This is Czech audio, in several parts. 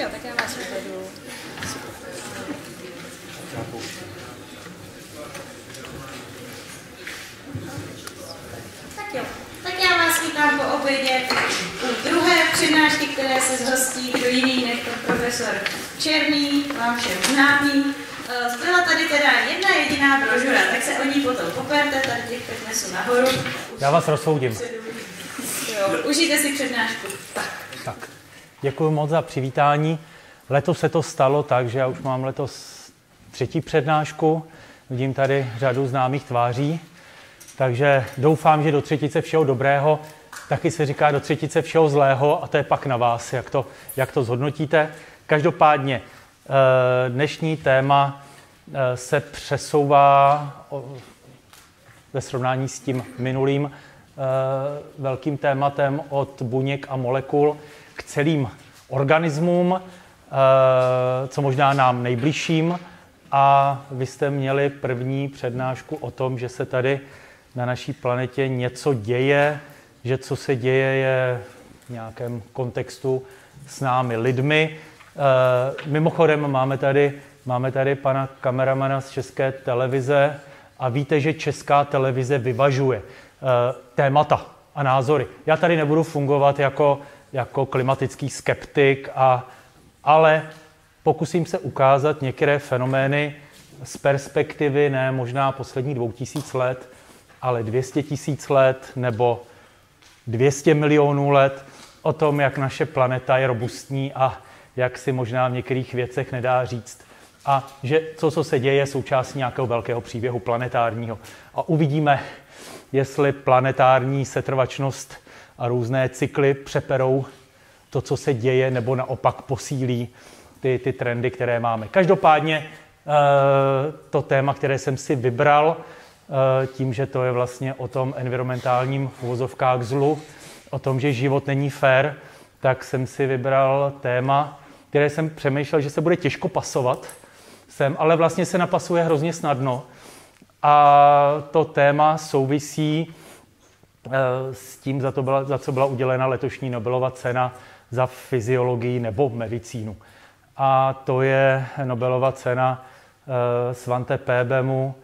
Jo, tak já vás uvedu. Tak jo, tak já vás vítám po obědě u druhé přednášky, které se zhostí kdo jiný než pan profesor Černý, vám všem známý. Eh, Zbyla tady teda jedna jediná brožura, tak se o ní potom poperte, tady těch pět nesu nahoru. Já vás rozsoudím. Jo, užijte si přednášku. Tak. Tak, děkuji moc za přivítání. Letos se to stalo tak, že já už mám letos třetí přednášku. Vidím tady řadu známých tváří. Takže doufám, že do třetice všeho dobrého, taky se říká do třetice všeho zlého a to je pak na vás, jak to, jak to zhodnotíte. Každopádně eh, dnešní téma eh, se přesouvá ve srovnání s tím minulým eh, velkým tématem od buněk a molekul k celým organismům, eh, co možná nám nejbližším. A vy jste měli první přednášku o tom, že se tady na naší planetě něco děje, že co se děje je v nějakém kontextu s námi lidmi. Eh, Mimochodem máme tady, máme tady pana kameramana z České televize a víte, že Česká televize vyvažuje eh, témata a názory. Já tady nebudu fungovat jako, jako klimatický skeptik, a, ale pokusím se ukázat některé fenomény z perspektivy ne možná dvou tisíc let, ale 200 tisíc let nebo 200 milionů let o tom, jak naše planeta je robustní a jak si možná v některých věcech nedá říct. A že to, co se děje, je součástí nějakého velkého příběhu planetárního. A uvidíme, jestli planetární setrvačnost a různé cykly přeperou to, co se děje, nebo naopak posílí ty, ty trendy, které máme. Každopádně eh, to téma, které jsem si vybral, eh, tím, že to je vlastně o tom environmentálním uvozovkách zlu, o tom, že život není fair, tak jsem si vybral téma, které jsem přemýšlel, že se bude těžko pasovat sem, ale vlastně se napasuje hrozně snadno. A to téma souvisí s tím, za, to byla, za co byla udělena letošní Nobelova cena za fyziologii nebo medicínu. A to je Nobelova cena eh, Svante Pébemu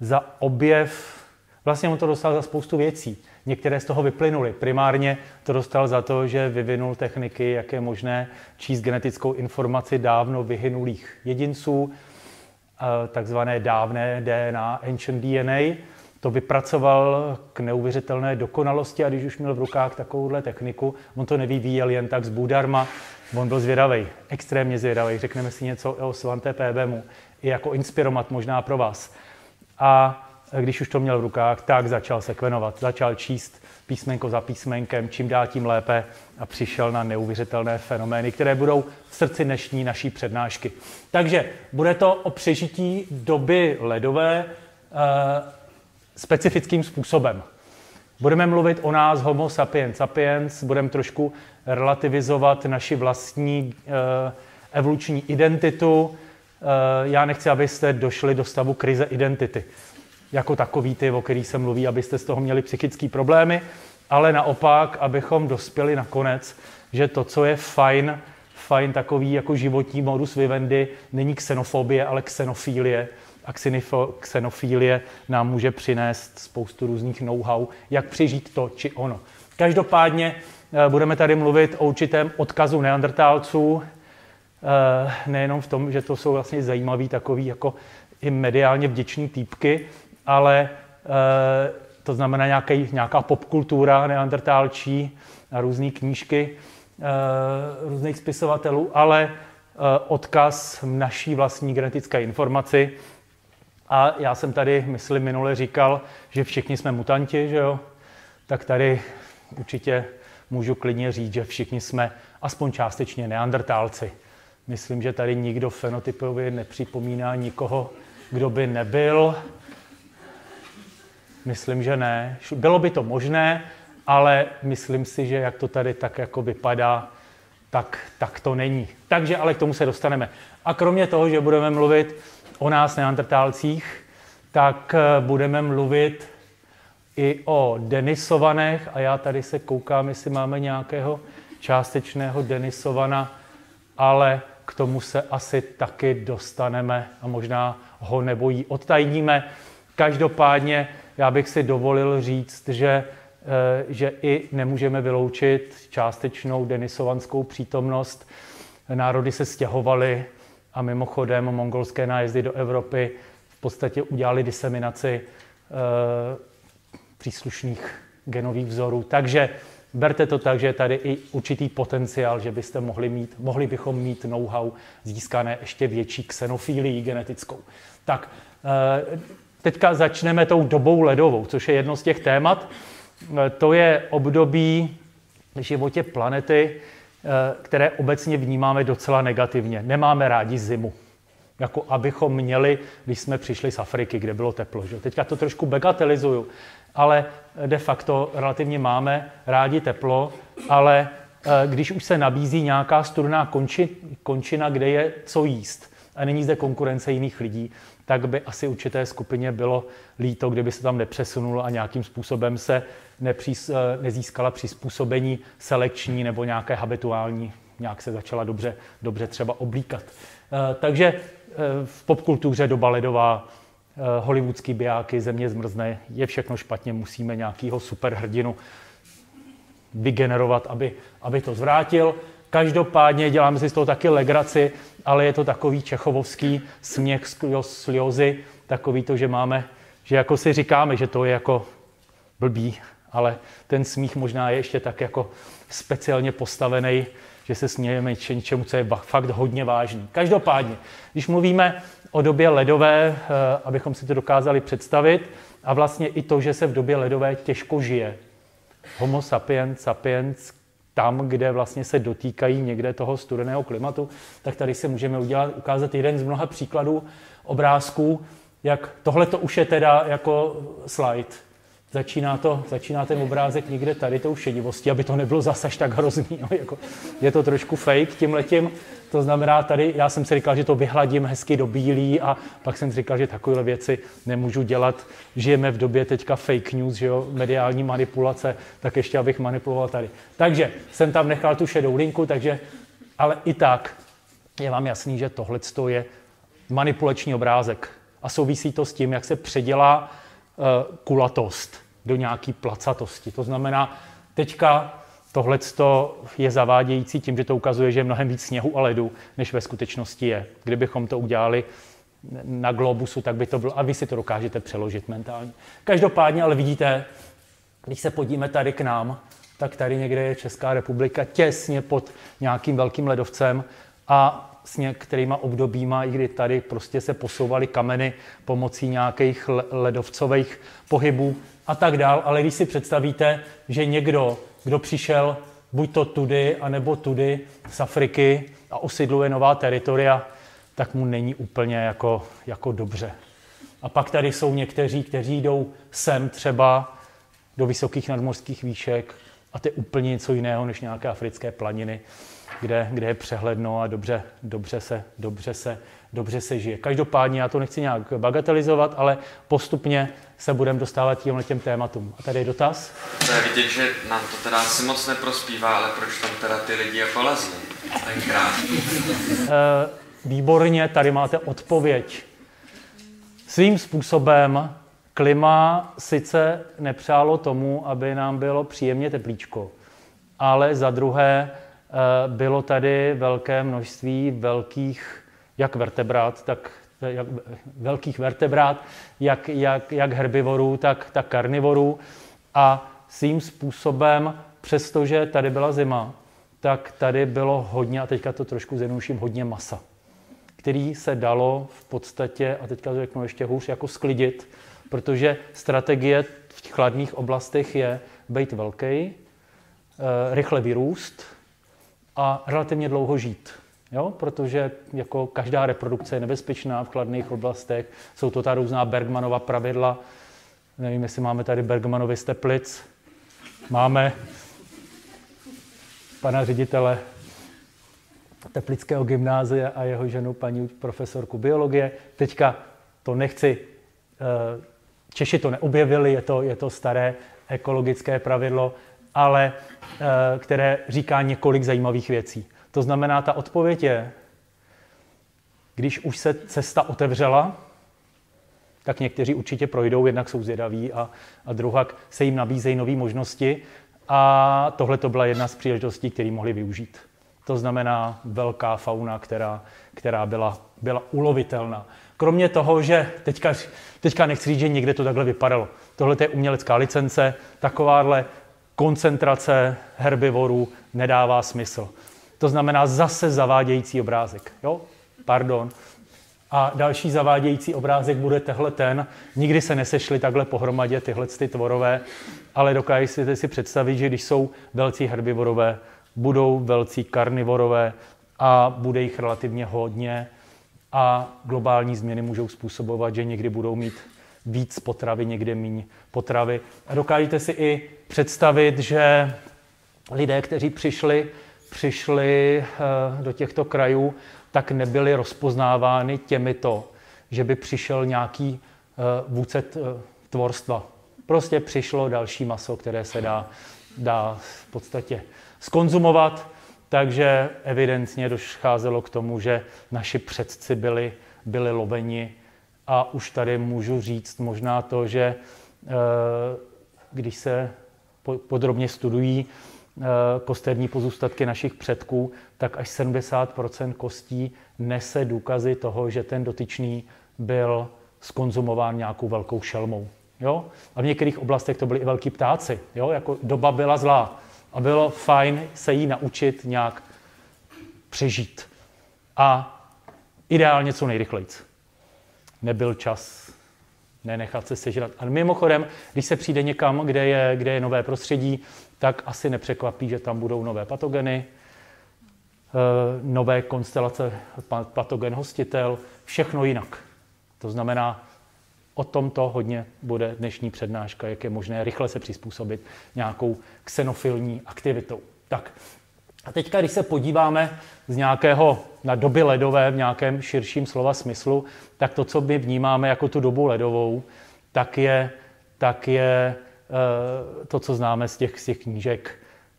za objev, vlastně on to dostal za spoustu věcí. Některé z toho vyplynuly. Primárně to dostal za to, že vyvinul techniky, jak je možné číst genetickou informaci dávno vyhynulých jedinců, eh, takzvané dávné DNA, ancient DNA. To vypracoval k neuvěřitelné dokonalosti a když už měl v rukách takovouhle techniku, on to nevyvíjel jen tak z budarma, on byl zvědavý, extrémně zvědavý. Řekneme si něco o Svante Pébemu, i jako inspiromat možná pro vás. A když už to měl v rukách, tak začal sekvenovat, začal číst písmenko za písmenkem, čím dál tím lépe a přišel na neuvěřitelné fenomény, které budou v srdci dnešní naší přednášky. Takže bude to o přežití doby ledové eh, specifickým způsobem. Budeme mluvit o nás homo sapiens sapiens, budeme trošku relativizovat naši vlastní eh, evoluční identitu. Eh, já nechci, abyste došli do stavu krize identity jako takový ty, o který se mluví, abyste z toho měli psychické problémy, ale naopak, abychom dospěli nakonec, že to, co je fajn, fajn takový jako životní modus vivendi, není xenofobie, ale xenofílie. A xenofílie nám může přinést spoustu různých know-how, jak přežít to či ono. Každopádně eh, budeme tady mluvit o určitém odkazu neandertálců, eh, nejenom v tom, že to jsou vlastně zajímavý takový jako i mediálně vděční týpky, ale e, to znamená nějaký, nějaká popkultura neandertálčí a různé knížky různých spisovatelů, ale odkaz naší vlastní genetické informaci. A já jsem tady, myslím, minule říkal, že všichni jsme mutanti, že jo? Tak tady určitě můžu klidně říct, že všichni jsme aspoň částečně neandertálci. Myslím, že tady nikdo fenotypově nepřipomíná nikoho, kdo by nebyl. Myslím, že ne. Bylo by to možné, ale myslím si, že jak to tady tak jako vypadá, tak, tak to není. Takže ale k tomu se dostaneme. A kromě toho, že budeme mluvit o nás neandertálcích, tak eh, budeme mluvit i o Denisovanech a já tady se koukám, jestli máme nějakého částečného Denisovana ale k tomu se asi taky dostaneme a možná ho nebo jí odtajníme. Každopádně já bych si dovolil říct, že, eh, že i nemůžeme vyloučit částečnou denisovanskou přítomnost. Národy se stěhovaly a mimochodem mongolské nájezdy do Evropy v podstatě udělali diseminaci eh, příslušných genových vzorů. Takže berte to tak, že je tady i určitý potenciál, že byste mohli mít, mohli bychom mít know-how získané ještě větší xenofílii genetickou. Tak, eh, teďka začneme tou dobou ledovou, což je jedno z těch témat. Eh, to je období v životě planety, které obecně vnímáme docela negativně. Nemáme rádi zimu. Jako abychom měli, když jsme přišli z Afriky, kde bylo teplo. Že? Teďka to trošku bagatelizuju, ale de facto relativně máme rádi teplo, ale eh, když už se nabízí nějaká studená konči, končina, kde je co jíst a není zde konkurence jiných lidí, tak by asi určité skupině bylo líto, kdyby se tam nepřesunulo a nějakým způsobem se nepřís, eh, nezískala přizpůsobení selekční nebo nějaké habituální, nějak se začala dobře, dobře třeba oblíkat. Eh, takže v popkultuře doba ledová Eh, hollywoodský bijáky, země zmrzne, je všechno špatně, musíme nějakýho superhrdinu vygenerovat, aby, aby to zvrátil. Každopádně děláme si z toho taky legraci, ale je to takový čechovovský směch sliozy, takový to, že máme, že jako si říkáme, že to je jako blbý, ale ten smích možná je ještě tak jako speciálně postavený, že se smějeme něčemu, co je fakt hodně vážný. Každopádně, když mluvíme o době ledové, eh, abychom si to dokázali představit, a vlastně i to, že se v době ledové těžko žije. Homo sapiens sapiens, tam, kde vlastně se dotýkají někde toho studeného klimatu, tak tady se můžeme udělat, ukázat jeden z mnoha příkladů obrázků, jak tohle to už je teda jako slide. Začíná, to, začíná ten obrázek někde tady tou šedivostí, aby to nebylo zase tak hrozný. No, jako, je to trošku fake tím letím. To znamená, tady já jsem si říkal, že to vyhladím hezky do bílý a pak jsem si říkal, že takové věci nemůžu dělat. Žijeme v době teďka fake news, že jo, mediální manipulace, tak ještě abych manipuloval tady. Takže jsem tam nechal tu šedou linku, takže, ale i tak je vám jasný, že tohle je manipulační obrázek. A souvisí to s tím, jak se předělá uh, kulatost do nějaký placatosti. To znamená, teďka Tohle je zavádějící tím, že to ukazuje, že je mnohem víc sněhu a ledu, než ve skutečnosti je. Kdybychom to udělali na globusu, tak by to bylo, a vy si to dokážete přeložit mentálně. Každopádně, ale vidíte, když se podíme tady k nám, tak tady někde je Česká republika těsně pod nějakým velkým ledovcem a s některýma obdobíma, i kdy tady prostě se posouvaly kameny pomocí nějakých ledovcových pohybů a tak dál. Ale když si představíte, že někdo kdo přišel buď to tudy, anebo tudy z Afriky a osidluje nová teritoria, tak mu není úplně jako, jako dobře. A pak tady jsou někteří, kteří jdou sem třeba do vysokých nadmořských výšek a to je úplně něco jiného než nějaké africké planiny, kde, kde je přehledno a dobře, dobře, se, dobře, se, dobře se žije. Každopádně já to nechci nějak bagatelizovat, ale postupně se budeme dostávat tímhle těm tématům. A tady je dotaz? To je vidět, že nám to teda asi moc neprospívá, ale proč tam teda ty lidi jako lezli tenkrát? E, výborně, tady máte odpověď. Svým způsobem klima sice nepřálo tomu, aby nám bylo příjemně teplíčko, ale za druhé eh, bylo tady velké množství velkých jak vertebrát, tak jak, velkých vertebrát, jak, jak, jak herbivorů, tak, tak karnivorů. A svým způsobem, přestože tady byla zima, tak tady bylo hodně, a teďka to trošku zjednoduším, hodně masa, který se dalo v podstatě, a teďka to řeknu ještě hůř, jako sklidit, protože strategie v chladných oblastech je být velký, eh, rychle vyrůst a relativně dlouho žít. Jo? Protože jako každá reprodukce je nebezpečná v chladných oblastech. Jsou to ta různá Bergmanova pravidla. Nevím, jestli máme tady Bergmanovi steplic. Máme pana ředitele Teplického gymnázia a jeho ženu paní profesorku biologie. Teďka to nechci, eh, Češi to neobjevili, je to, je to staré ekologické pravidlo, ale eh, které říká několik zajímavých věcí. To znamená, ta odpověď je, když už se cesta otevřela, tak někteří určitě projdou, jednak jsou zvědaví a, a druhak se jim nabízejí nové možnosti. A tohle to byla jedna z příležitostí, které mohli využít. To znamená velká fauna, která, která byla, byla ulovitelná. Kromě toho, že teďka, teďka nechci říct, že někde to takhle vypadalo. Tohle je umělecká licence, takováhle koncentrace herbivorů nedává smysl. To znamená zase zavádějící obrázek. Jo? Pardon. A další zavádějící obrázek bude tehle ten. Nikdy se nesešly takhle pohromadě tyhle ty tvorové, ale dokážete si představit, že když jsou velcí herbivorové, budou velcí karnivorové a bude jich relativně hodně a globální změny můžou způsobovat, že někdy budou mít víc potravy, někde méně potravy. A dokážete si i představit, že lidé, kteří přišli, přišli eh, do těchto krajů, tak nebyly rozpoznávány těmito, že by přišel nějaký eh, vůdce eh, tvorstva. Prostě přišlo další maso, které se dá, dá v podstatě skonzumovat, takže evidentně docházelo k tomu, že naši předci byli, byli loveni a už tady můžu říct možná to, že když se podrobně studují kosterní pozůstatky našich předků, tak až 70% kostí nese důkazy toho, že ten dotyčný byl skonzumován nějakou velkou šelmou. Jo? A v některých oblastech to byly i velký ptáci. Jo? Jako doba byla zlá a bylo fajn se jí naučit nějak přežít. A ideálně co nejrychleji. Nebyl čas nenechat se sežrat. A mimochodem, když se přijde někam, kde je, kde je nové prostředí, tak asi nepřekvapí, že tam budou nové patogeny, eh, nové konstelace patogen hostitel, všechno jinak. To znamená, o tomto hodně bude dnešní přednáška, jak je možné rychle se přizpůsobit nějakou xenofilní aktivitou. Tak a teďka, když se podíváme z nějakého na doby ledové v nějakém širším slova smyslu, tak to, co my vnímáme jako tu dobu ledovou, tak je, tak je to, co známe z těch, z těch knížek,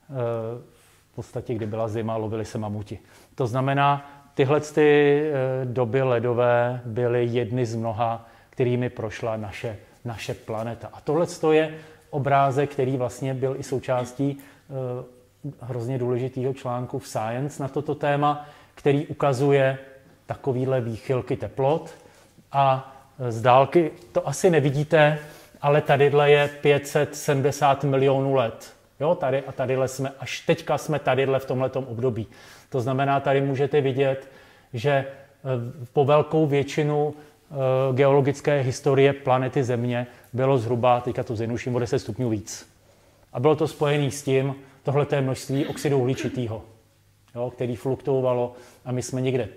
eh, v podstatě, kdy byla zima, lovili se mamuti. To znamená, tyhle ty eh, doby ledové byly jedny z mnoha, kterými prošla naše, naše planeta. A tohle je obrázek, který vlastně byl i součástí hrozně důležitého článku v Science na toto téma, který ukazuje takovýhle výchylky teplot. A z dálky to asi nevidíte, ale tadyhle je 570 milionů let. Jo, tady a tadyhle jsme, až teďka jsme tadyhle v tomhle období. To znamená, tady můžete vidět, že eh, po velkou většinu eh, geologické historie planety Země bylo zhruba, teďka to zjednuším, o 10 stupňů víc. A bylo to spojené s tím, tohle je množství oxidu uhličitého, jo, který fluktuovalo a my jsme někde,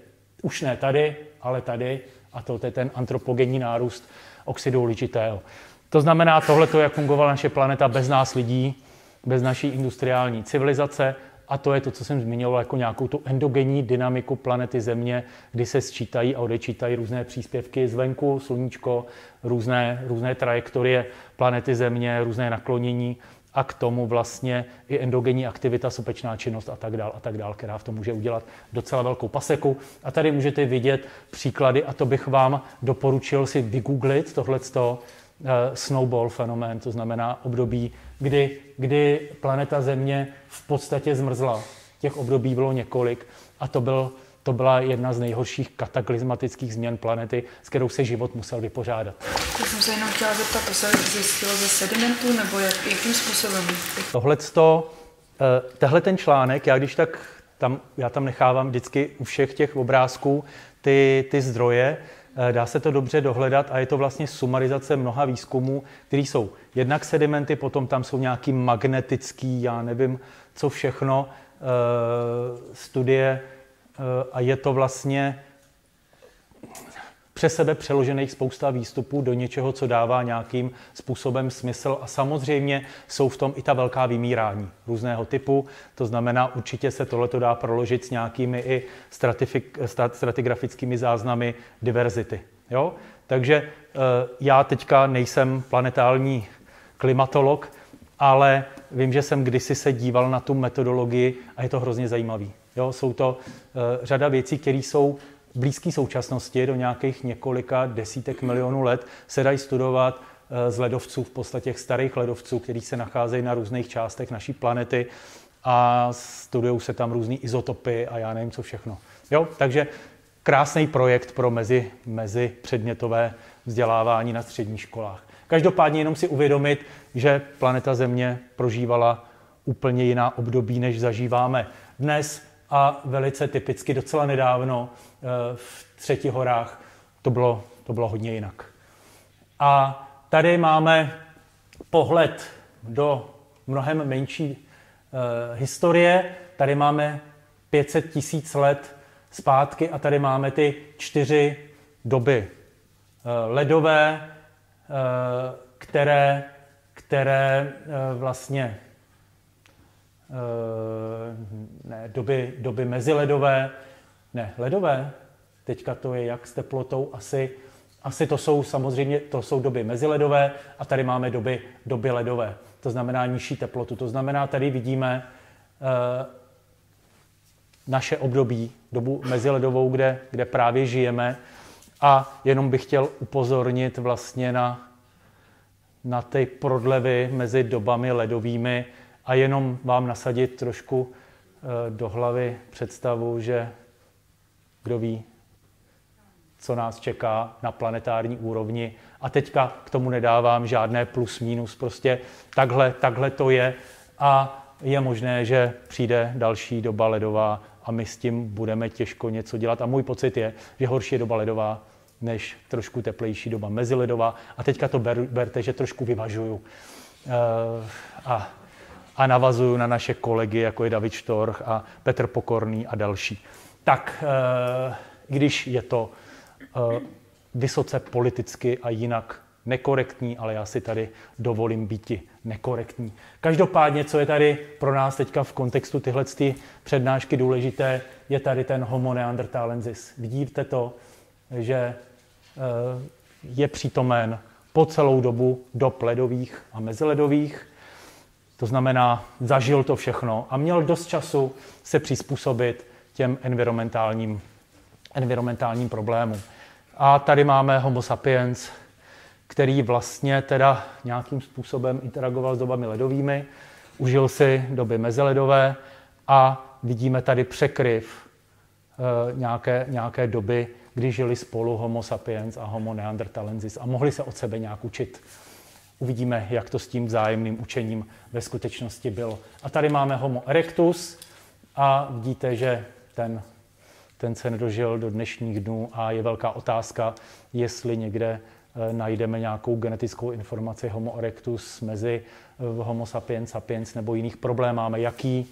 už ne tady, ale tady, a to je ten antropogenní nárůst oxidu uhličitého. To znamená tohle, jak fungovala naše planeta bez nás lidí, bez naší industriální civilizace, a to je to, co jsem zmiňoval, jako nějakou tu endogenní dynamiku planety Země, kdy se sčítají a odečítají různé příspěvky zvenku, sluníčko, různé, různé trajektorie planety Země, různé naklonění a k tomu vlastně i endogenní aktivita, sopečná činnost a tak dál, a tak dál, která v tom může udělat docela velkou paseku. A tady můžete vidět příklady a to bych vám doporučil si vygooglit tohleto, snowball fenomén, to znamená období, kdy, kdy planeta Země v podstatě zmrzla. Těch období bylo několik a to, byl, to byla jedna z nejhorších kataklizmatických změn planety, s kterou se život musel vypořádat. Já jsem se jenom chtěla zeptat, to se zjistilo ze sedimentu nebo jak, jakým způsobem? Tohle eh, tehle ten článek, já když tak tam, já tam nechávám vždycky u všech těch obrázků ty, ty zdroje, Eh, dá se to dobře dohledat a je to vlastně sumarizace mnoha výzkumů, které jsou jednak sedimenty, potom tam jsou nějaký magnetický, já nevím, co všechno, eh, studie eh, a je to vlastně přes sebe přeložených spousta výstupů do něčeho, co dává nějakým způsobem smysl. A samozřejmě jsou v tom i ta velká vymírání různého typu. To znamená, určitě se tohleto dá proložit s nějakými i stratigrafickými záznamy diverzity. Jo? Takže eh, já teďka nejsem planetální klimatolog, ale vím, že jsem kdysi se díval na tu metodologii a je to hrozně zajímavý. Jo, jsou to uh, řada věcí, které jsou blízké současnosti, do nějakých několika desítek milionů let, se dají studovat uh, z ledovců, v podstatě starých ledovců, který se nacházejí na různých částech naší planety a studují se tam různé izotopy a já nevím, co všechno. Jo, takže krásný projekt pro mezi, mezi předmětové vzdělávání na středních školách. Každopádně jenom si uvědomit, že planeta Země prožívala úplně jiná období, než zažíváme dnes a velice typicky docela nedávno eh, v třetích horách to bylo, to bylo hodně jinak. A tady máme pohled do mnohem menší uh, historie. Tady máme 500 tisíc let zpátky a tady máme ty čtyři doby. Uh, ledové, uh, které, které uh, vlastně ne, doby, doby meziledové, ne, ledové, teďka to je jak s teplotou, asi, asi to jsou samozřejmě, to jsou doby meziledové a tady máme doby, doby ledové to znamená nižší teplotu. To znamená, tady vidíme uh, naše období, dobu meziledovou, kde, kde právě žijeme. A jenom bych chtěl upozornit vlastně na, na ty prodlevy mezi dobami ledovými a jenom vám nasadit trošku uh, do hlavy představu, že kdo ví, co nás čeká na planetární úrovni. A teďka k tomu nedávám žádné plus minus, prostě takhle, takhle to je a je možné, že přijde další doba ledová a my s tím budeme těžko něco dělat. A můj pocit je, že horší je doba ledová než trošku teplejší doba meziledová. A teďka to ber, berte, že trošku vyvažuju. Uh, a, a navazuju na naše kolegy, jako je David Štorch a Petr Pokorný a další. Tak, uh, když je to Eh, vysoce politicky a jinak nekorektní, ale já si tady dovolím být nekorektní. Každopádně, co je tady pro nás teďka v kontextu tyhle přednášky důležité, je tady ten homo neanderthalensis. Vidíte to, že eh, je přítomen po celou dobu do ledových a meziledových, to znamená, zažil to všechno a měl dost času se přizpůsobit těm environmentálním, environmentálním problémům. A tady máme Homo sapiens, který vlastně teda nějakým způsobem interagoval s dobami ledovými, užil si doby meziledové a vidíme tady překryv e, nějaké, nějaké doby, kdy žili spolu Homo sapiens a Homo neanderthalensis a mohli se od sebe nějak učit. Uvidíme, jak to s tím vzájemným učením ve skutečnosti bylo. A tady máme Homo erectus a vidíte, že ten ten se nedožil do dnešních dnů a je velká otázka, jestli někde eh, najdeme nějakou genetickou informaci Homo erectus mezi eh, Homo sapiens sapiens nebo jiných problém máme, jaký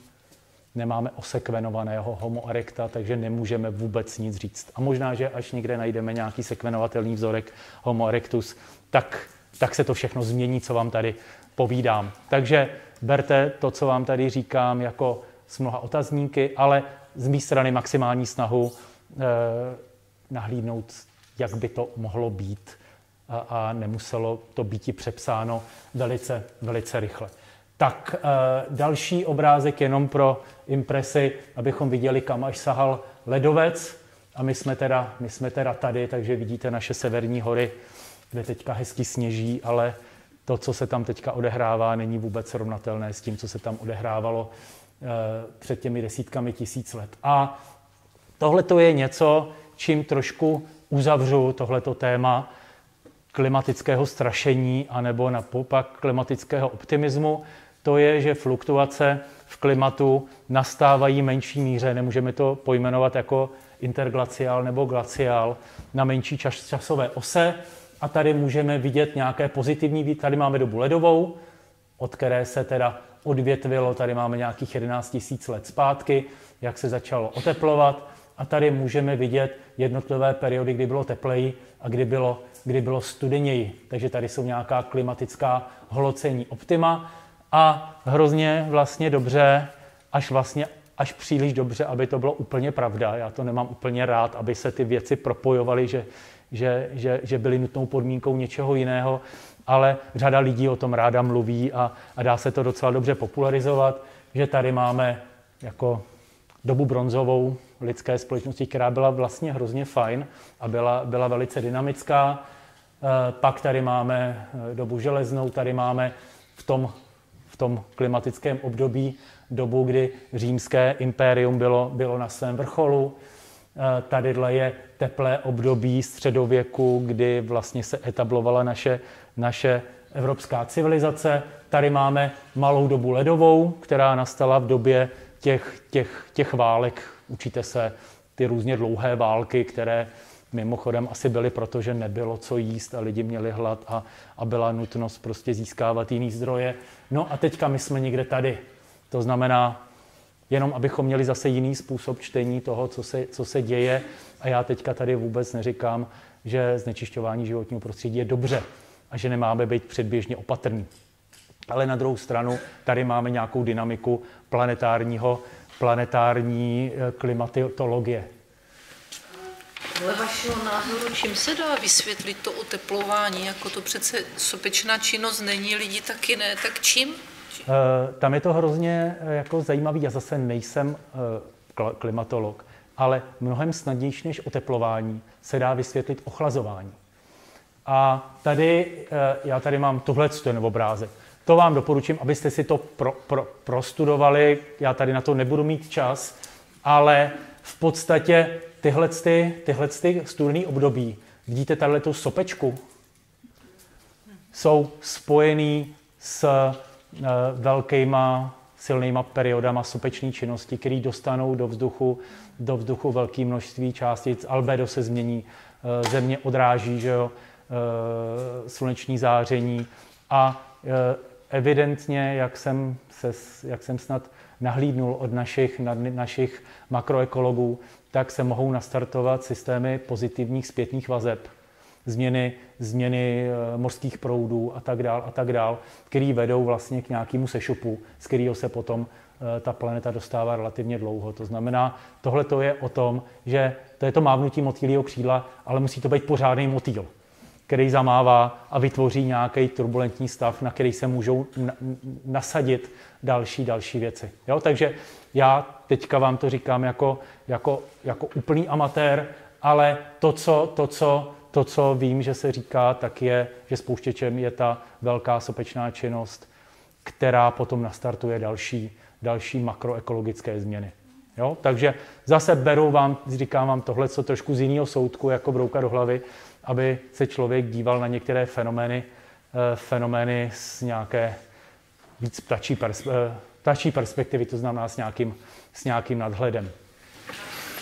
nemáme osekvenovaného Homo erecta, takže nemůžeme vůbec nic říct. A možná, že až někde najdeme nějaký sekvenovatelný vzorek Homo erectus, tak, tak se to všechno změní, co vám tady povídám. Takže berte to, co vám tady říkám, jako s mnoha otazníky, ale z mé strany maximální snahu eh, nahlídnout, jak by to mohlo být a, a nemuselo to být přepsáno velice, velice rychle. Tak eh, další obrázek jenom pro impresy, abychom viděli, kam až sahal ledovec. A my jsme teda, my jsme teda tady, takže vidíte naše severní hory, kde teďka hezky sněží, ale to, co se tam teďka odehrává, není vůbec srovnatelné s tím, co se tam odehrávalo Eh, před těmi desítkami tisíc let. A tohle to je něco, čím trošku uzavřu tohleto téma klimatického strašení anebo naopak klimatického optimismu. To je, že fluktuace v klimatu nastávají menší míře. Nemůžeme to pojmenovat jako interglaciál nebo glaciál na menší čas, časové ose. A tady můžeme vidět nějaké pozitivní, tady máme dobu ledovou, od které se teda odvětvilo, tady máme nějakých 11 tisíc let zpátky, jak se začalo oteplovat a tady můžeme vidět jednotlivé periody, kdy bylo tepleji a kdy bylo, kdy bylo studeněji. Takže tady jsou nějaká klimatická holocení optima a hrozně vlastně dobře, až vlastně až příliš dobře, aby to bylo úplně pravda. Já to nemám úplně rád, aby se ty věci propojovaly, že, že, že, že byly nutnou podmínkou něčeho jiného, ale řada lidí o tom ráda mluví a, a dá se to docela dobře popularizovat, že tady máme jako dobu bronzovou lidské společnosti, která byla vlastně hrozně fajn a byla, byla velice dynamická. E, pak tady máme e, dobu železnou, tady máme v tom, v tom klimatickém období dobu, kdy římské impérium bylo, bylo na svém vrcholu. E, tadyhle je teplé období středověku, kdy vlastně se etablovala naše, naše evropská civilizace. Tady máme malou dobu ledovou, která nastala v době těch, těch, těch válek. Učíte se ty různě dlouhé války, které mimochodem asi byly proto, že nebylo co jíst a lidi měli hlad a, a byla nutnost prostě získávat jiný zdroje. No a teďka my jsme někde tady. To znamená, jenom abychom měli zase jiný způsob čtení toho, co se, co se děje. A já teďka tady vůbec neříkám, že znečišťování životního prostředí je dobře a že nemáme být předběžně opatrní. Ale na druhou stranu tady máme nějakou dynamiku planetárního, planetární eh, klimatologie. Podle vašeho názoru, čím se dá vysvětlit to oteplování? Jako to přece sopečná činnost není, lidi taky ne, tak čím? Eh, tam je to hrozně eh, jako zajímavý. Já zase nejsem klimatolog, ale mnohem snadnější než oteplování se dá vysvětlit ochlazování. A tady, já tady mám tuhle ten obrázek. To vám doporučím, abyste si to pro, pro, prostudovali. Já tady na to nebudu mít čas, ale v podstatě tyhle, ty, tyhle ty studený období, vidíte tady tu sopečku, jsou spojený s uh, velkýma silnýma periodama sopeční činnosti, které dostanou do vzduchu, do vzduchu velké množství částic. Albedo se změní, uh, země odráží že jo, sluneční záření a evidentně, jak jsem, se, jak jsem snad nahlídnul od našich, nad, našich makroekologů, tak se mohou nastartovat systémy pozitivních zpětných vazeb, změny, změny eh, mořských proudů a tak dál a tak dál, který vedou vlastně k nějakému sešupu, z kterého se potom eh, ta planeta dostává relativně dlouho. To znamená, tohle to je o tom, že to je to mávnutí motýlího křídla, ale musí to být pořádný motýl který zamává a vytvoří nějaký turbulentní stav, na který se můžou nasadit další, další věci. Jo? Takže já teďka vám to říkám jako, jako, jako úplný amatér, ale to co, to, co, to, co vím, že se říká, tak je, že spouštěčem je ta velká sopečná činnost, která potom nastartuje další, další makroekologické změny. Jo? Takže zase beru vám, říkám vám tohle, co trošku z jiného soudku, jako brouka do hlavy, aby se člověk díval na některé fenomény, eh, fenomény z nějaké víc ptačí, pers, eh, ptačí perspektivy, to znamená s nějakým, s nějakým nadhledem.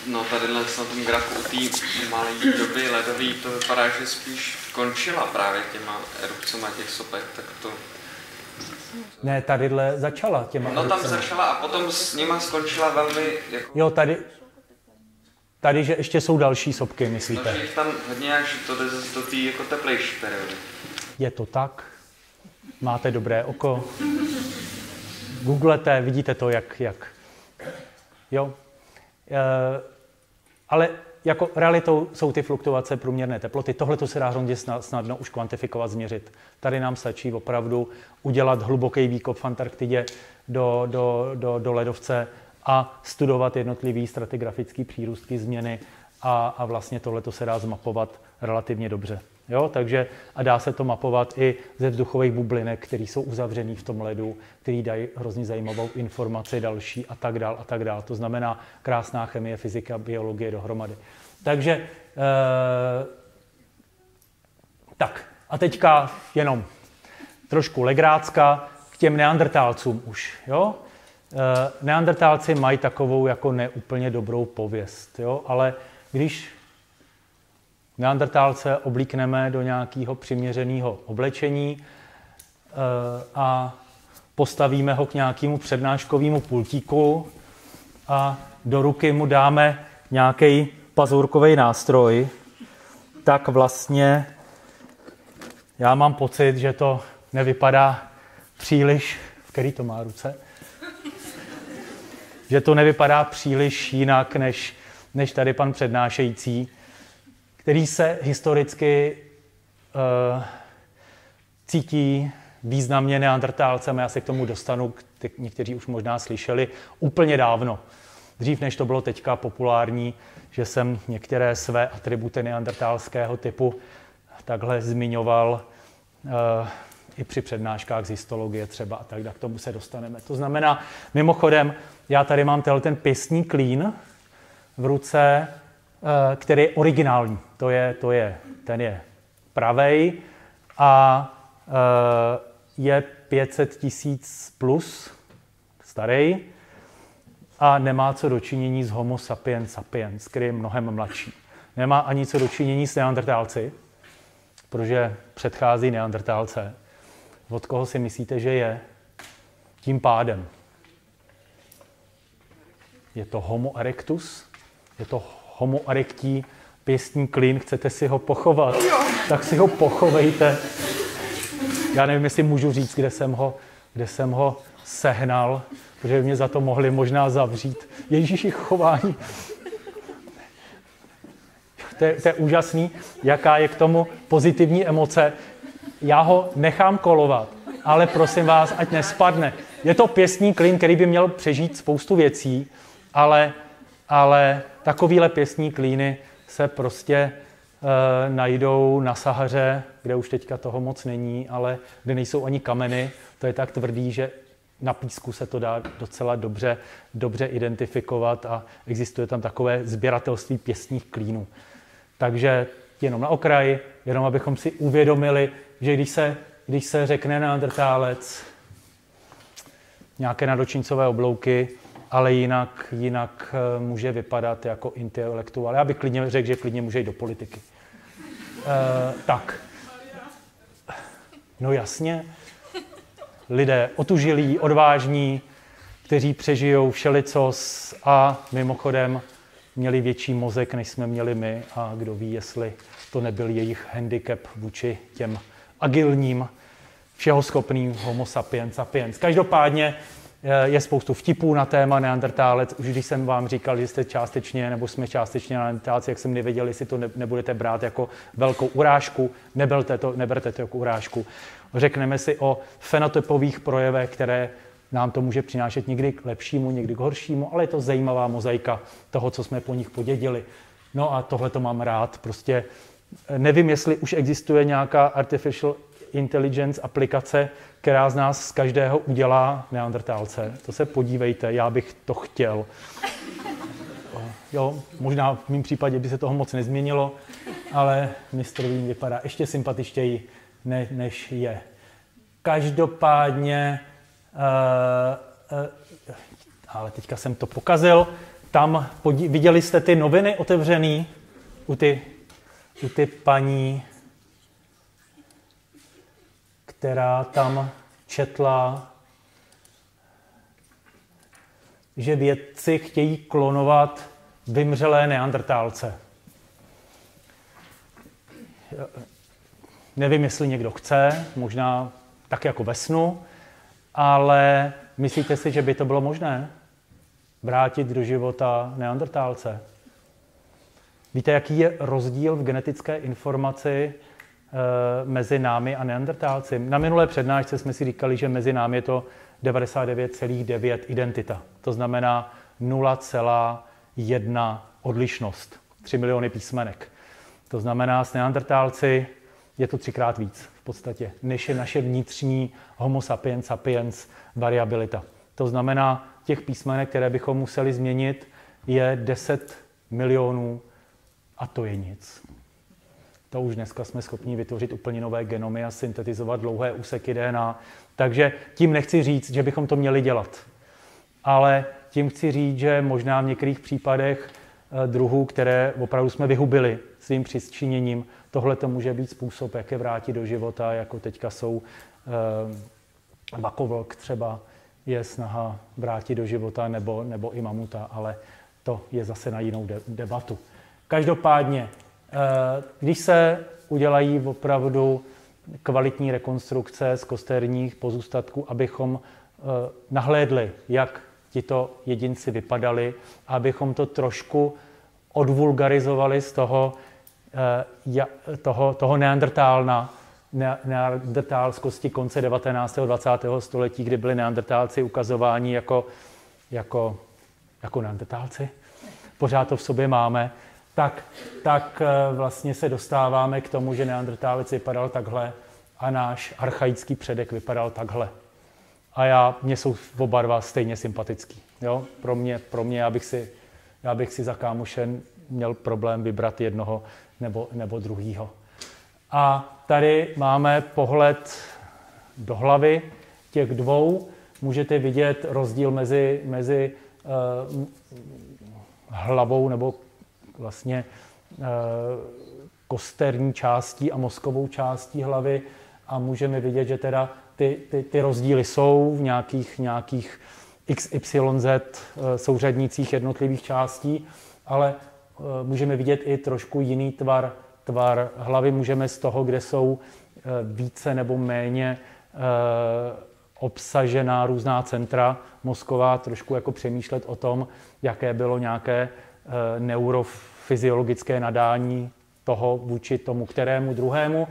No tady na tom grafu u té malé doby ledový to vypadá, že spíš končila právě těma erupcemi těch sopek, tak to... Ne, tadyhle začala těma No tam začala a potom s nima skončila velmi... Jako... Jo, tady, Tady, že ještě jsou další sopky, myslíte? No, že tam hodně až to jde do té jako teplejší periody. Je to tak? Máte dobré oko? Googlete, vidíte to, jak... jak. Jo? E, ale jako realitou jsou ty fluktuace průměrné teploty. Tohle to se dá hrozně snadno už kvantifikovat, změřit. Tady nám stačí opravdu udělat hluboký výkop v Antarktidě do, do, do, do ledovce a studovat jednotlivý stratigrafický přírůstky změny a, a vlastně tohle se dá zmapovat relativně dobře. Jo, takže a dá se to mapovat i ze vzduchových bublinek, které jsou uzavřené v tom ledu, který dají hrozně zajímavou informaci další a tak dál a tak dál. To znamená krásná chemie, fyzika, biologie dohromady. Takže e, tak a teďka jenom trošku legrácka k těm neandrtálcům už. Jo? Eh, neandertálci mají takovou jako neúplně dobrou pověst, jo? ale když neandertálce oblíkneme do nějakého přiměřeného oblečení eh, a postavíme ho k nějakému přednáškovému pultíku a do ruky mu dáme nějaký pazurkový nástroj, tak vlastně já mám pocit, že to nevypadá příliš, v který to má ruce, že to nevypadá příliš jinak než, než tady pan přednášející, který se historicky uh, cítí významně neandertálcem, já se k tomu dostanu, někteří už možná slyšeli, úplně dávno. Dřív, než to bylo teďka populární, že jsem některé své atributy neandertálského typu takhle zmiňoval uh, i při přednáškách z histologie třeba a tak, tak k tomu se dostaneme. To znamená, mimochodem, já tady mám ten pěstní klín v ruce, uh, který je originální. To je, to je, ten je pravej a uh, je 500 tisíc plus starý a nemá co dočinění s homo sapiens sapiens, který je mnohem mladší. Nemá ani co dočinění s neandertálci, protože předchází neandertálce. Od koho si myslíte, že je? Tím pádem. Je to homo erectus? Je to homo erectí pěstní klin, chcete si ho pochovat? Tak si ho pochovejte. Já nevím, jestli můžu říct, kde jsem ho, kde jsem ho sehnal, protože mě za to mohli možná zavřít. Ježíši chování. To je, to je úžasný, jaká je k tomu pozitivní emoce. Já ho nechám kolovat, ale prosím vás, ať nespadne. Je to pěstní klin, který by měl přežít spoustu věcí, ale, ale takovýhle pěstní klíny se prostě e, najdou na Sahaře, kde už teďka toho moc není, ale kde nejsou ani kameny. To je tak tvrdý, že na písku se to dá docela dobře, dobře identifikovat a existuje tam takové sběratelství pěstních klínů. Takže jenom na okraj, jenom abychom si uvědomili, že když se, když se řekne neandertálec, nějaké nadočincové oblouky, ale jinak, jinak eh, může vypadat jako intelektuál. Já bych klidně řekl, že klidně může jít do politiky. E, tak. No jasně lidé otužilí, odvážní, kteří přežijou všelicos a mimochodem měli větší mozek, než jsme měli my a kdo ví, jestli to nebyl jejich handicap vůči těm agilním, všehoschopným homo sapiens sapiens. Každopádně je spoustu vtipů na téma neandertálec. Už když jsem vám říkal, že jste částečně nebo jsme částečně neandertálci, jak jsem nevěděl, jestli to nebudete brát jako velkou urážku, neberte to, neberte to jako urážku. Řekneme si o fenotypových projevech, které nám to může přinášet někdy k lepšímu, někdy k horšímu, ale je to zajímavá mozaika toho, co jsme po nich podědili. No a tohle to mám rád. Prostě eh, nevím, jestli už existuje nějaká artificial intelligence aplikace, která z nás z každého udělá neandertálce. To se podívejte, já bych to chtěl. Jo, možná v mém případě by se toho moc nezměnilo, ale mistr Vín vypadá ještě sympatičtěji ne, než je. Každopádně, uh, uh, ale teďka jsem to pokazil, tam podí, viděli jste ty noviny otevřený u ty, u ty paní, která tam četla, že vědci chtějí klonovat vymřelé neandertálce. Nevím, jestli někdo chce, možná tak jako ve snu, ale myslíte si, že by to bylo možné? Vrátit do života neandertálce? Víte, jaký je rozdíl v genetické informaci mezi námi a neandertálci? Na minulé přednášce jsme si říkali, že mezi námi je to 99,9 identita. To znamená 0,1 odlišnost. 3 miliony písmenek. To znamená, s neandertálci je to třikrát víc v podstatě, než je naše vnitřní homo sapiens sapiens variabilita. To znamená, těch písmenek, které bychom museli změnit, je 10 milionů a to je nic. To už dneska jsme schopni vytvořit úplně nové genomy a syntetizovat dlouhé úseky DNA. Takže tím nechci říct, že bychom to měli dělat. Ale tím chci říct, že možná v některých případech eh, druhů, které opravdu jsme vyhubili svým přičiněním, Tohle to může být způsob, jak je vrátit do života, jako teďka jsou eh, třeba, je snaha vrátit do života, nebo, nebo i mamuta, ale to je zase na jinou de- debatu. Každopádně, když se udělají opravdu kvalitní rekonstrukce z kosterních pozůstatků, abychom eh, nahlédli, jak tito jedinci vypadali, abychom to trošku odvulgarizovali z toho, Eh, toho, toho neandertálna neandertálskosti konce 19. a 20. století, kdy byli neandertálci ukazováni jako, jako, jako neandertálci, pořád to v sobě máme, tak, tak eh, vlastně se dostáváme k tomu, že neandertálec vypadal takhle a náš archaický předek vypadal takhle. A já, mě jsou oba dva stejně sympatický. Jo? Pro mě, pro mě já, bych si, já bych si za kámoše měl problém vybrat jednoho nebo, nebo druhýho. A tady máme pohled do hlavy těch dvou. Můžete vidět rozdíl mezi, mezi uh, hlavou nebo vlastně uh, kosterní částí a mozkovou částí hlavy a můžeme vidět, že teda ty, ty, ty rozdíly jsou v nějakých, nějakých XYZ uh, souřadnicích jednotlivých částí, ale uh, můžeme vidět i trošku jiný tvar tvar hlavy. Můžeme z toho, kde jsou eh, více nebo méně eh, obsažená různá centra mozková, trošku jako přemýšlet o tom, jaké bylo nějaké eh, neurofyziologické nadání toho vůči tomu kterému druhému.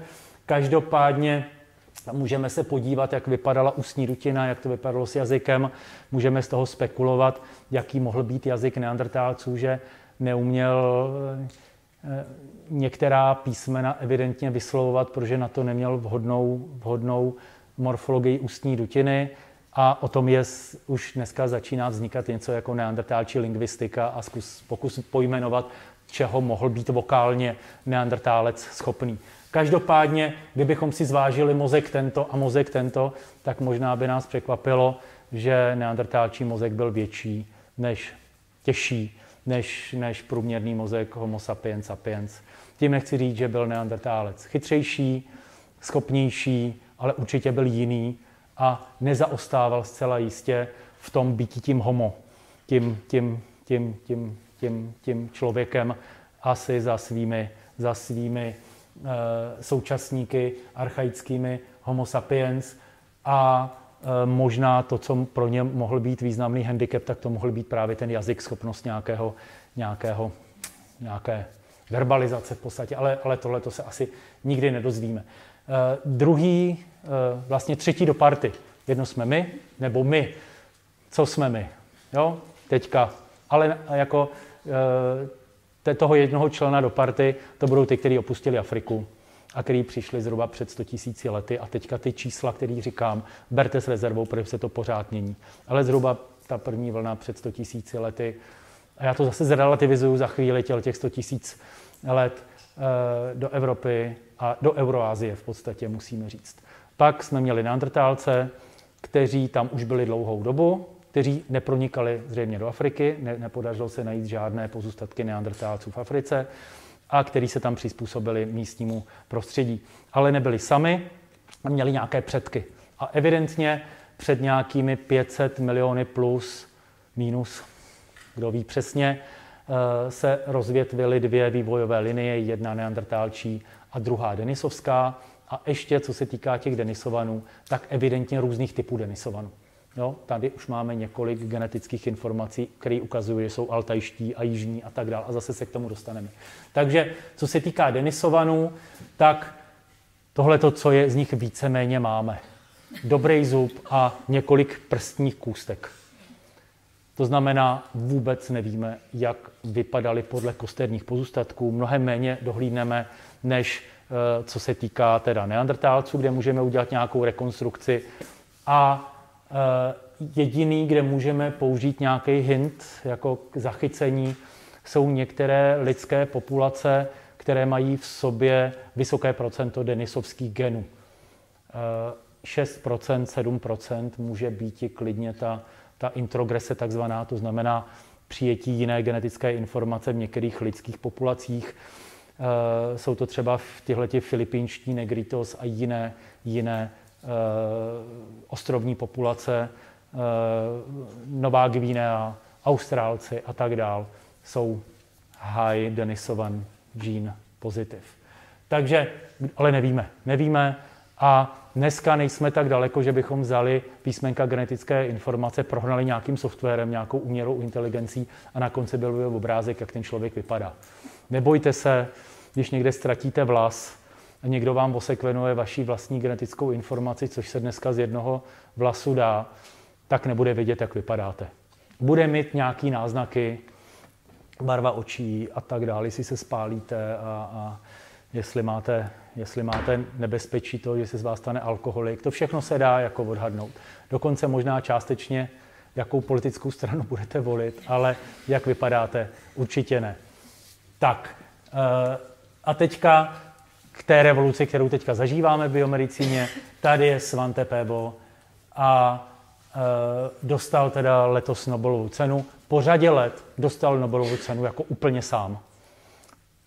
Každopádně můžeme se podívat, jak vypadala ústní dutina, jak to vypadalo s jazykem. Můžeme z toho spekulovat, jaký mohl být jazyk neandertálců, že neuměl některá písmena evidentně vyslovovat, protože na to neměl vhodnou, vhodnou morfologii ústní dutiny a o tom je už dneska začíná vznikat něco jako neandertálčí lingvistika a zkus, pokus pojmenovat, čeho mohl být vokálně neandertálec schopný. Každopádně, kdybychom si zvážili mozek tento a mozek tento, tak možná by nás překvapilo, že neandertálčí mozek byl větší než těžší než, než průměrný mozek Homo sapiens sapiens. Tím nechci říct, že byl neandertálec chytřejší, schopnější, ale určitě byl jiný a nezaostával zcela jistě v tom bytí tím homo, tím, tím, tím, tím, tím, tím člověkem asi za svými, za svými e, současníky archaickými homo sapiens a e, možná to, co pro ně mohl být významný handicap, tak to mohl být právě ten jazyk, schopnost nějakého, nějakého, nějaké verbalizace v podstatě, ale, ale tohle to se asi nikdy nedozvíme. Uh, druhý, uh, vlastně třetí do party. Jedno jsme my, nebo my. Co jsme my? Jo, teďka. Ale jako uh, toho jednoho člena do party, to budou ty, kteří opustili Afriku a kteří přišli zhruba před 100 tisíci lety a teďka ty čísla, které říkám, berte s rezervou, protože se to pořád mění. Ale zhruba ta první vlna před 100 tisíci lety, a já to zase zrelativizuju za chvíli těch 100 tisíc let eh, do Evropy a do Euroázie v podstatě, musíme říct. Pak jsme měli neandertálce, kteří tam už byli dlouhou dobu, kteří nepronikali zřejmě do Afriky, ne, nepodařilo se najít žádné pozůstatky neandertálců v Africe a kteří se tam přizpůsobili místnímu prostředí. Ale nebyli sami, měli nějaké předky. A evidentně před nějakými 500 miliony plus, minus, kdo ví přesně, Eh, se rozvětvily dvě vývojové linie, jedna neandertálčí a druhá denisovská. A ještě, co se týká těch denisovanů, tak evidentně různých typů denisovanů. Jo, tady už máme několik genetických informací, které ukazují, že jsou altajští a jižní a tak dále. A zase se k tomu dostaneme. Takže co se týká denisovanů, tak tohle to, co je z nich víceméně máme. Dobrý zub a několik prstních kůstek. To znamená, vůbec nevíme, jak vypadaly podle kosterních pozůstatků. Mnohem méně dohlídneme, než eh, co se týká teda neandertálců, kde můžeme udělat nějakou rekonstrukci. A eh, jediný, kde můžeme použít nějaký hint jako k zachycení, jsou některé lidské populace, které mají v sobě vysoké procento denisovských genů. 6%, eh, 7% může být klidně ta ta introgrese takzvaná, to znamená přijetí jiné genetické informace v některých lidských populacích. E, jsou to třeba v těchto filipínští negritos a jiné, jiné e, ostrovní populace, e, Nová Gvinea, Austrálci a tak dál jsou high Denisovan gene pozitiv. Takže, ale nevíme. Nevíme a Dneska nejsme tak daleko, že bychom vzali písmenka genetické informace, prohnali nějakým softwarem, nějakou umělou inteligencí a na konci byl by obrázek, jak ten člověk vypadá. Nebojte se, když někde ztratíte vlas někdo vám osekvenuje vaší vlastní genetickou informaci, což se dneska z jednoho vlasu dá, tak nebude vědět, jak vypadáte. Bude mít nějaký náznaky, barva očí a tak dále, jestli se spálíte a, a jestli, máte, jestli máte nebezpečí to, že se z vás stane alkoholik. To všechno se dá jako odhadnout. Dokonce možná částečně, jakou politickou stranu budete volit, ale jak vypadáte, určitě ne. Tak, eh, a teďka k té revoluci, kterou teďka zažíváme v biomedicíně. Tady je Svante Pebo a e, dostal teda letos Nobelovu cenu. Po řadě let dostal Nobelovu cenu jako úplně sám.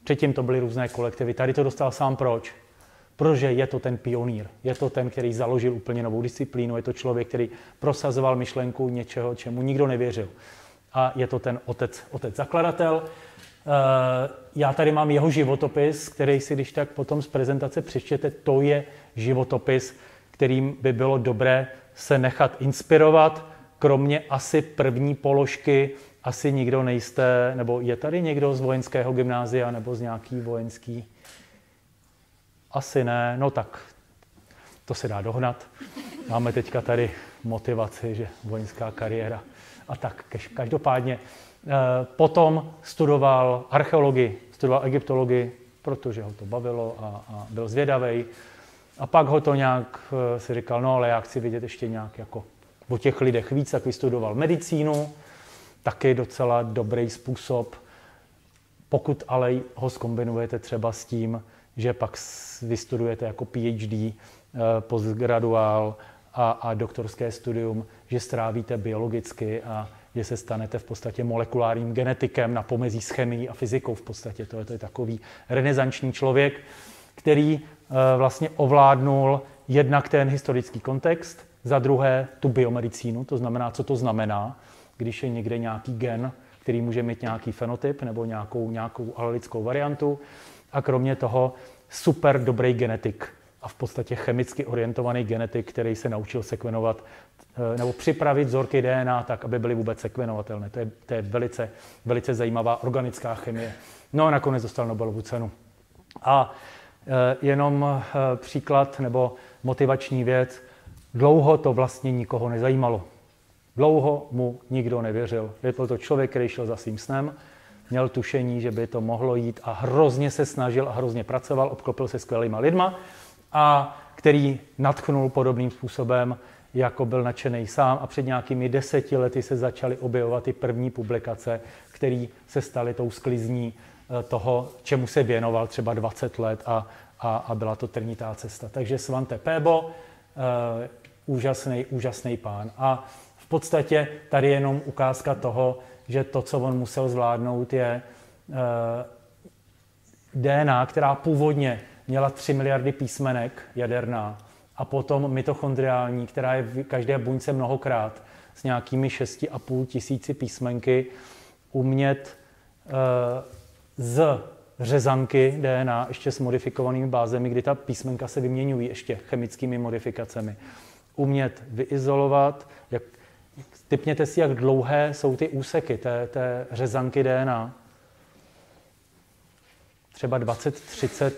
Předtím to byly různé kolektivy. Tady to dostal sám proč? Protože je to ten pionýr, je to ten, který založil úplně novou disciplínu, je to člověk, který prosazoval myšlenku něčeho, čemu nikdo nevěřil. A je to ten otec, otec zakladatel. Eh, já tady mám jeho životopis, který si když tak potom z prezentace přečtěte, to je životopis, kterým by bylo dobré se nechat inspirovat, kromě asi první položky, asi nikdo nejste, nebo je tady někdo z vojenského gymnázia nebo z nějaký vojenský? Asi ne, no tak to se dá dohnat. Máme teďka tady motivaci, že vojenská kariéra a tak. Každopádně Eh, potom studoval archeologii, studoval egyptologii, protože ho to bavilo a, a byl zvědavý. A pak ho to nějak eh, si říkal, no ale já chci vidět ještě nějak jako o těch lidech víc, tak vystudoval medicínu, taky docela dobrý způsob, pokud ale ho skombinujete třeba s tím, že pak vystudujete jako PhD, eh, postgraduál a, a doktorské studium, že strávíte biologicky a že se stanete v podstatě molekulárním genetikem na pomezí s chemií a fyzikou v podstatě. To je, to je takový renesanční člověk, který eh, vlastně ovládnul jednak ten historický kontext, za druhé tu biomedicínu, to znamená, co to znamená, když je někde nějaký gen, který může mít nějaký fenotyp nebo nějakou, nějakou alelickou variantu a kromě toho super dobrý genetik a v podstatě chemicky orientovaný genetik, který se naučil sekvenovat Eh, nebo připravit vzorky DNA tak, aby byly vůbec sekvenovatelné. To je, to je velice, velice zajímavá organická chemie. No a nakonec dostal Nobelovu cenu. A e, jenom e, příklad nebo motivační věc. Dlouho to vlastně nikoho nezajímalo. Dlouho mu nikdo nevěřil. Byl to člověk, který šel za svým snem, měl tušení, že by to mohlo jít a hrozně se snažil a hrozně pracoval, obklopil se skvělýma lidma a který natchnul podobným způsobem jako byl nadšený sám a před nějakými deseti lety se začaly objevovat ty první publikace, které se staly tou sklizní eh, toho, čemu se věnoval třeba 20 let a, a, a byla to trnitá cesta. Takže Svante Pébo, úžasný, úžasný pán. A v podstatě tady je jenom ukázka toho, že to, co on musel zvládnout, je eh, DNA, která původně měla 3 miliardy písmenek jaderná, a potom mitochondriální, která je v každé buňce mnohokrát s nějakými 6,5 tisíci písmenky, umět e, z řezanky DNA ještě s modifikovanými bázemi, kdy ta písmenka se vyměňují ještě chemickými modifikacemi. Umět vyizolovat, typněte si, jak dlouhé jsou ty úseky té, té řezanky DNA. Třeba 20-30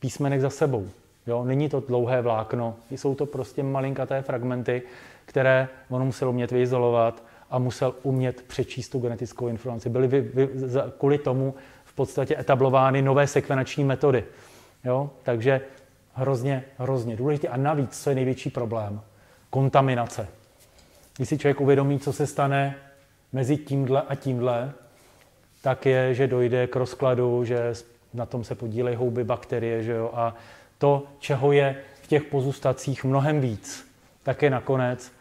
písmenek za sebou. Jo, není to dlouhé vlákno, jsou to prostě malinkaté fragmenty, které on musel umět vyizolovat a musel umět přečíst tu genetickou informaci. Byly vy, vy, kvůli tomu v podstatě etablovány nové sekvenační metody. Jo? Takže hrozně, hrozně důležité. A navíc, co je největší problém? Kontaminace. Když si člověk uvědomí, co se stane mezi tímhle a tímhle, tak je, že dojde k rozkladu, že na tom se podílejí houby, bakterie, že jo, a to, čeho je v těch pozůstacích mnohem víc, tak je nakonec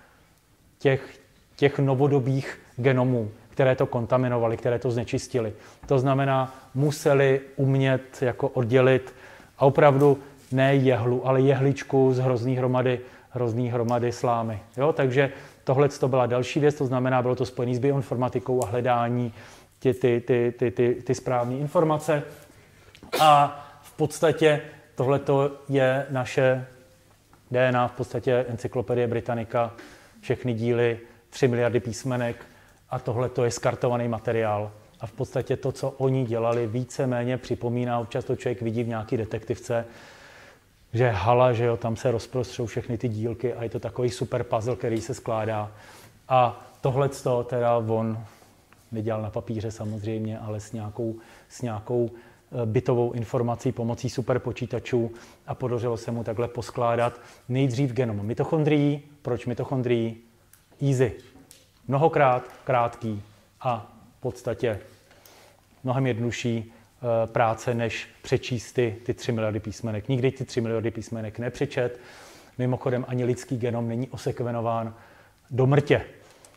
těch, těch novodobých genomů, které to kontaminovaly, které to znečistily. To znamená, museli umět jako oddělit a opravdu ne jehlu, ale jehličku z hrozný hromady, hrozný hromady slámy. Jo? Takže tohle to byla další věc, to znamená, bylo to spojené s bioinformatikou a hledání ty, ty, ty, ty, ty, ty správné informace. A v podstatě Tohle je naše DNA, v podstatě encyklopedie Britannica, všechny díly, 3 miliardy písmenek a tohle je skartovaný materiál. A v podstatě to, co oni dělali, více méně připomíná, občas to člověk vidí v nějaký detektivce, že hala, že jo, tam se rozprostřou všechny ty dílky a je to takový super puzzle, který se skládá. A tohle to teda on nedělal na papíře samozřejmě, ale s nějakou, s nějakou eh, bytovou informací pomocí superpočítačů a podařilo se mu takhle poskládat nejdřív genom mitochondrií. Proč mitochondrií? Easy. Mnohokrát krátký a v podstatě mnohem jednodušší práce, než přečíst ty, ty 3 miliardy písmenek. Nikdy ty 3 miliardy písmenek nepřečet. Mimochodem ani lidský genom není osekvenován do mrtě.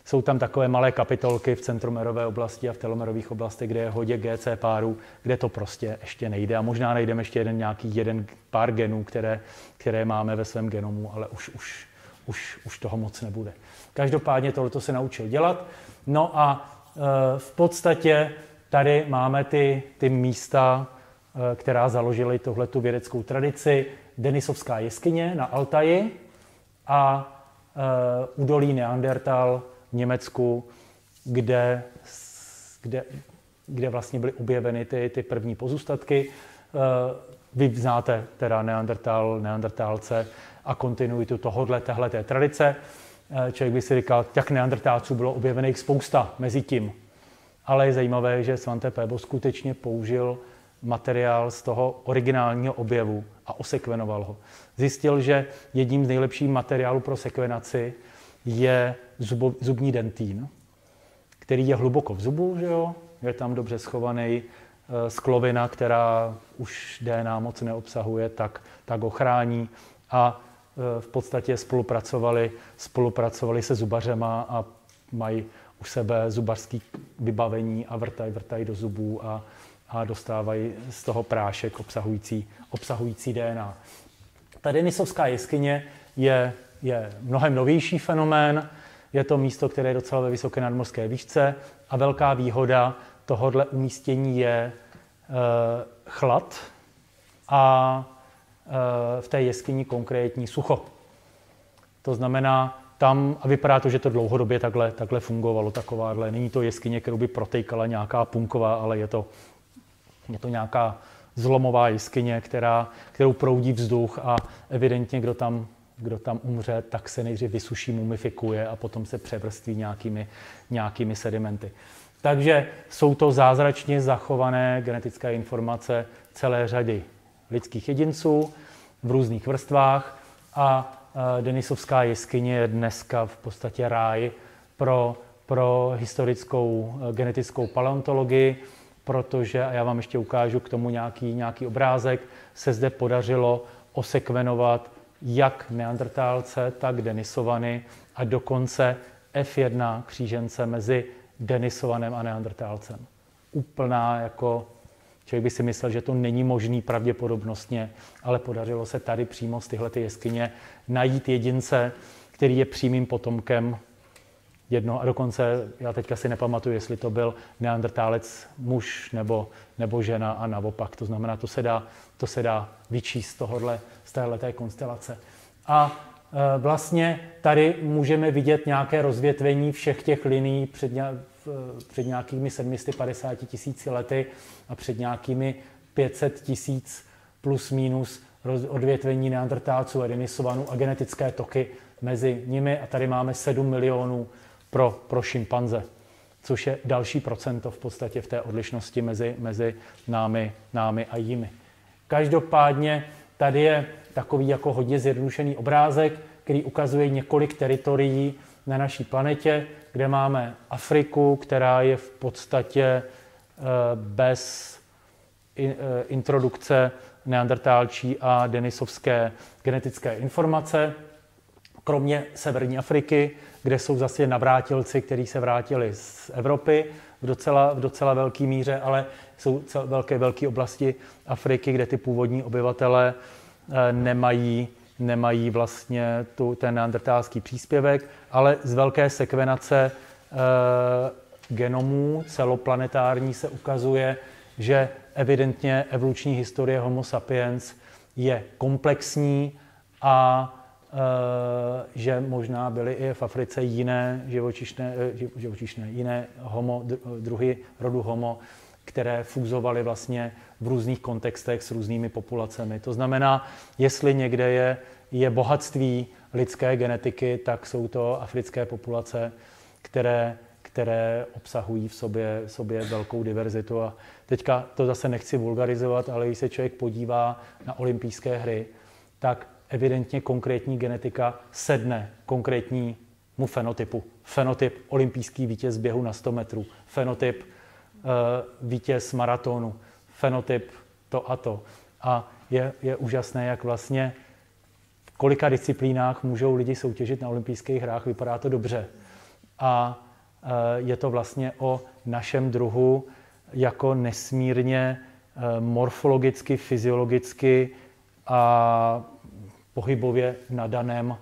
Jsou tam takové malé kapitolky v centromerové oblasti a v telomerových oblastech, kde je hodně GC párů, kde to prostě ještě nejde. A možná najdeme ještě jeden nějaký jeden pár genů, které, které máme ve svém genomu, ale už, už, už, už toho moc nebude. Každopádně tohle se naučil dělat. No a e, v podstatě tady máme ty, ty místa, e, která založily tuhletu vědeckou tradici. Denisovská jeskyně na Altaji a e, údolí Neandertal Německu, kde, kde, kde vlastně byly objeveny ty, ty první pozůstatky. Eh, vy znáte teda Neandertal, Neandertálce a kontinuitu tohohle, téhleté tradice. Eh, člověk by si říkal, jak Neandertálců bylo objevených spousta mezi tím. Ale je zajímavé, že Svante Pébo skutečně použil materiál z toho originálního objevu a osekvenoval ho. Zjistil, že jedním z nejlepších materiálů pro sekvenaci je zubo, zubní dentín, který je hluboko v zubu, že jo? je tam dobře schovaný eh, sklovina, která už DNA moc neobsahuje, tak, tak ho chrání a eh, v podstatě spolupracovali, spolupracovali se zubařema a mají u sebe zubařský vybavení a vrtají vrtaj do zubů a, a dostávají z toho prášek obsahující, obsahující DNA. Ta Denisovská jeskyně je je mnohem novější fenomén, je to místo, které je docela ve vysoké nadmorské výšce a velká výhoda tohohle umístění je e, chlad a e, v té jeskyni konkrétní sucho. To znamená, tam, a vypadá to, že to dlouhodobě takhle, takhle fungovalo, takováhle, není to jeskyně, kterou by protejkala nějaká punková, ale je to, je to nějaká zlomová jeskyně, která, kterou proudí vzduch a evidentně, kdo tam kdo tam umře, tak se nejdřív vysuší, mumifikuje a potom se převrství nějakými, nějakými sedimenty. Takže jsou to zázračně zachované genetické informace celé řady lidských jedinců v různých vrstvách a Denisovská jeskyně je dneska v podstatě ráj pro, pro historickou genetickou paleontologii, protože, a já vám ještě ukážu k tomu nějaký, nějaký obrázek, se zde podařilo osekvenovat jak neandertálce, tak denisovany a dokonce F1 křížence mezi denisovanem a neandertálcem. Úplná jako Člověk by si myslel, že to není možný pravděpodobnostně, ale podařilo se tady přímo z tyhle jeskyně najít jedince, který je přímým potomkem jedno, a dokonce já teďka si nepamatuju, jestli to byl neandertálec muž nebo, nebo žena a naopak. To znamená, to se dá, to se dá vyčíst z tohohle, z téhleté konstelace. A e, vlastně tady můžeme vidět nějaké rozvětvení všech těch liní před, ně, před nějakými 750 tisíci lety a před nějakými 500 tisíc plus minus odvětvení neandertálců a denisovanů a genetické toky mezi nimi. A tady máme 7 milionů pro, pro šimpanze, což je další procento v podstatě v té odlišnosti mezi, mezi námi, námi a jimi. Každopádně tady je takový jako hodně zjednodušený obrázek, který ukazuje několik teritorií na naší planetě, kde máme Afriku, která je v podstatě eh, bez eh, introdukce neandertálčí a denisovské genetické informace. Kromě severní Afriky, kde jsou zase navrátilci, kteří se vrátili z Evropy v docela, v docela velké míře, ale jsou cel, velké, velké oblasti Afriky, kde ty původní obyvatele eh, nemají, nemají vlastně tu, ten neandertálský příspěvek, ale z velké sekvenace eh, genomů celoplanetární se ukazuje, že evidentně evoluční historie Homo sapiens je komplexní a Eh, že možná byly i v Africe jiné živočišné, eh, živočišné jiné homo, druhy rodu homo, které fúzovaly vlastně v různých kontextech s různými populacemi. To znamená, jestli někde je, je bohatství lidské genetiky, tak jsou to africké populace, které, které obsahují v sobě, sobě velkou diverzitu. A teďka to zase nechci vulgarizovat, ale když se člověk podívá na olympijské hry, tak evidentně konkrétní genetika sedne konkrétnímu fenotypu. Fenotyp olympijský vítěz běhu na 100 metrů, fenotyp uh, vítěz maratonu, fenotyp to a to. A je, je úžasné, jak vlastně v kolika disciplínách můžou lidi soutěžit na olympijských hrách, vypadá to dobře. A je to vlastně o našem druhu jako nesmírně uh, morfologicky, fyziologicky a pohybově na daném,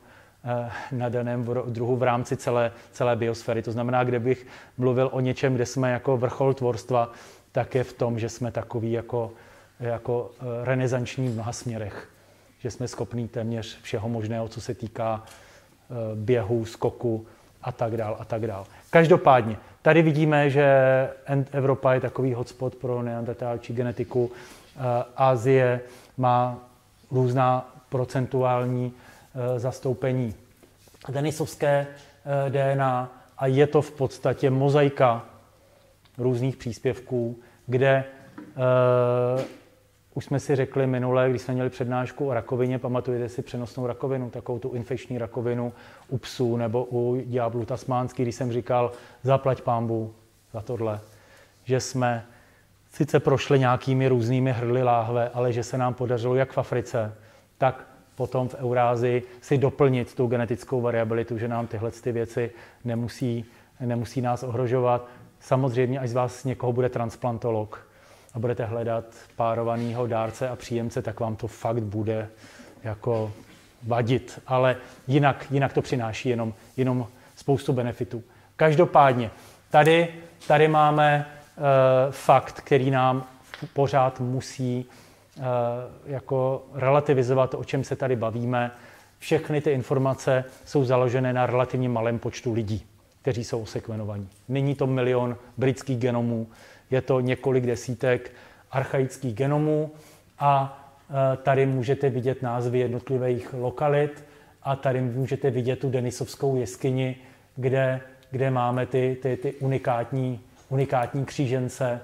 eh, na daném druhu v rámci celé, celé biosféry. To znamená, kde bych mluvil o něčem, kde jsme jako vrchol tvorstva, tak je v tom, že jsme takový jako, jako eh, renesanční v mnoha směrech. Že jsme schopní téměř všeho možného, co se týká eh, běhu, skoku a tak dál a tak dál. Každopádně, tady vidíme, že Evropa je takový hotspot pro neandertálčí genetiku. Asie má různá procentuální eh, zastoupení denisovské eh, DNA a je to v podstatě mozaika různých příspěvků, kde už jsme si řekli minule, když jsme měli přednášku o rakovině, pamatujete si přenosnou rakovinu, takovou tu infekční rakovinu u psů nebo u diablu tasmánský, když jsem říkal, zaplať pámbu za tohle, že jsme sice prošli nějakými různými hrdly láhve, ale že se nám podařilo jak v Africe, tak potom v Eurázii si doplnit tu genetickou variabilitu, že nám tyhle ty věci nemusí, nemusí nás ohrožovat. Samozřejmě, až z vás někoho bude transplantolog a budete hledat párovaného dárce a příjemce, tak vám to fakt bude jako vadit. Ale jinak, jinak to přináší jenom, jenom spoustu benefitů. Každopádně, tady, tady máme uh, fakt, který nám pořád musí Eh, jako relativizovat o čem se tady bavíme. Všechny ty informace jsou založené na relativně malém počtu lidí, kteří jsou osekvenovaní. Není to milion britských genomů, je to několik desítek archaických genomů a tady můžete vidět názvy jednotlivých lokalit a tady můžete vidět tu Denisovskou jeskyni, kde, kde máme ty, ty, ty unikátní, unikátní křížence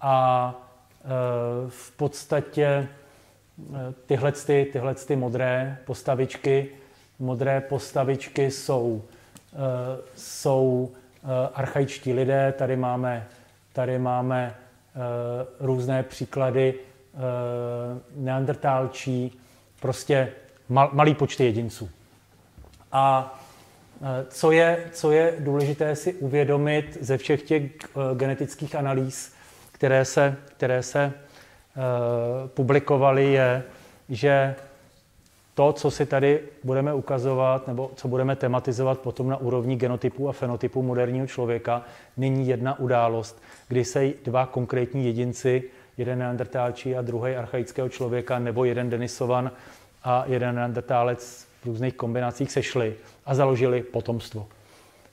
a Eh, v podstatě eh, tyhle, ty, tyhle ty modré postavičky, modré postavičky jsou, eh, jsou archaičtí lidé. Tady máme, tady máme různé příklady neandertálčí, prostě mal, malý počty jedinců. A co je, co je důležité si uvědomit ze všech těch genetických analýz, které se, které se publikovaly, je, že to, co si tady budeme ukazovat, nebo co budeme tematizovat potom na úrovni genotypu a fenotypu moderního člověka, není jedna událost, kdy se dva konkrétní jedinci, jeden neandertálčí a druhý archaického člověka, nebo jeden Denisovan a jeden neandertálec v různých kombinacích sešli a založili potomstvo.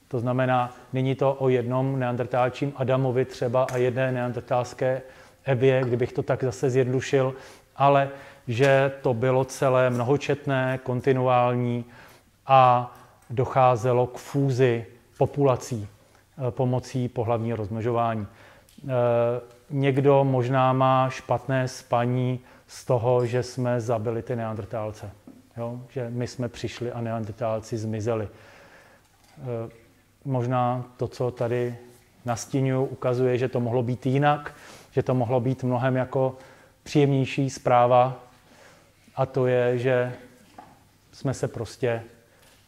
To znamená, není to o jednom neandertálčím Adamovi třeba a jedné neandertálské Evě, kdybych to tak zase zjednodušil, ale že to bylo celé mnohočetné, kontinuální a docházelo k fúzi populací eh, pomocí pohlavního rozmnožování. Někdo možná má špatné spaní z toho, že jsme zabili ty neandertálce. Jo? Že my jsme přišli a neandertálci zmizeli. Eh, možná to, co tady nastínuju, ukazuje, že to mohlo být jinak, že to mohlo být mnohem jako příjemnější zpráva a to je, že jsme se prostě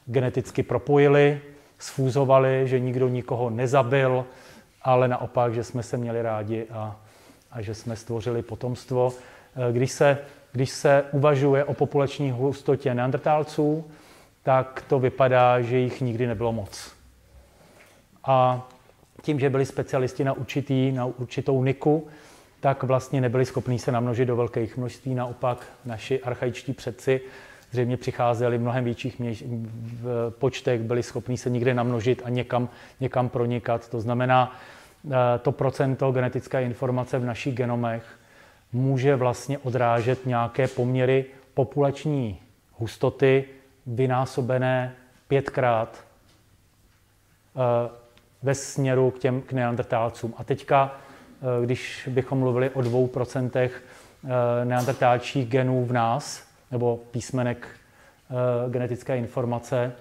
geneticky propojili, sfúzovali, že nikdo nikoho nezabil, ale naopak, že jsme se měli rádi a, a že jsme stvořili potomstvo. Když se, když se uvažuje o populační hustotě neandertálců, tak to vypadá, že jich nikdy nebylo moc a tím, že byli specialisti na, určitý, na určitou niku, tak vlastně nebyli schopni se namnožit do velkých množství. Naopak naši archaičtí předci zřejmě přicházeli v mnohem větších v počtech, byli schopni se někde namnožit a někam, někam pronikat. To znamená, to procento genetické informace v našich genomech může vlastně odrážet nějaké poměry populační hustoty vynásobené pětkrát eh, ve směru k těm k neandertálcům. A teďka, eh, když bychom mluvili o dvou procentech eh, neandertálčích genů v nás, nebo písmenek genetické informace,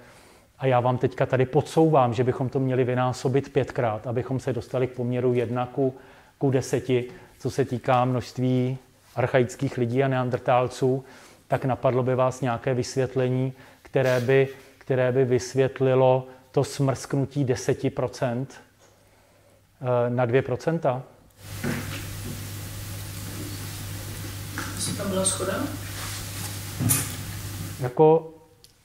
a já vám teďka tady podsouvám, že bychom to měli vynásobit pětkrát, abychom se dostali k poměru jedna ku, ku deseti, co se týká množství archaických lidí a neandertálců, tak napadlo by vás nějaké vysvětlení, které by, které by vysvětlilo to smrsknutí 10% eh, na 2%? Co tam byla schoda? Jako,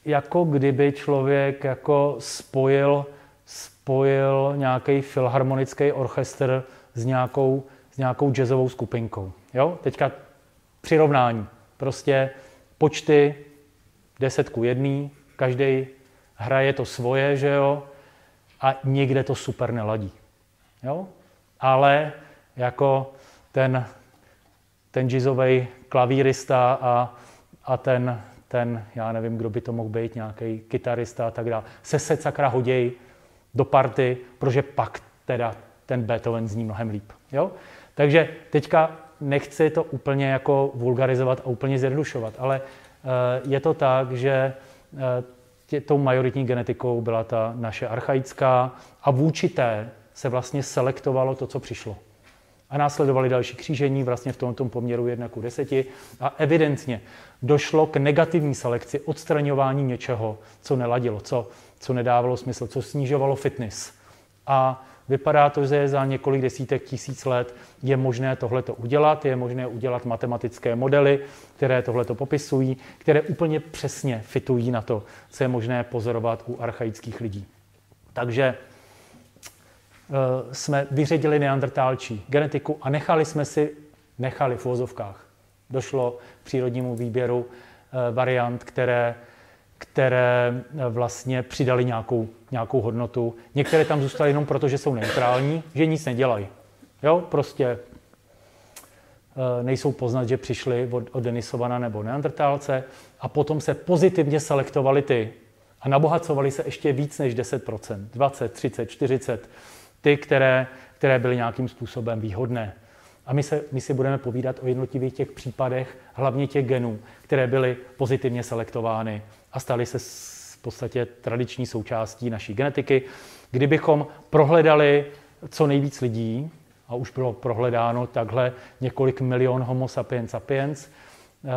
jako kdyby člověk jako spojil, spojil nějaký filharmonický orchestr s nějakou, s nějakou jazzovou skupinkou. Jo? Teďka přirovnání. Prostě počty 10 ku 1, každý hraje to svoje, že jo, a někde to super neladí. Jo? Ale jako ten, ten jazzový klavírista a, a ten, ten, já nevím, kdo by to mohl být, nějaký kytarista a tak dále, se se sakra hoděj do party, protože pak teda ten Beethoven zní mnohem líp. Jo? Takže teďka nechci to úplně jako vulgarizovat a úplně zjednodušovat, ale eh, je to tak, že eh, tě, tou majoritní genetikou byla ta naše archaická a vůči té se vlastně selektovalo to, co přišlo. A následovali další křížení vlastně v tomto poměru 1 k 10 a evidentně došlo k negativní selekci, odstraňování něčeho, co neladilo, co, co nedávalo smysl, co snižovalo fitness. A Vypadá to, že za několik desítek tisíc let je možné tohleto udělat, je možné udělat matematické modely, které tohleto popisují, které úplně přesně fitují na to, co je možné pozorovat u archaických lidí. Takže jsme vyředili neandertálčí genetiku a nechali jsme si, nechali v vozovkách. Došlo k přírodnímu výběru e, variant, které které eh, vlastně přidali nějakou, nějakou hodnotu. Některé tam zůstaly jenom proto, že jsou neutrální, že nic nedělají. Jo, prostě eh, nejsou poznat, že přišli od, od Denisovana nebo Neandertálce a potom se pozitivně selektovali ty a nabohacovali se ještě víc než 10%, 20, 30, 40, ty, které, které byly nějakým způsobem výhodné. A my, se, my si budeme povídat o jednotlivých těch případech, hlavně těch genů, které byly pozitivně selektovány a staly se v podstatě tradiční součástí naší genetiky. Kdybychom prohledali co nejvíc lidí, a už bylo prohledáno takhle několik milion homo sapiens sapiens, eh,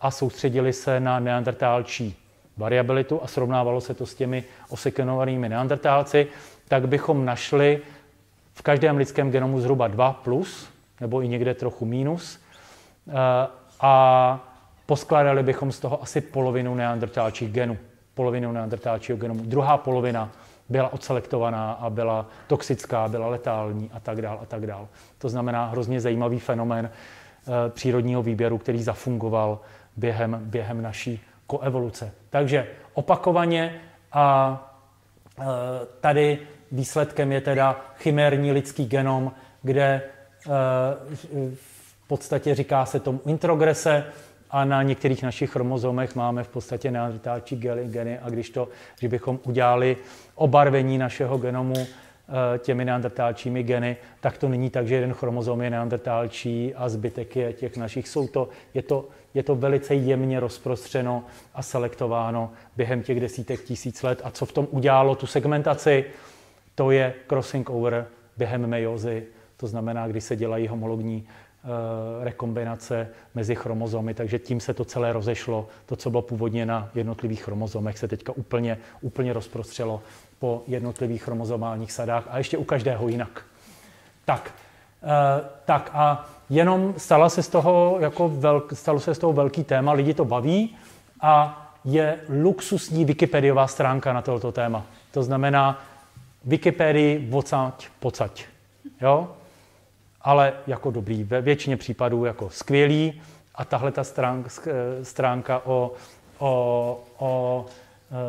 a soustředili se na neandertálčí variabilitu a srovnávalo se to s těmi osekenovanými neandertálci, tak bychom našli v každém lidském genomu zhruba 2 plus, nebo i někde trochu mínus. Eh, a poskládali bychom z toho asi polovinu neandertálčích genů, polovinu neandertálčího genomu. Druhá polovina byla odselektovaná a byla toxická, byla letální a tak dál a tak dál. To znamená hrozně zajímavý fenomén e, přírodního výběru, který zafungoval během, během naší koevoluce. Takže opakovaně a e, tady výsledkem je teda chimérní lidský genom, kde e, v podstatě říká se tomu introgrese, a na některých našich chromozomech máme v podstatě neandertálčí geny a když to, že bychom udělali obarvení našeho genomu eh, těmi neandertálčími geny, tak to není tak, že jeden chromozom je neandertálčí a zbytek je těch našich. Jsou to, je, to, je to velice jemně rozprostřeno a selektováno během těch desítek tisíc let. A co v tom udělalo tu segmentaci, to je crossing over během mejozy, to znamená, kdy se dělají homologní Eh, rekombinace mezi chromozomy, takže tím se to celé rozešlo. To, co bylo původně na jednotlivých chromozomech, se teďka úplně, úplně rozprostřelo po jednotlivých chromozomálních sadách a ještě u každého jinak. Tak, eh, tak a jenom stala se z toho jako velk, stalo se z toho velký téma, lidi to baví a je luxusní Wikipediová stránka na toto téma. To znamená Wikipedii vocať, pocať. Jo? ale jako dobrý, ve většině případů jako skvělý. A tahle ta stránka, stránka o, o, o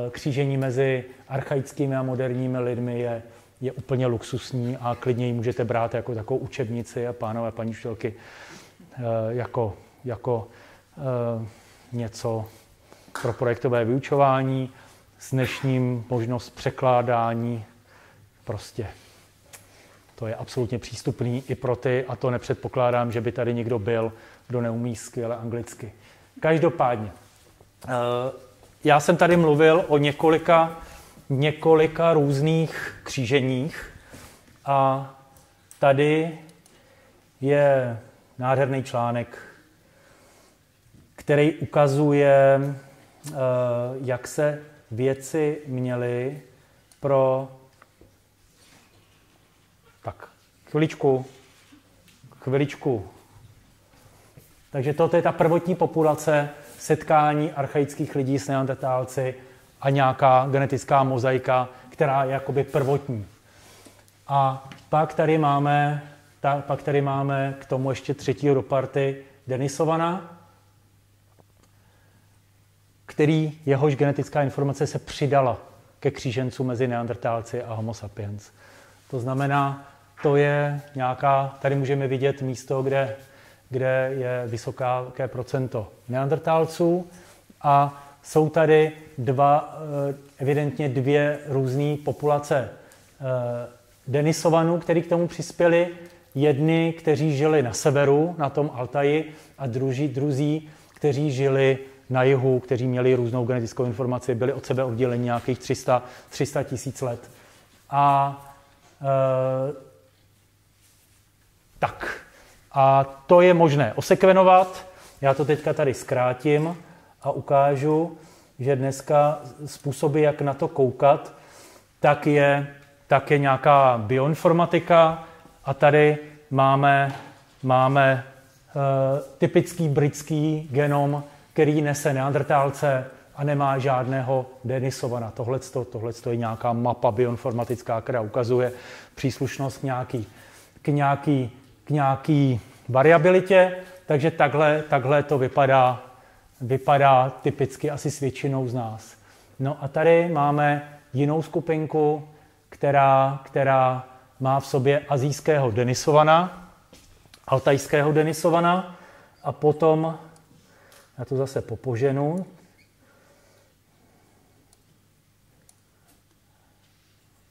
e, křížení mezi archaickými a moderními lidmi je, je úplně luxusní a klidně ji můžete brát jako takovou učebnici a pánové, paní učitelky jako, jako něco pro projektové vyučování s dnešním možnost překládání. Prostě to je absolutně přístupný i pro ty a to nepředpokládám, že by tady někdo byl, kdo neumí skvěle anglicky. Každopádně, eh, já jsem tady mluvil o několika, několika různých kříženích a tady je nádherný článek, který ukazuje, eh, jak se věci měly pro... Tak, chviličku, chviličku. Takže toto je ta prvotní populace setkání archaických lidí s neandertálci a nějaká genetická mozaika, která je jakoby prvotní. A pak tady máme, ta, pak tady máme k tomu ještě třetího do party Denisovana, který jehož genetická informace se přidala ke kříženců mezi neandertálci a homo sapiens. To znamená, to je nějaká, tady můžeme vidět místo, kde, kde je vysoké procento neandertálců a jsou tady dva, eh, evidentně dvě různé populace eh, Denisovanů, který k tomu přispěli. Jedni, kteří žili na severu, na tom Altaji, a druzí, druzí kteří žili na jihu, kteří měli různou genetickou informaci, byli od sebe odděleni nějakých 300, 300 tisíc let. A e, tak. A to je možné osekvenovat. Já to teďka tady zkrátím a ukážu, že dneska způsoby, jak na to koukat, tak je, tak je nějaká bioinformatika a tady máme, máme e, typický britský genom který nese neandrtálce a nemá žádného Denisovana. Tohle je nějaká mapa bioinformatická, která ukazuje příslušnost k nějaký, k nějaký, k nějaký variabilitě, takže takhle, takhle to vypadá, vypadá typicky asi s většinou z nás. No a tady máme jinou skupinku, která, která má v sobě azijského Denisovana, altajského Denisovana a potom já to zase popoženu.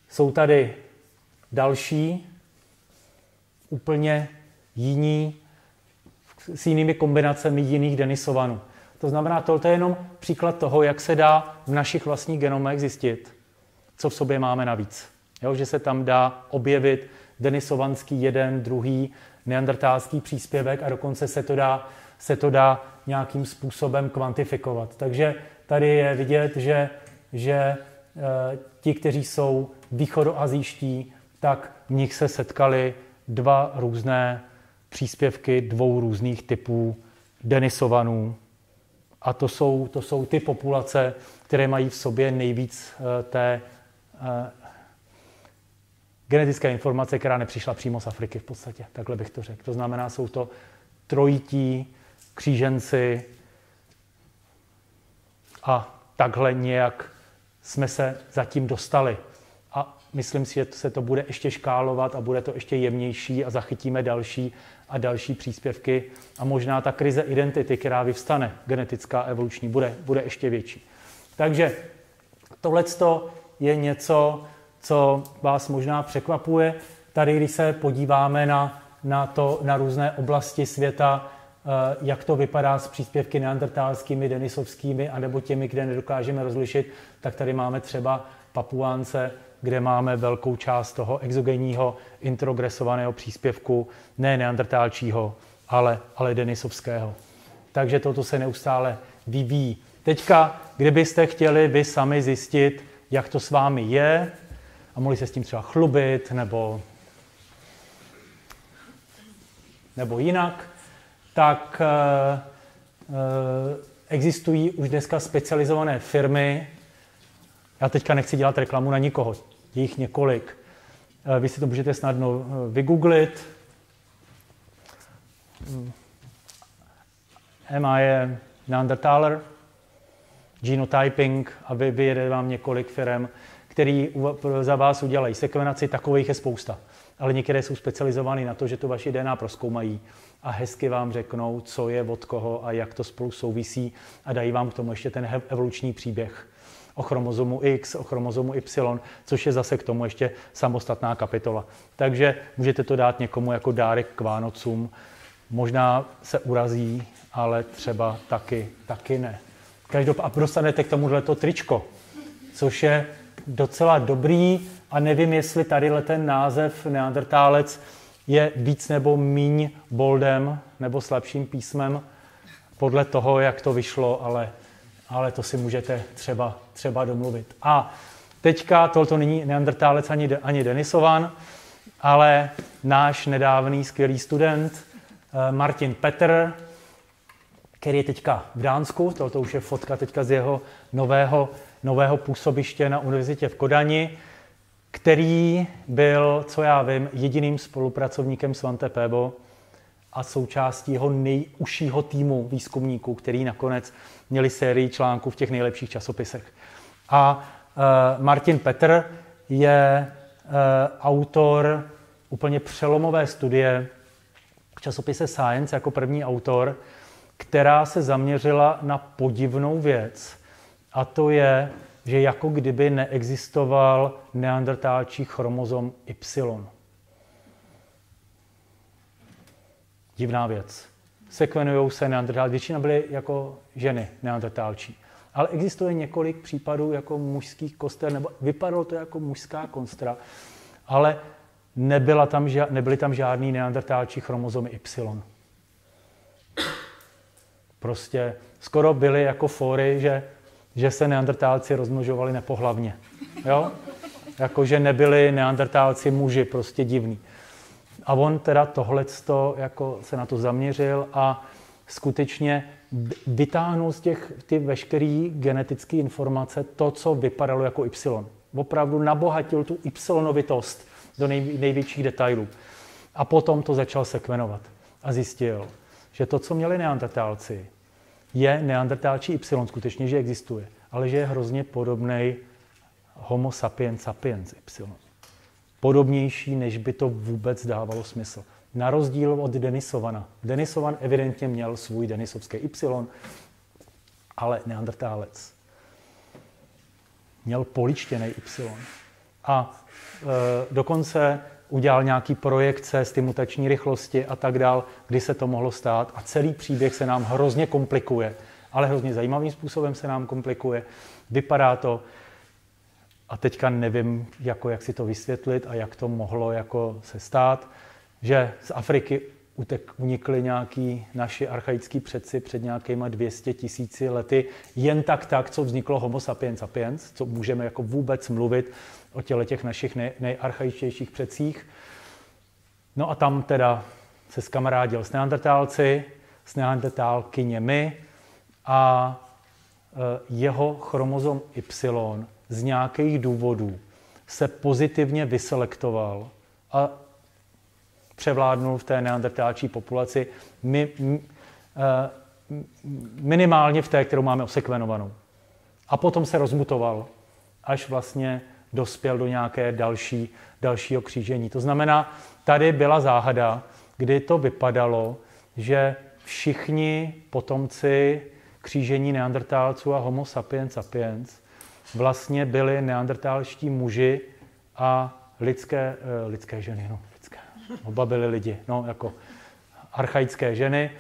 Jsou tady další, úplně jiní, s jinými kombinacemi jiných Denisovanů. To znamená, tohle je jenom příklad toho, jak se dá v našich vlastních genomech zjistit, co v sobě máme navíc. Jo, že se tam dá objevit denisovanský jeden, druhý, neandertálský příspěvek a dokonce se to dá, se to dá nějakým způsobem kvantifikovat. Takže tady je vidět, že, že e, ti, kteří jsou východoazijští, tak v nich se setkali dva různé příspěvky dvou různých typů denisovanů. A to jsou, to jsou ty populace, které mají v sobě nejvíc e, té e, genetické informace, která nepřišla přímo z Afriky v podstatě. Takhle bych to řekl. To znamená, jsou to trojití kříženci a takhle nějak jsme se zatím dostali. Myslím si, že se to bude ještě škálovat a bude to ještě jemnější a zachytíme další a další příspěvky a možná ta krize identity, která vyvstane, genetická, evoluční, bude, bude ještě větší. Takže tohle je něco, co vás možná překvapuje. Tady, když se podíváme na, na, to, na různé oblasti světa, Eh, jak to vypadá s příspěvky neandertálskými, denisovskými, anebo těmi, kde nedokážeme rozlišit, tak tady máme třeba Papuánce, kde máme velkou část toho exogenního introgresovaného příspěvku, ne neandertálčího, ale, ale denisovského. Takže toto se neustále vyvíjí. Teďka, kdybyste chtěli vy sami zjistit, jak to s vámi je, a mohli se s tím třeba chlubit, nebo, nebo jinak, tak eh, eh, existují už dneska specializované firmy. Já teďka nechci dělat reklamu na nikoho, je jich několik. Eh, vy si to můžete snadno vygooglit. je Neanderthaler, genotyping a vyjede vám několik firm, který za vás udělají sekvenaci, takových je spousta. Ale některé jsou specializovány na to, že to vaši DNA proskoumají a hezky vám řeknou, co je od koho a jak to spolu souvisí a dají vám k tomu ještě ten evoluční příběh o chromozomu X, o chromozomu Y, což je zase k tomu ještě samostatná kapitola. Takže můžete to dát někomu jako dárek k Vánocům. Možná se urazí, ale třeba taky, taky ne. Každopádně a dostanete k tomuhle to tričko, což je docela dobrý a nevím, jestli tady ten název neandertálec je víc nebo míň boldem nebo slabším písmem podle toho, jak to vyšlo, ale, ale to si můžete třeba, třeba domluvit. A teďka, tohle není neandertálec ani, ani Denisovan, ale náš nedávný skvělý student eh, Martin Petr, který je teďka v Dánsku, tohle už je fotka teďka z jeho nového, nového působiště na univerzitě v Kodani, který byl, co já vím, jediným spolupracovníkem Svante Pebo a součástí jeho nejužšího týmu výzkumníků, který nakonec měli sérii článků v těch nejlepších časopisech. A uh, Martin Petr je uh, autor úplně přelomové studie v časopise Science jako první autor, která se zaměřila na podivnou věc, a to je, že jako kdyby neexistoval neandertálčí chromozom Y. Divná věc. Sekvenují se neandertálci, většina byly jako ženy neandertálčí. Ale existuje několik případů jako mužských koster, nebo vypadalo to jako mužská kostra, ale nebyla tam, nebyly tam žádný neandertálčí chromozomy Y. Prostě skoro byly jako fóry, že že se neandertálci rozmnožovali nepohlavně. Jo? Jako, že nebyli neandertálci muži, prostě divný. A on teda tohleto jako se na to zaměřil a skutečně vytáhnul z těch ty veškeré genetické informace to, co vypadalo jako Y. Opravdu nabohatil tu Y-novitost do nej, největších detailů. A potom to začal sekvenovat a zjistil, že to, co měli neandertálci, je neandertálčí Y skutečně, že existuje, ale že je hrozně podobný Homo sapiens sapiens Y. Podobnější, než by to vůbec dávalo smysl. Na rozdíl od Denisovana. Denisovan evidentně měl svůj denisovský Y, ale neandertálec měl poličtěný Y. A e, dokonce udělal nějaký projekce z ty mutační rychlosti a tak dál, kdy se to mohlo stát. A celý příběh se nám hrozně komplikuje, ale hrozně zajímavým způsobem se nám komplikuje. Vypadá to, a teďka nevím, jako, jak si to vysvětlit a jak to mohlo jako se stát, že z Afriky utek, unikli nějaký naši archaický předci před nějakýma 200 tisíci lety, jen tak tak, co vzniklo Homo sapiens sapiens, co můžeme jako vůbec mluvit o těle těch našich nej, nejarchaičtějších předcích. No a tam teda se skamarádil s neandertálci, s neandertálkyněmi a e, jeho chromozom Y z nějakých důvodů se pozitivně vyselektoval a převládnul v té neandertálčí populaci mi, m, e, minimálně v té, kterou máme osekvenovanou. A potom se rozmutoval, až vlastně dospěl do nějaké další, dalšího křížení. To znamená, tady byla záhada, kdy to vypadalo, že všichni potomci křížení neandertálců a homo sapiens sapiens vlastně byli neandertálští muži a lidské, eh, lidské ženy, no, lidské, oba byli lidi, no, jako archaické ženy,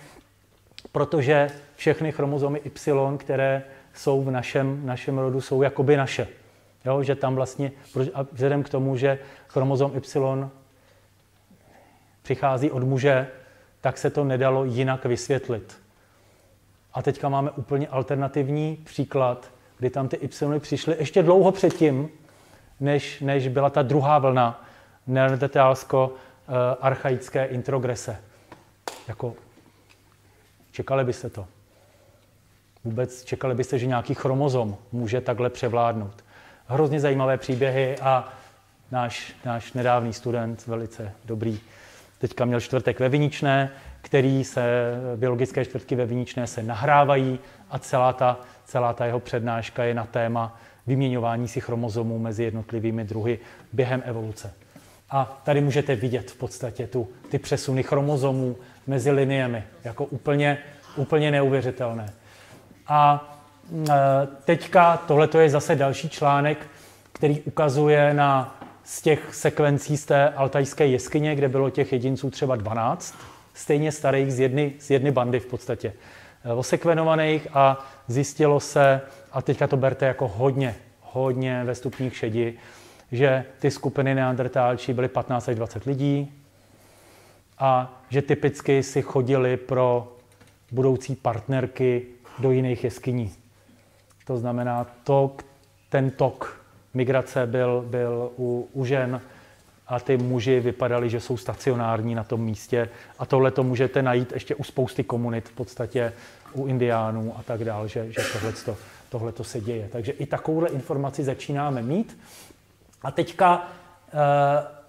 protože všechny chromozomy Y, které jsou v našem, našem rodu, jsou jakoby naše. Jo, že tam vlastně, a vzhledem k tomu, že chromozom Y přichází od muže, tak se to nedalo jinak vysvětlit. A teďka máme úplně alternativní příklad, kdy tam ty Y přišly ještě dlouho předtím, než, než byla ta druhá vlna neandertálsko-archaické introgrese. Jako, čekali byste to. Vůbec čekali byste, že nějaký chromozom může takhle převládnout hrozně zajímavé příběhy a náš, náš nedávný student, velice dobrý, teďka měl čtvrtek ve Viničné, který se, biologické čtvrtky ve Viničné se nahrávají a celá ta, celá ta jeho přednáška je na téma vyměňování si chromozomů mezi jednotlivými druhy během evoluce. A tady můžete vidět v podstatě tu, ty přesuny chromozomů mezi liniemi, jako úplně, úplně neuvěřitelné. A e, teďka tohle je zase další článek, který ukazuje na z těch sekvencí z té altajské jeskyně, kde bylo těch jedinců třeba 12, stejně starých z jedny, z jedny bandy v podstatě, osekvenovaných a zjistilo se, a teďka to berte jako hodně, hodně ve stupních šedi, že ty skupiny neandertálčí byly 15 až 20 lidí a že typicky si chodili pro budoucí partnerky do jiných jeskyní. To znamená, to, ten tok migrace byl, byl u, u žen a ty muži vypadali, že jsou stacionární na tom místě. A tohle to můžete najít ještě u spousty komunit, v podstatě u indiánů a tak dále, že, že tohle to se děje. Takže i takovouhle informaci začínáme mít. A teďka e,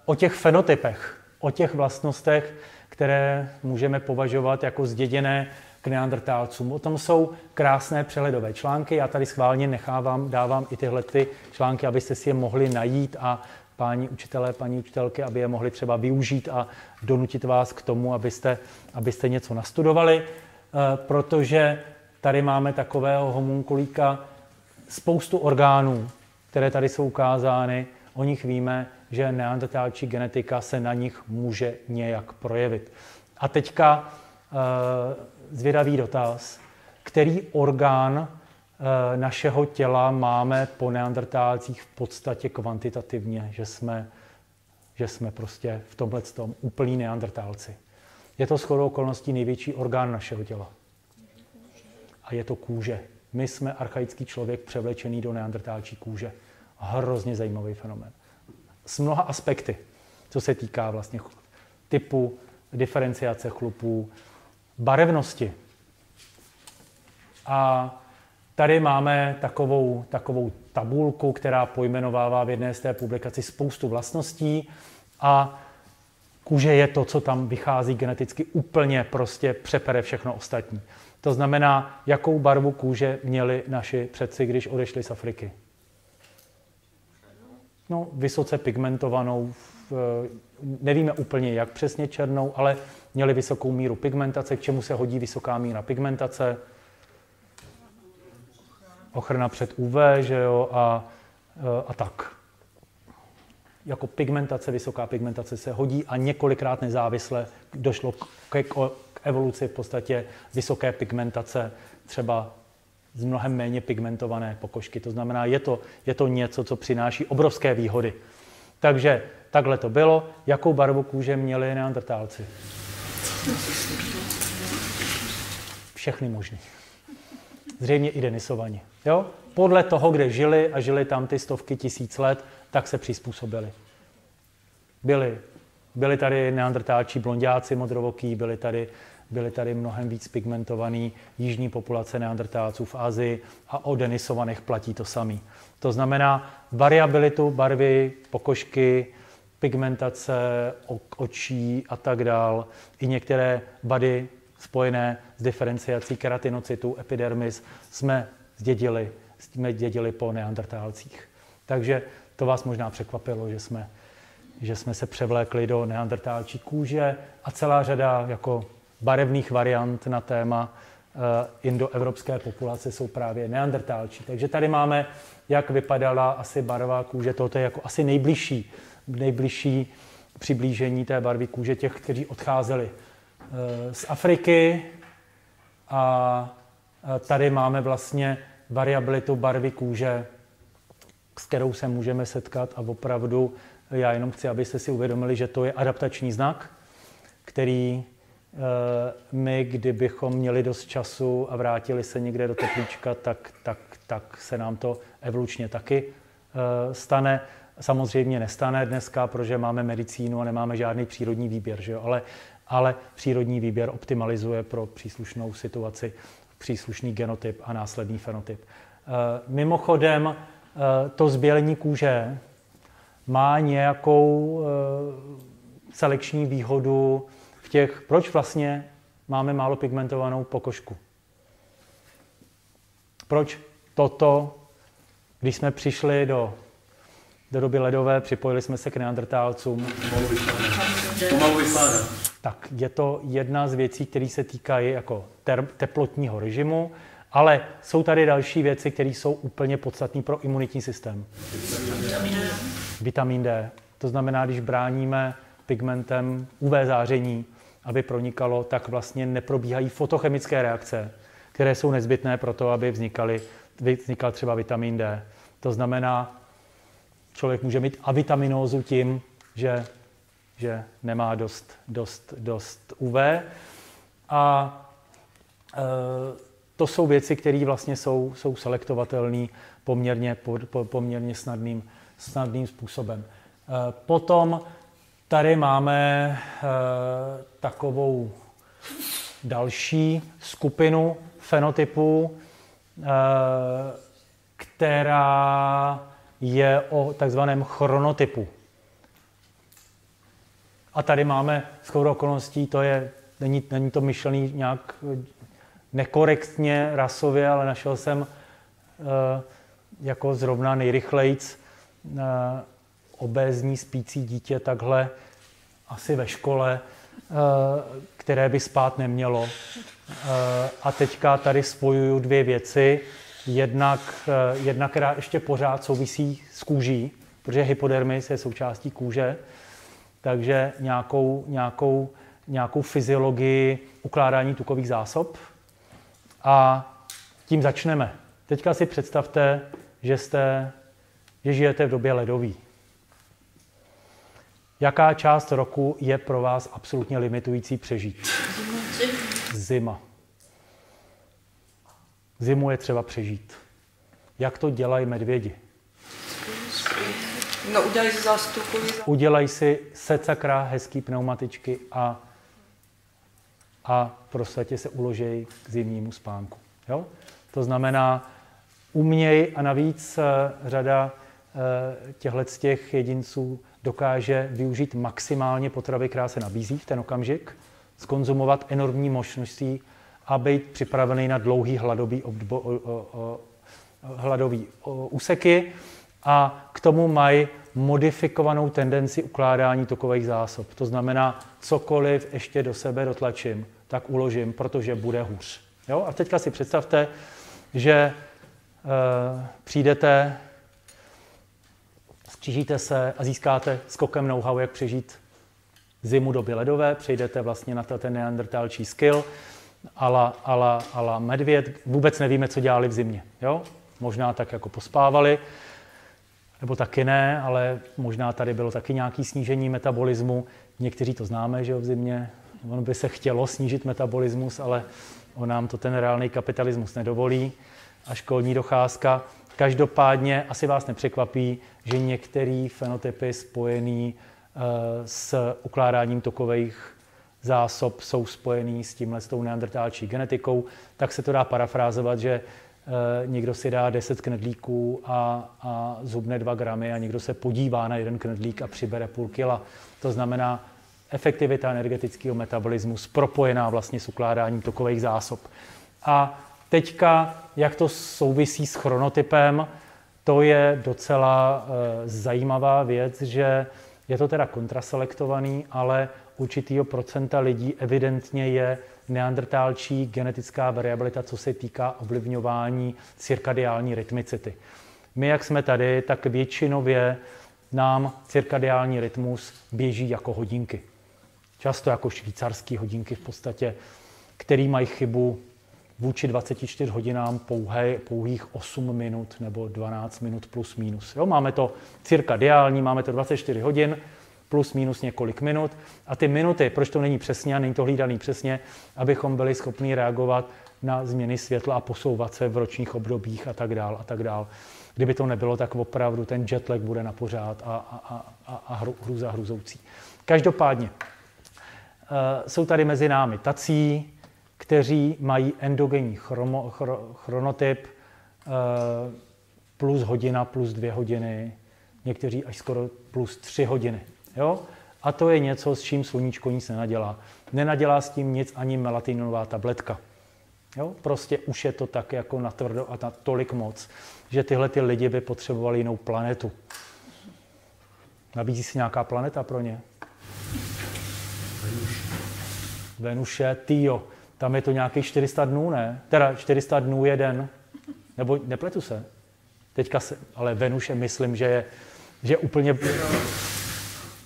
o těch fenotypech, o těch vlastnostech, které můžeme považovat jako zděděné k neandertálcům. O tom jsou krásné přehledové články. Já tady schválně nechávám, dávám i tyhle ty články, abyste si je mohli najít a páni učitelé, paní učitelky, aby je mohli třeba využít a donutit vás k tomu, abyste, abyste něco nastudovali, e, protože tady máme takového homunkulíka, spoustu orgánů, které tady jsou ukázány, o nich víme, že neandertálčí genetika se na nich může nějak projevit. A teďka e, zvědavý dotaz. Který orgán našeho těla máme po neandertálcích v podstatě kvantitativně, že jsme, že jsme prostě v tomhle tom úplný neandertálci. Je to shodou okolností největší orgán našeho těla. A je to kůže. My jsme archaický člověk převlečený do neandertálčí kůže. Hrozně zajímavý fenomén. S mnoha aspekty, co se týká vlastně typu diferenciace chlupů, barevnosti. A tady máme takovou, takovou tabulku, která pojmenovává v jedné z té publikaci spoustu vlastností a kůže je to, co tam vychází geneticky úplně prostě přepere všechno ostatní. To znamená, jakou barvu kůže měli naši předci, když odešli z Afriky. No, vysoce pigmentovanou, nevíme úplně jak přesně černou, ale měli vysokou míru pigmentace, k čemu se hodí vysoká míra pigmentace. Ochrana před UV, že jo, a, a tak. Jako pigmentace, vysoká pigmentace se hodí a několikrát nezávisle došlo k, k, k evoluci v podstatě vysoké pigmentace, třeba z mnohem méně pigmentované pokožky. To znamená, je to, je to něco, co přináší obrovské výhody. Takže takhle to bylo. Jakou barvu kůže měli neandertálci? Všechny možný. Zřejmě i denisovaní. Jo? Podle toho, kde žili a žili tam ty stovky tisíc let, tak se přizpůsobili. Byli, byli tady neandertáči blondiáci modrovoký, byli tady, byli tady mnohem víc pigmentovaný jižní populace neandertáců v Azii a o denisovaných platí to samý. To znamená variabilitu barvy, pokožky, pigmentace očí a tak dál, i některé vady spojené s diferenciací keratinocytů, epidermis, jsme zdědili, jsme dědili po neandertálcích. Takže to vás možná překvapilo, že jsme, že jsme se převlékli do neandertálčí kůže a celá řada jako barevných variant na téma uh, indoevropské populace jsou právě neandertálčí. Takže tady máme, jak vypadala asi barva kůže, toto je jako asi nejbližší nejbližší přiblížení té barvy kůže těch, kteří odcházeli eh, z Afriky. A tady máme vlastně variabilitu barvy kůže, s kterou se můžeme setkat a opravdu já jenom chci, abyste si uvědomili, že to je adaptační znak, který eh, my, kdybychom měli dost času a vrátili se někde do teplíčka, tak, tak, tak se nám to evolučně taky eh, stane samozřejmě nestane dneska, protože máme medicínu a nemáme žádný přírodní výběr, že jo? Ale, ale přírodní výběr optimalizuje pro příslušnou situaci příslušný genotyp a následný fenotyp. E, mimochodem, e, to zbělení kůže má nějakou e, selekční výhodu v těch, proč vlastně máme málo pigmentovanou pokožku. Proč toto Když jsme přišli do, do doby ledové, připojili jsme se k neandertálcům, Pomalu vykládá. Tak je to jedna z věcí, které se týkají jako teplotního režimu, ale jsou tady další věci, které jsou úplně podstatné pro imunitní systém. Vitamin D. To znamená, když bráníme pigmentem UV záření, aby pronikalo, tak vlastně neprobíhají fotochemické reakce, které jsou nezbytné pro to, aby vznikaly, vznikal třeba vitamin D. To znamená, člověk může mít avitaminózu tím, že, že nemá dost, dost, dost UV. A e, to jsou věci, které vlastně jsou, jsou selektovatelné poměrně, po, po, poměrně snadným, snadným způsobem. E, potom tady máme e, takovou další skupinu fenotypů, e, která je o takzvaném chronotypu. A tady máme skoro okolností, to je, není, není to myšlený nějak nekorektně rasově, ale našel jsem uh, jako zrovna nejrychlejc uh, obézní spící dítě takhle asi ve škole, uh, které by spát nemělo. Uh, a teďka tady spojuju dvě věci. Jednak, uh, jedna, která ještě pořád souvisí s kůží, protože hypodermis je součástí kůže, takže nějakou, nějakou, nějakou fyziologii ukládání tukových zásob. A tím začneme. Teďka si představte, že, jste, že žijete v době ledový. Jaká část roku je pro vás absolutně limitující přežít? Zima. Zimu je třeba přežít. Jak to dělají medvědi? No, udělají si zástupový Udělají si secakra hezký pneumatičky a, a v se uložejí k zimnímu spánku. Jo? To znamená, uměj a navíc eh, řada eh, těchto těch jedinců dokáže využít maximálně potravy, která se nabízí v ten okamžik, skonzumovat enormní možností a být připravený na dlouhý hladový, obdbo, hladový úseky a k tomu mají modifikovanou tendenci ukládání tukových zásob. To znamená, cokoliv ještě do sebe dotlačím, tak uložím, protože bude hůř. Jo? A teďka si představte, že e, přijdete, skřížíte se a získáte skokem know-how, jak přežít zimu doby ledové, přejdete vlastně na ten neandertalčí skill, ala, ala, ala medvěd. Vůbec nevíme, co dělali v zimě. Jo? Možná tak jako pospávali, nebo taky ne, ale možná tady bylo taky nějaké snížení metabolismu. Někteří to známe, že jo, v zimě. Ono by se chtělo snížit metabolismus, ale on nám to ten reálný kapitalismus nedovolí. A školní docházka. Každopádně asi vás nepřekvapí, že některé fenotypy spojené s ukládáním tokových zásob jsou spojený s tímhle s tou neandertálčí genetikou, tak se to dá parafrázovat, že někdo si dá 10 knedlíků a, a zhubne 2 gramy a někdo se podívá na jeden knedlík a přibere půl kila. To znamená efektivita energetického metabolismu propojená vlastně s ukládáním tokových zásob. A teďka, jak to souvisí s chronotypem, to je docela e, zajímavá věc, že je to teda kontraselektovaný, ale určitýho procenta lidí evidentně je neandertálčí genetická variabilita, co se týká ovlivňování cirkadiální rytmicity. My, jak jsme tady, tak většinově nám cirkadiální rytmus běží jako hodinky. Často jako švýcarské hodinky v podstatě, který mají chybu vůči 24 hodinám pouhé, pouhých 8 minut nebo 12 minut plus minus. Jo, máme to cirkadiální, máme to 24 hodin, plus minus několik minut. A ty minuty, proč to není přesně a není to hlídaný přesně, abychom byli schopni reagovat na změny světla a posouvat se v ročních obdobích a tak dál a tak dál. Kdyby to nebylo, tak opravdu ten jetlag bude na pořád a, a, a, a hruza hruzoucí. Každopádně uh, jsou tady mezi námi tací, kteří mají endogenní chromo, chro, chronotyp uh, plus hodina, plus dvě hodiny, někteří až skoro plus tři hodiny. Jo? A to je něco, s čím sluníčko nic nenadělá. Nenadělá s tím nic ani melatoninová tabletka. Jo? Prostě už je to tak jako natvrdo a na tolik moc, že tyhle ty lidi by potřebovali jinou planetu. Nabízí si nějaká planeta pro ně? Venuše, Tio. Tam je to nějakých 400 dnů, ne? Teda 400 dnů jeden. Nebo nepletu se. Teďka se, ale Venuše myslím, že je, že je úplně...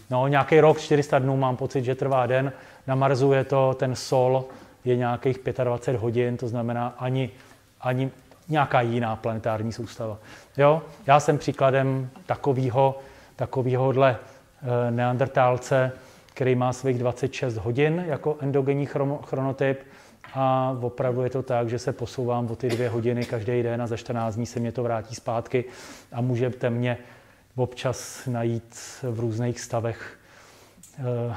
No, nějaký rok, 400 dnů mám pocit, že trvá den. Na Marsu je to, ten Sol je nějakých 25 hodin, to znamená ani, ani nějaká jiná planetární soustava. Jo? Já jsem příkladem takového takovýhohle e, neandertálce, který má svých 26 hodin jako endogenní chronotyp a opravdu je to tak, že se posouvám o ty dvě hodiny každý den a za 14 dní se mě to vrátí zpátky a můžete mě občas najít v různých stavech e,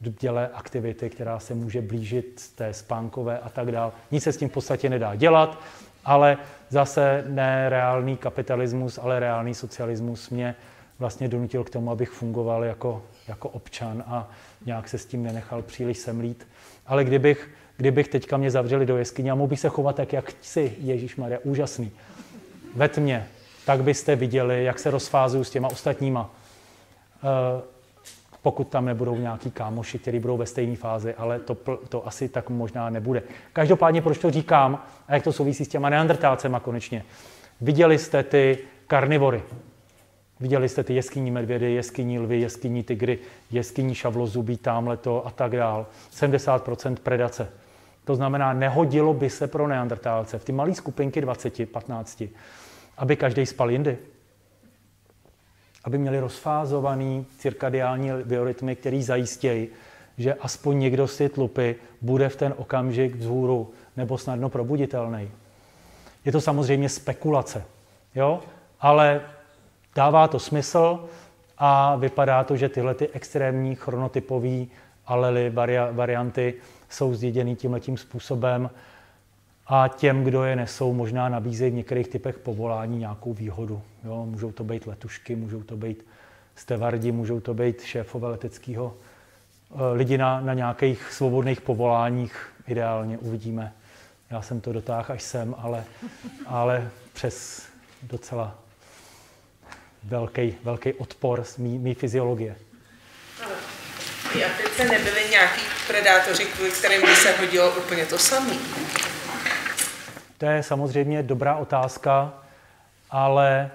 děle aktivity, která se může blížit té spánkové a tak dále. Nic se s tím v podstatě nedá dělat, ale zase ne reálný kapitalismus, ale reálný socialismus mě vlastně donutil k tomu, abych fungoval jako, jako občan a nějak se s tím nenechal příliš semlít. Ale kdybych, kdybych teďka mě zavřeli do jeskyně a mohl bych se chovat tak, jak chci, Ježíš Maria, úžasný, ve tmě, tak byste viděli, jak se rozfázuju s těma ostatníma. Uh, pokud tam nebudou nějaký kámoši, kteří budou ve stejné fázi, ale to, to asi tak možná nebude. Každopádně, proč to říkám a jak to souvisí s těma neandertálcema konečně. Viděli jste ty karnivory, Viděli jste ty jeskyní medvědy, jeskyní lvy, jeskyní tygry, jeskyní šavlozubí, tamhleto a tak dál. 70% predace. To znamená, nehodilo by se pro neandertálce v ty malé skupinky 20, 15, aby každý spal jindy. Aby měli rozfázovaný cirkadiální biorytmy, který zajistějí, že aspoň někdo z ty tlupy bude v ten okamžik vzhůru nebo snadno probuditelný. Je to samozřejmě spekulace, jo? ale Dává to smysl a vypadá to, že tyhle ty extrémní chronotypové alely, varianty jsou zděděny tímhletím způsobem a těm, kdo je nesou, možná nabízejí v některých typech povolání nějakou výhodu. Jo, můžou to být letušky, můžou to být stevardi, můžou to být šéfové leteckého eh, lidi na, na nějakých svobodných povoláních, ideálně uvidíme. Já jsem to dotáhl až sem, ale, ale přes docela velký, velký odpor z mý, mý fyziologie. A teď se nebyli nějaký predátoři, kvůli kterým by se hodilo úplně to samé? To je samozřejmě dobrá otázka, ale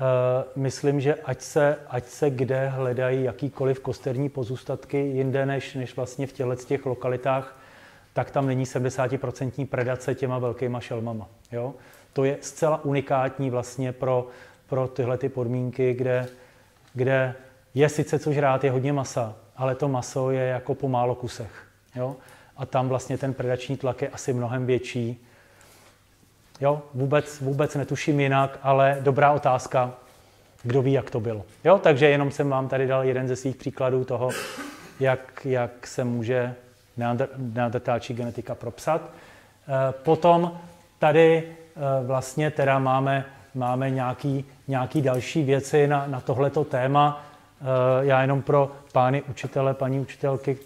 uh, myslím, že ať se, ať se kde hledají jakýkoliv kosterní pozůstatky jinde než, než vlastně v těchto těch lokalitách, tak tam není 70% predace těma velkýma šelmama. Jo? To je zcela unikátní vlastně pro, pro tyhle ty podmínky, kde, kde je sice co žrát, je hodně masa, ale to maso je jako po málo kusech. Jo? A tam vlastně ten predační tlak je asi mnohem větší. Jo? Vůbec, vůbec netuším jinak, ale dobrá otázka. Kdo ví, jak to bylo. Jo? Takže jenom jsem vám tady dal jeden ze svých příkladů toho, jak, jak se může neandertálčí genetika propsat. Eh, potom tady eh, vlastně teda máme máme nějaký, nějaký další věci na, na tohleto téma. Eh, já jenom pro pány učitele, paní učitelky,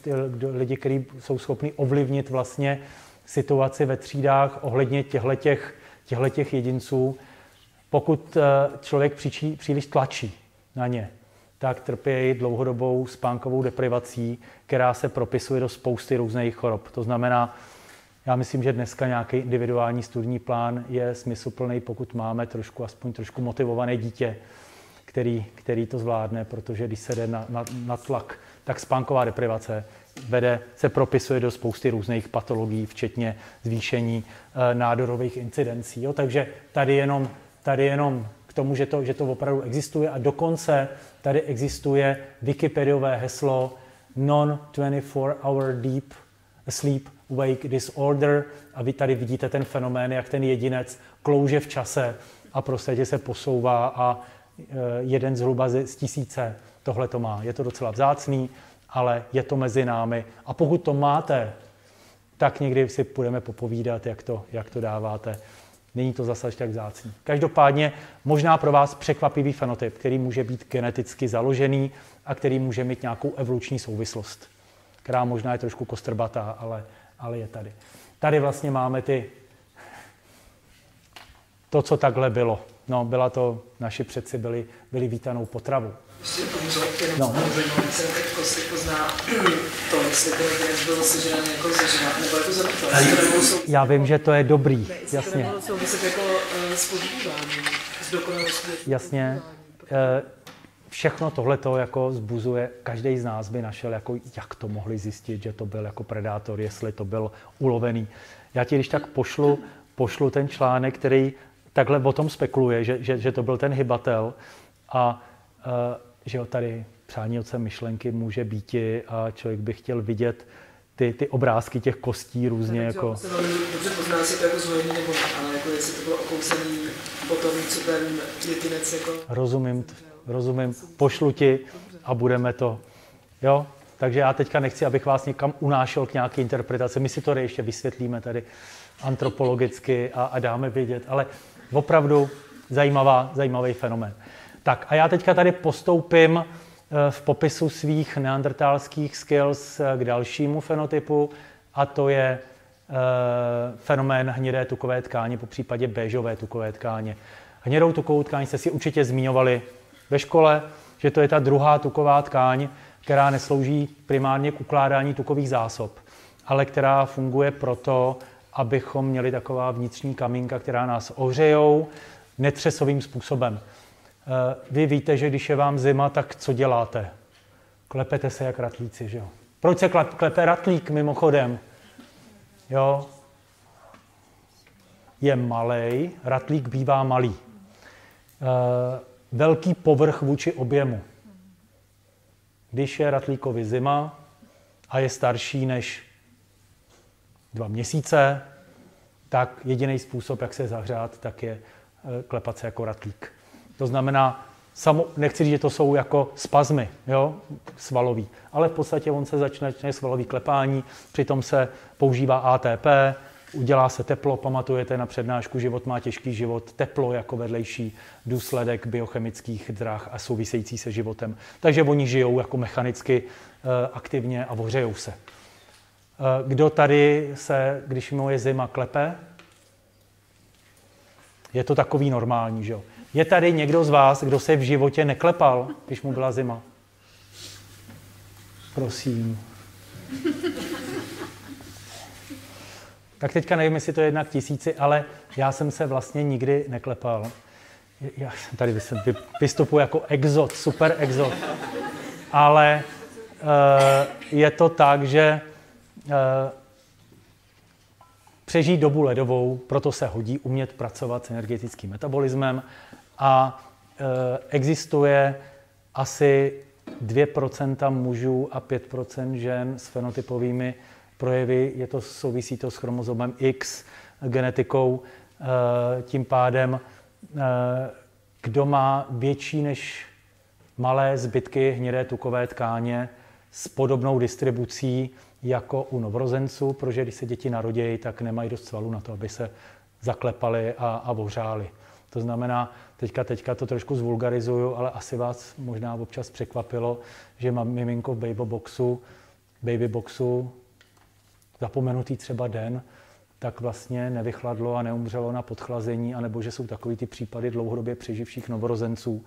lidi, kteří jsou schopni ovlivnit vlastně situaci ve třídách ohledně těchto těch jedinců. Pokud eh, člověk příčí, příliš tlačí na ně, tak trpějí dlouhodobou spánkovou deprivací, která se propisuje do spousty různých chorob. To znamená, já myslím, že dneska nějaký individuální studijní plán je smysluplný, pokud máme trošku, aspoň trošku motivované dítě, který, který to zvládne, protože když se jde na, na, na tlak, tak spánková deprivace vede, se propisuje do spousty různých patologií, včetně zvýšení e, nádorových incidencí. Jo? Takže tady jenom, tady jenom k tomu, že to, že to opravdu existuje a dokonce tady existuje Wikipediové heslo non-24 hour deep sleep wake disorder a vy tady vidíte ten fenomén, jak ten jedinec klouže v čase a prostě se posouvá a e, jeden zhruba z tisíce tohle to má. Je to docela vzácný, ale je to mezi námi. A pokud to máte, tak někdy si budeme popovídat, jak to, jak to dáváte. Není to zase tak vzácný. Každopádně možná pro vás překvapivý fenotyp, který může být geneticky založený a který může mít nějakou evoluční souvislost, která možná je trošku kostrbatá, ale ale je tady. Tady vlastně máme ty, to, co takhle bylo. No, byla to, naši předci byli, byli vítanou potravu. Ještě jako No. no. zajímavé, jsem teď pozná to, jestli ten byl sežrán jako nebo jako zapitel. Já vím, že to je dobrý, jasně. souviset jako uh, s podíváním, s dokonalostí. Jasně. Eh, Všechno tohleto jako zbuzuje, každý z nás by našel, jako jak to mohli zjistit, že to byl jako predátor, jestli to byl ulovený. Já ti když tak pošlu, pošlu ten článek, který takhle o tom spekuluje, že, že, že to byl ten hybatel a uh, že jo, tady přání otcem myšlenky může být a člověk by chtěl vidět ty, ty obrázky těch kostí různě jako... Se velmi dobře pozná, jestli to jako zvolený nebo ne, ale jako jestli to bylo okousený potom, co ten jedinec jako... Rozumím, rozumím. Pošlu ti a budeme to. Jo? Takže já teďka nechci, abych vás někam unášel k nějaké interpretaci. My si to ještě vysvětlíme tady antropologicky a, a dáme vědět. Ale opravdu zajímavá, zajímavý fenomén. Tak a já teďka tady postoupím eh, v popisu svých neandertalských skills eh, k dalšímu fenotypu a to je eh, fenomén hnědé tukové tkáně, po případě béžové tukové tkáně. Hnědou tukovou tkáň jste si určitě zmiňovali ve škole, že to je ta druhá tuková tkáň, která neslouží primárně k ukládání tukových zásob, ale která funguje proto, abychom měli taková vnitřní kamínka, která nás ohřejou netřesovým způsobem. Eh, Vy víte, že když je vám zima, tak co děláte? Klepete se jak ratlíci, že jo? Proč se klep, klepe ratlík mimochodem? Jo? Je malý, ratlík bývá malý. Eh, velký povrch vůči objemu. Když je ratlíkovi zima a je starší než dva měsíce, tak jediný způsob, jak se zahřát, tak je eh, klepat se jako ratlík. To znamená, samo, nechci říct, že to jsou jako spazmy, jo, svalový, ale v podstatě on se začne, začne svalový klepání, přitom se používá ATP, udělá se teplo, pamatujete na přednášku Život má těžký život, teplo jako vedlejší důsledek biochemických drah a související se životem. Takže oni žijou jako mechanicky eh, aktivně a ohřejou se. Eh, Kdo tady se, když mu je zima, klepe? Je to takový normální, že jo? Je tady někdo z vás, kdo se v životě neklepal, když mu byla zima? Prosím. Tak teďka nevím, jestli to je jedna k tisíci, ale já jsem se vlastně nikdy neklepal. Já jsem tady vys- vy- vystupuji jako exot, super exot. Ale eh, je to tak, že eh, přežít dobu ledovou, proto se hodí umět pracovat s energetickým metabolismem a e, existuje asi 2% mužů a 5% žen s fenotypovými projevy. Je to, souvisí to s chromozomem X, genetikou. E, tím pádem, e, kdo má větší než malé zbytky hnědé tukové tkáně s podobnou distribucí jako u novorozenců, protože když se děti narodějí, tak nemají dost svalů na to, aby se zaklepali a, a ohřáli. To znamená, teďka, teďka to trošku zvulgarizuju, ale asi vás možná občas překvapilo, že mám miminko v babyboxu, babyboxu, zapomenutý třeba den, tak vlastně nevychladlo a neumřelo na podchlazení, anebo že jsou takový ty případy dlouhodobě přeživších novorozenců.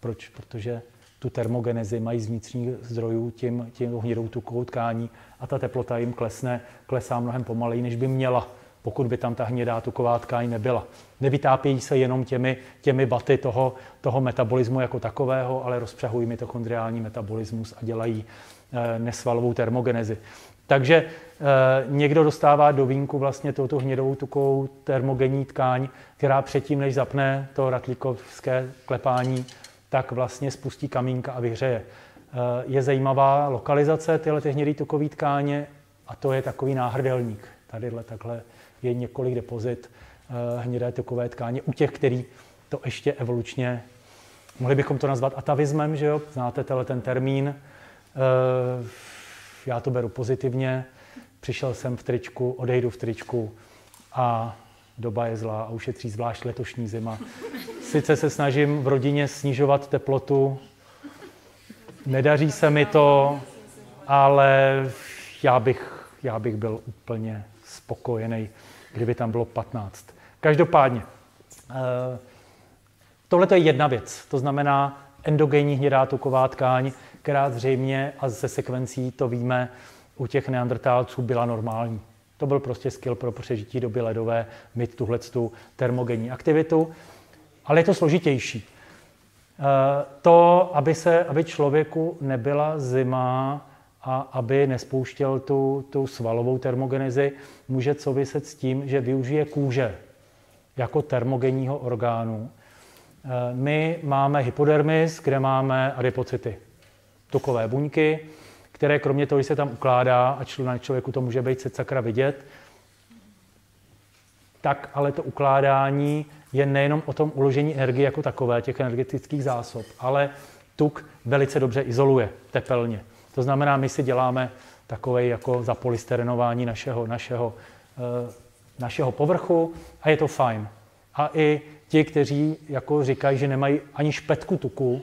Proč? Protože tu termogenezi mají z vnitřních zdrojů tím, tím hnědou tukovou tkání a ta teplota jim klesne, klesá mnohem pomaleji, než by měla, pokud by tam ta hnědá tuková tkáň nebyla. Nevytápějí se jenom těmi, těmi baty toho, toho metabolismu jako takového, ale rozpřahují mitochondriální metabolismus a dělají e, nesvalovou termogenezi. Takže e, někdo dostává do vínku vlastně touto hnědou tukovou termogenní tkáň, která předtím, než zapne to ratlíkovské klepání, tak vlastně spustí kamínka a vyhřeje. Je zajímavá lokalizace tyhle ty hnědý tukové tkáně a to je takový náhrdelník. Tadyhle takhle je několik depozit hnědé tukové tkáně u těch, který to ještě evolučně, mohli bychom to nazvat atavismem, že jo? Znáte tenhle ten termín. Já to beru pozitivně. Přišel jsem v tričku, odejdu v tričku a doba je zlá a ušetří zvlášť letošní zima. Sice se snažím v rodině snižovat teplotu, nedaří se mi to, ale já bych já bych byl úplně spokojený, kdyby tam bylo 15. Každopádně, eh, tohle je jedna věc, to znamená endogenní hnědá tuková tkáň, která zřejmě, a ze sekvencí to víme, u těch neandrtálců byla normální. To byl prostě skill pro přežití doby ledové, mít tuhle tu termogenní aktivitu. Ale je to složitější. Eh, to, aby, se, aby člověku nebyla zima a aby nespouštěl tu, tu svalovou termogenezi, může souviset s tím, že využije kůže jako termogenního orgánu. Eh, my máme hypodermis, kde máme adipocyty, tukové buňky, které kromě toho, že se tam ukládá a na člověku to může být se sakra vidět, tak ale to ukládání je nejenom o tom uložení energie jako takové, těch energetických zásob, ale tuk velice dobře izoluje tepelně. To znamená, my si děláme takové jako zapolysterenování našeho, našeho, uh, našeho povrchu a je to fajn. A i ti, kteří jako říkají, že nemají ani špetku tuku,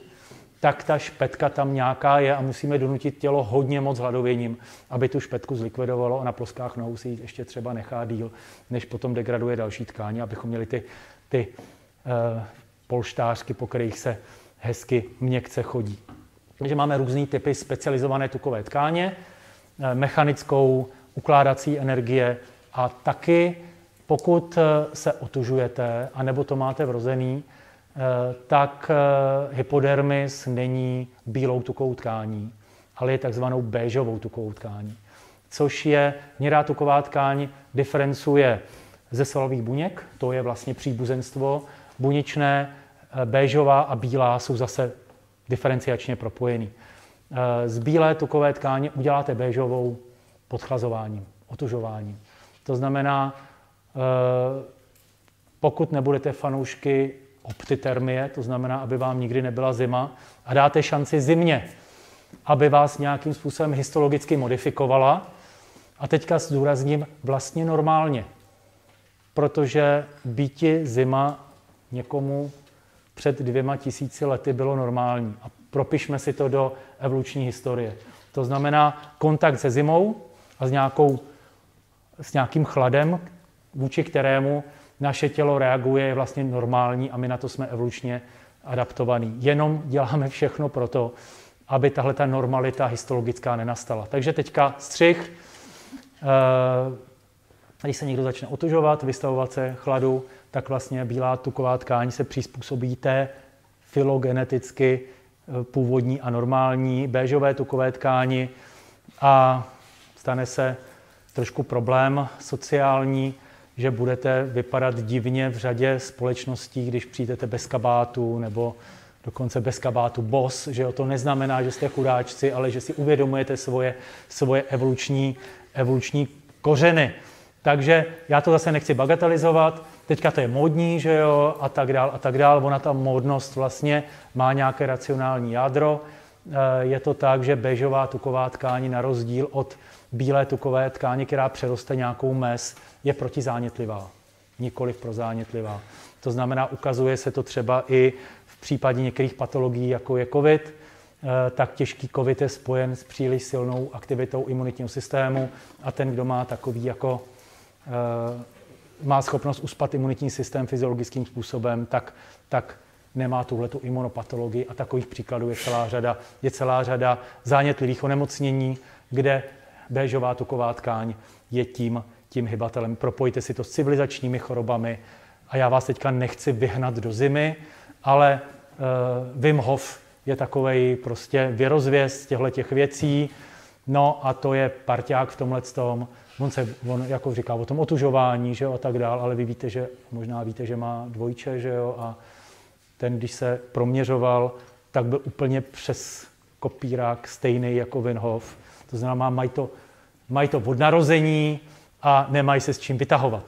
tak ta špetka tam nějaká je a musíme donutit tělo hodně moc hladověním, aby tu špetku zlikvidovalo a na ploskách nohou si ještě třeba nechá díl, než potom degraduje další tkáně, abychom měli ty, ty uh, polštářky, po kterých se hezky měkce chodí. Takže máme různé typy specializované tukové tkáně, eh, mechanickou, ukládací energie a taky pokud eh, se otužujete, anebo to máte vrozený, Eh, tak hypodermis není bílou tukovou tkání, ale je takzvanou béžovou tukovou tkání. Což je hnědá tuková tkáň, diferencuje ze svalových buněk, to je vlastně příbuzenstvo buněčné, eh, béžová a bílá jsou zase diferenciačně propojený. Z bílé tukové tkáně uděláte béžovou podchlazováním, otužováním. To znamená, pokud nebudete fanoušky optitermie, to znamená, aby vám nikdy nebyla zima, a dáte šanci zimě, aby vás nějakým způsobem histologicky modifikovala. A teďka zdůrazním vlastně normálně, protože býti zima někomu před dvěma tisíci lety bylo normální. A propišme si to do evoluční historie. To znamená kontakt se zimou a s, nějakou, s nějakým chladem, vůči kterému naše tělo reaguje, je vlastně normální a my na to jsme evolučně adaptovaní. Jenom děláme všechno pro to, aby tahle ta normalita histologická nenastala. Takže teďka střih, eh, když se někdo začne otužovat, vystavovat se chladu, tak vlastně bílá tuková tkáň se přizpůsobí té filogeneticky eh, původní a normální béžové tukové tkáni a stane se trošku problém sociální, že budete vypadat divně v řadě společností, když přijdete bez kabátu nebo dokonce bez kabátu boss, že to neznamená, že jste chudáčci, ale že si uvědomujete svoje, svoje evoluční, evoluční kořeny. Takže já to zase nechci bagatelizovat, teďka to je módní, že jo, a tak dál, a tak dál. Ona ta módnost vlastně má nějaké racionální jádro. Eh, je to tak, že bežová tuková tkání na rozdíl od bílé tukové tkáně, která přeroste nějakou mez, je protizánětlivá, nikoli prozánětlivá. To znamená, ukazuje se to třeba i v případě některých patologií, jako je COVID, eh, tak těžký COVID je spojen s příliš silnou aktivitou imunitního systému a ten, kdo má takový jako má schopnost uspat imunitní systém fyziologickým způsobem, tak, tak nemá tuhle tu imunopatologii a takových příkladů je celá řada. Je celá řada zánětlivých onemocnění, kde béžová tuková tkáň je tím, tím hybatelem. Propojte si to s civilizačními chorobami a já vás teďka nechci vyhnat do zimy, ale uh, Wim Hof je takový prostě věrozvěst těchto těch věcí, no a to je parťák v tomhle tom. On se, on jako říká o tom otužování, že jo, a tak dál, ale vy víte, že možná víte, že má dvojče, že jo, a ten, když se proměřoval, tak byl úplně přes kopírák stejný jako Winhof. To znamená, mají to, mají to od narození a nemají se s čím vytahovat.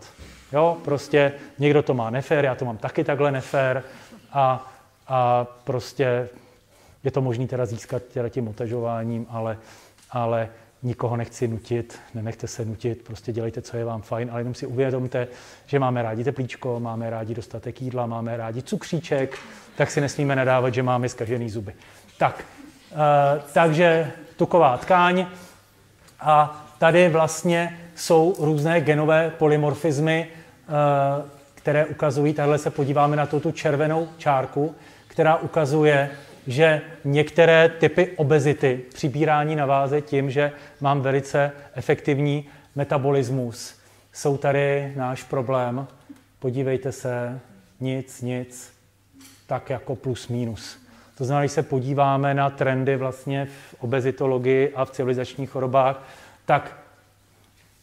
Jo, prostě někdo to má nefér, já to mám taky takhle nefér a, a prostě je to možné teda získat teda tím otažováním, ale, ale nikoho nechci nutit, nenechte se nutit, prostě dělejte, co je vám fajn, ale jenom si uvědomte, že máme rádi teplíčko, máme rádi dostatek jídla, máme rádi cukříček, tak si nesmíme nadávat, že máme zkažený zuby. Tak, uh, takže tuková tkáň a tady vlastně jsou různé genové polymorfizmy, eh, které ukazují, tahle se podíváme na tu, tu červenou čárku, která ukazuje, že některé typy obezity, přibírání na váze tím, že mám velice efektivní metabolismus, jsou tady náš problém. Podívejte se, nic, nic, tak jako plus minus. To znamená, když se podíváme na trendy vlastně v obezitologii a v civilizačních chorobách, tak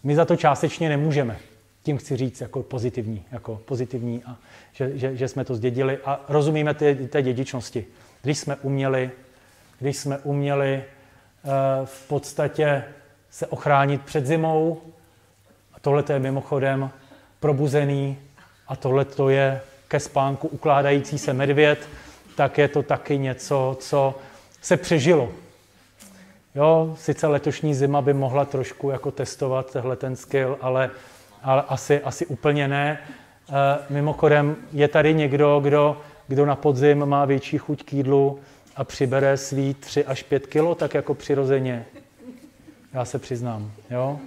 my za to částečně nemůžeme. Tím chci říct jako pozitivní, jako pozitivní a že, že, že jsme to zdědili a rozumíme té, té dědičnosti. Když jsme uměli, když jsme uměli uh, v podstatě se ochránit před zimou, a tohle je mimochodem probuzený a tohle to je ke spánku ukládající se medvěd, tak je to taky něco, co se přežilo. Jo, sice letošní zima by mohla trošku jako testovat tehle ten skill, ale, ale asi, asi úplně ne. E, mimochodem, je tady někdo, kdo, kdo na podzim má větší chuť k jídlu a přibere svý 3 až 5 kilo, tak jako přirozeně. Já se přiznám. Jo?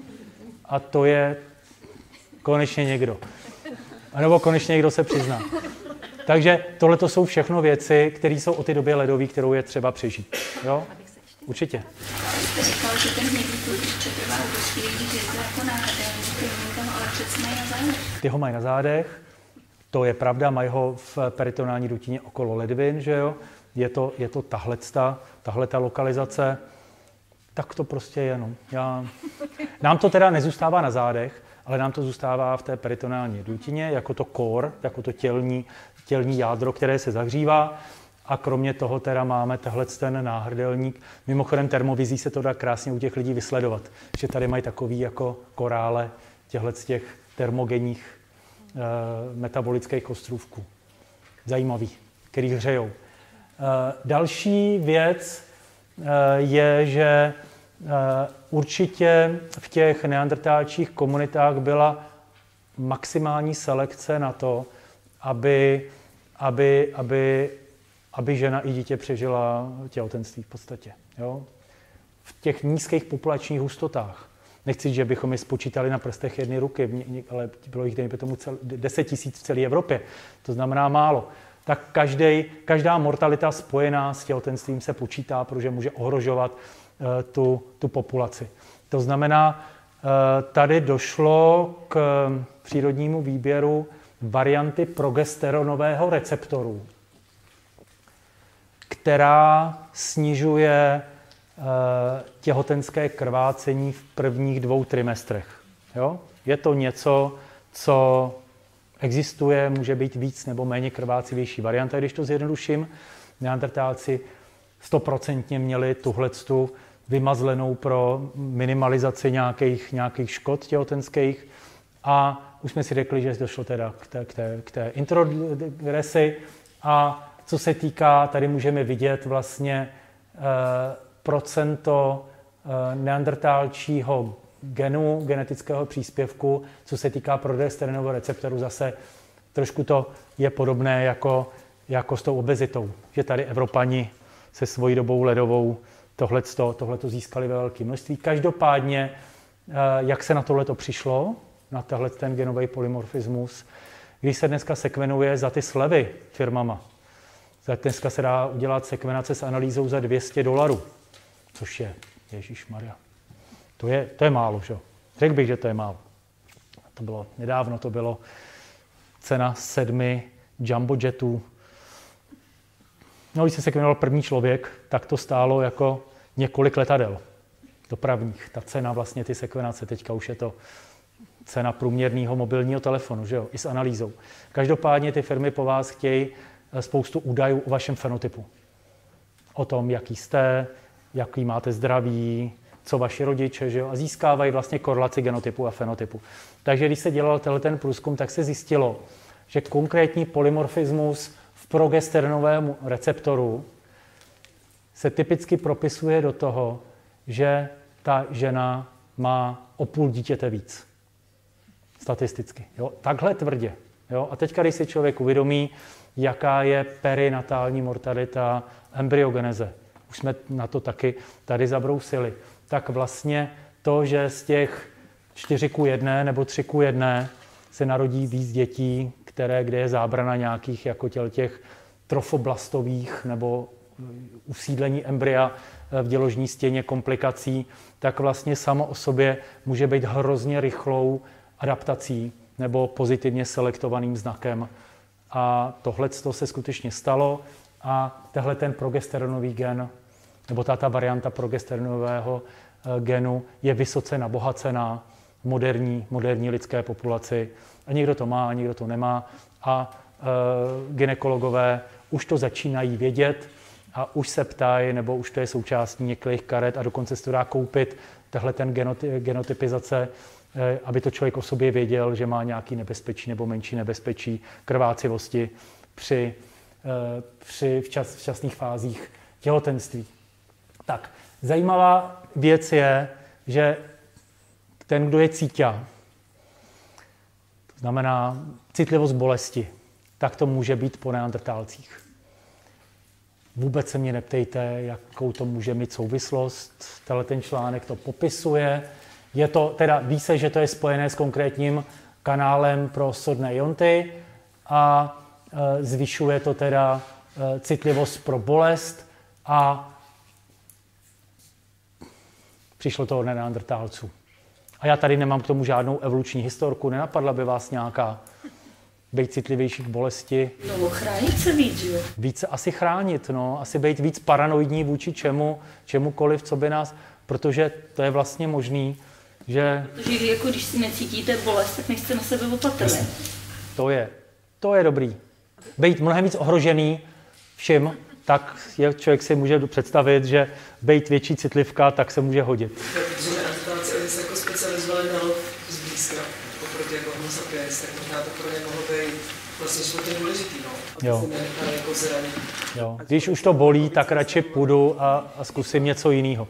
A to je konečně někdo. A nebo konečně někdo se přizná. Takže tohle to jsou všechno věci, které jsou o ty době ledové, kterou je třeba přežít. Jo? Určitě. Jste říkal, že ten hnědý průběh přetrvá u dospělých, že je to jako náhrdelník, ale přece mají na zádech. Ty ho mají na zádech, to je pravda, mají ho v peritonální dutině okolo ledvin, že jo? Je to, je to tahlecta, tahle ta lokalizace, tak to prostě je, no. Já... Nám to teda nezůstává na zádech, ale nám to zůstává v té peritonální dutině jako to core, jako to tělní, tělní jádro, které se zahřívá. A kromě toho teda máme tehle ten náhrdelník. Mimochodem termovizí se to dá krásně u těch lidí vysledovat, že tady mají takový jako korále těchto těch termogenních metabolických kostrůvků. Zajímavý, který hřejou. E, další věc e, je, že určitě v těch neandertálčích komunitách byla maximální selekce na to, aby, aby, aby, aby žena i dítě přežila těhotenství v podstatě. Jo? V těch nízkých populačních hustotách. Nechci, že bychom je spočítali na prstech jedné ruky, ale bylo jich, dejme tomu, cel, 10 tisíc v celé Evropě. To znamená málo. Tak každý, každá mortalita spojená s těhotenstvím se počítá, protože může ohrožovat uh, tu, tu populaci. To znamená, uh, tady došlo k přírodnímu výběru varianty progesteronového receptoru, která snižuje eh, těhotenské krvácení v prvních dvou trimestrech. Jo? Je to něco, co existuje, může být víc nebo méně krvácivější varianta, když to zjednoduším. Neandertálci stoprocentně měli tuhletu vymazlenou pro minimalizaci nějakých, nějakých škod těhotenských a už jsme si řekli, že došlo teda k té, k té, k té introgresi a co se týká, tady můžeme vidět vlastně e, procento e, neandertálčího genu, genetického příspěvku, co se týká progesteronového receptoru, zase trošku to je podobné jako, jako s tou obezitou, že tady Evropani se svojí dobou ledovou tohleto, tohleto získali ve velké množství. Každopádně, e, jak se na tohleto přišlo, na tenhle ten genový polymorfismus, když se dneska sekvenuje za ty slevy firmama. Tak dneska se dá udělat sekvenace s analýzou za 200 dolarů, což je, Ježíš Maria. To je, to je málo, že? Řekl bych, že to je málo. To bylo nedávno, to bylo cena sedmi jumbo jetů. No, když se sekvenoval první člověk, tak to stálo jako několik letadel dopravních. Ta cena vlastně ty sekvenace, teďka už je to cena průměrného mobilního telefonu, že jo, i s analýzou. Každopádně ty firmy po vás chtějí eh, spoustu údajů o vašem fenotypu. O tom, jaký jste, jaký máte zdraví, co vaši rodiče, že jo, a získávají vlastně korelaci genotypu a fenotypu. Takže když se dělal tenhle ten průzkum, tak se zjistilo, že konkrétní polymorfismus v progesteronovému receptoru se typicky propisuje do toho, že ta žena má o půl dítěte víc statisticky. Jo? Takhle tvrdě. Jo? A teďka, když si člověk uvědomí, jaká je perinatální mortalita, embryogeneze, už jsme na to taky tady zabrousili, tak vlastně to, že z těch 4 ku 1 nebo 3 ku 1 se narodí víc dětí, které, kde je zábrana nějakých jako těl těch trofoblastových nebo usídlení embrya v děložní stěně komplikací, tak vlastně samo o sobě může být hrozně rychlou adaptací nebo pozitivně selektovaným znakem. A tohle se skutečně stalo a tehle ten progesteronový gen, nebo ta varianta progesteronového eh, genu je vysoce nabohacená v moderní, moderní lidské populaci. A někdo to má, a někdo to nemá. A e, ginekologové už to začínají vědět a už se ptají, nebo už to je součástí některých karet a dokonce se to dá koupit, tahle ten genoty, genotypizace, e, aby to člověk o sobě věděl, že má nějaký nebezpečí nebo menší nebezpečí krvácivosti při, při včas, včasných fázích těhotenství. Tak, zajímavá věc je, že ten, kdo je cítě, to znamená citlivost bolesti, tak to může být po neandertálcích. Vůbec se mě neptejte, jakou to může mít souvislost. Tenhle ten článek to popisuje. Je to, teda ví se, že to je spojené s konkrétním kanálem pro sodné jonty a zvyšuje to teda e, citlivost pro bolest a přišlo to od neandertálců. A já tady nemám k tomu žádnou evoluční historku, nenapadla by vás nějaká být citlivější k bolesti. No, chránit se víc, jo? Více asi chránit, no. Asi být víc paranoidní vůči čemu, čemukoliv, co by nás, protože to je vlastně možný, že... Protože jako když si necítíte bolest, tak nejste na sebe opatrné. To je, to je dobrý. Být mnohem víc ohrožený všem, tak je, člověk si může představit, že být větší citlivka, tak se může hodit. Protože neandertálci se jako specializovali na lov zblízka, oproti jako homo sapiens, tak možná to pro ně mohlo být vlastně životně důležitý, no. Jo. Jako zraní. Jo. Když už to bolí, tak radši půjdu a, a zkusím něco jiného.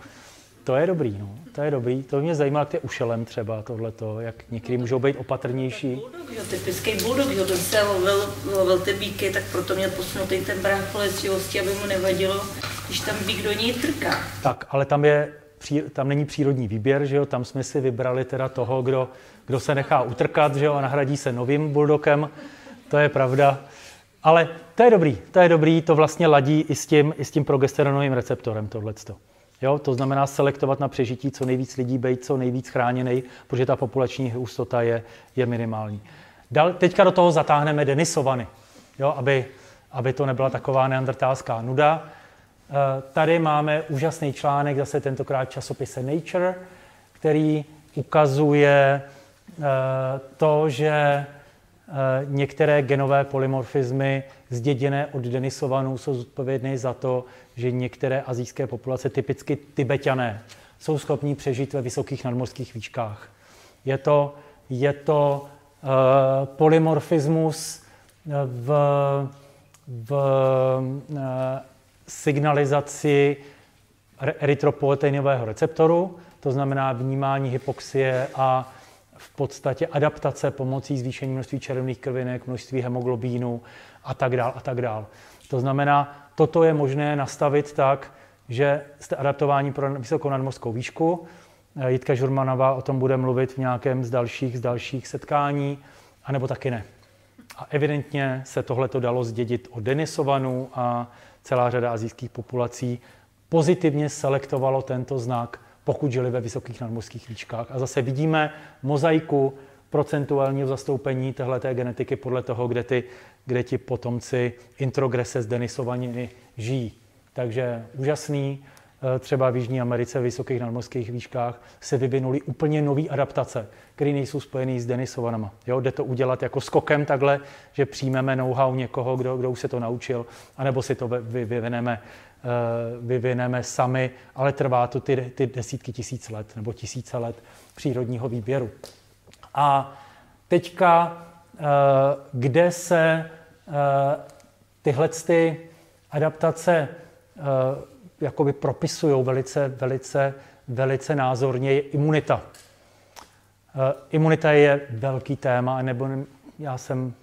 To je dobrý, no. To je dobrý. To mě zajímá, jak je ušelem třeba tohleto, jak někdy můžou být opatrnější. Bulldog, jo, typický bulldog, jo, ten se lovil, lovil ty bíky, tak proto měl posunutý ten brách léčivosti, aby mu nevadilo, když tam bík do něj trká. Tak, ale tam je tam není přírodní výběr, že jo? tam jsme si vybrali teda toho, kdo, kdo se nechá utrkat že jo? a nahradí se novým buldokem, to je pravda. Ale to je dobrý, to je dobrý, to vlastně ladí i s tím, i s tím progesteronovým receptorem tohleto. Jo, to znamená selektovat na přežití co nejvíc lidí, být co nejvíc chráněný, protože ta populační hustota je, je minimální. Dal, teďka do toho zatáhneme Denisovany, jo, aby, aby to nebyla taková neandertálská nuda. E, tady máme úžasný článek, zase tentokrát časopise Nature, který ukazuje e, to, že Eh, některé genové polymorfizmy zděděné od Denisovanů jsou zodpovědné za to, že některé azijské populace, typicky tibetané, jsou schopní přežít ve vysokých nadmorských výškách. Je to, je to uh, polymorfismus eh, v, v uh, signalizaci erytropoeteinového receptoru, to znamená vnímání hypoxie a v podstatě adaptace pomocí zvýšení množství červených krvinek, množství hemoglobínu a tak dál a tak dál. To znamená, toto je možné nastavit tak, že jste adaptováni pro vysokou nadmořskou výšku. Jitka Žurmanová o tom bude mluvit v nějakém z dalších, z dalších setkání, anebo taky ne. A evidentně se tohle to dalo zdědit od Denisovanů a celá řada azijských populací pozitivně selektovalo tento znak pokud žili ve vysokých nadmořských výškách. A zase vidíme mozaiku procentuálního zastoupení téhleté genetiky podle toho, kde, ty, kde ti potomci introgrese z Denisovaniny žijí. Takže úžasný, eh, třeba v Jižní Americe v vysokých nadmořských výškách se vyvinuly úplně nové adaptace, které nejsou spojené s Denisovanama. Jo, jde to udělat jako skokem takhle, že přijmeme know-how někoho, kdo, kdo už se to naučil, anebo si to vyvineme Eh, vyvineme sami, ale trvá to ty, ty desítky tisíc let nebo tisíce let přírodního výběru. A teďka, kde se eh, tyhle ty adaptace jakoby propisují velice, velice, velice názorně, je imunita. Imunita je velký téma, nebo já jsem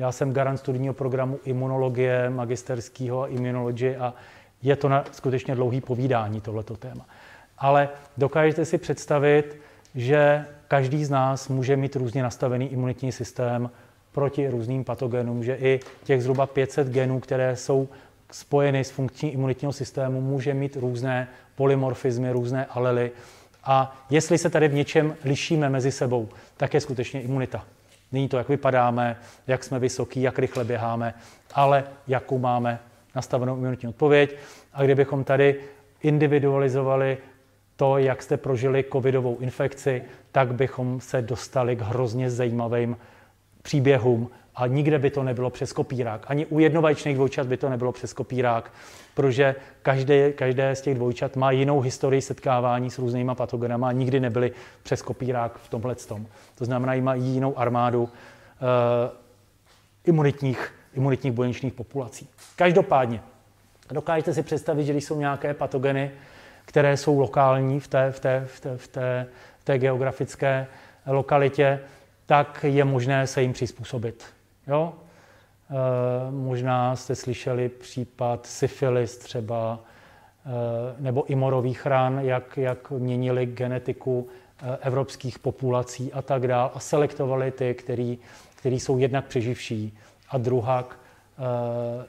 já jsem garant studijního programu imunologie, magisterského a imunologie a je to na skutečně dlouhý povídání, tohleto téma. Ale dokážete si představit, že každý z nás může mít různě nastavený imunitní systém proti různým patogenům, že i těch zhruba 500 genů, které jsou spojeny s funkční imunitního systému, může mít různé polymorfizmy, různé alely. A jestli se tady v něčem lišíme mezi sebou, tak je skutečně imunita. Není to, jak vypadáme, jak jsme vysoký, jak rychle běháme, ale jakou máme nastavenou imunitní odpověď. A kdybychom tady individualizovali to, jak jste prožili covidovou infekci, tak bychom se dostali k hrozně zajímavým příběhům a nikde by to nebylo přes kopírák. Ani u jednovaječných dvojčat by to nebylo přes kopírák, protože každé, každé z těch dvojčat má jinou historii setkávání s různýma patogenama a nikdy nebyly přes kopírák v tomhle tom. To znamená, mají jinou armádu uh, imunitních, imunitních buněčných populací. Každopádně, dokážete si představit, že když jsou nějaké patogeny, které jsou lokální v té, v té, v té, v té, v té geografické lokalitě, tak je možné se jim přizpůsobit. Jo? E, možná jste slyšeli případ syfilis třeba, e, nebo i morových ran, jak, jak měnili genetiku e, evropských populací a tak dále a selektovali ty, který, který jsou jednak přeživší a druhak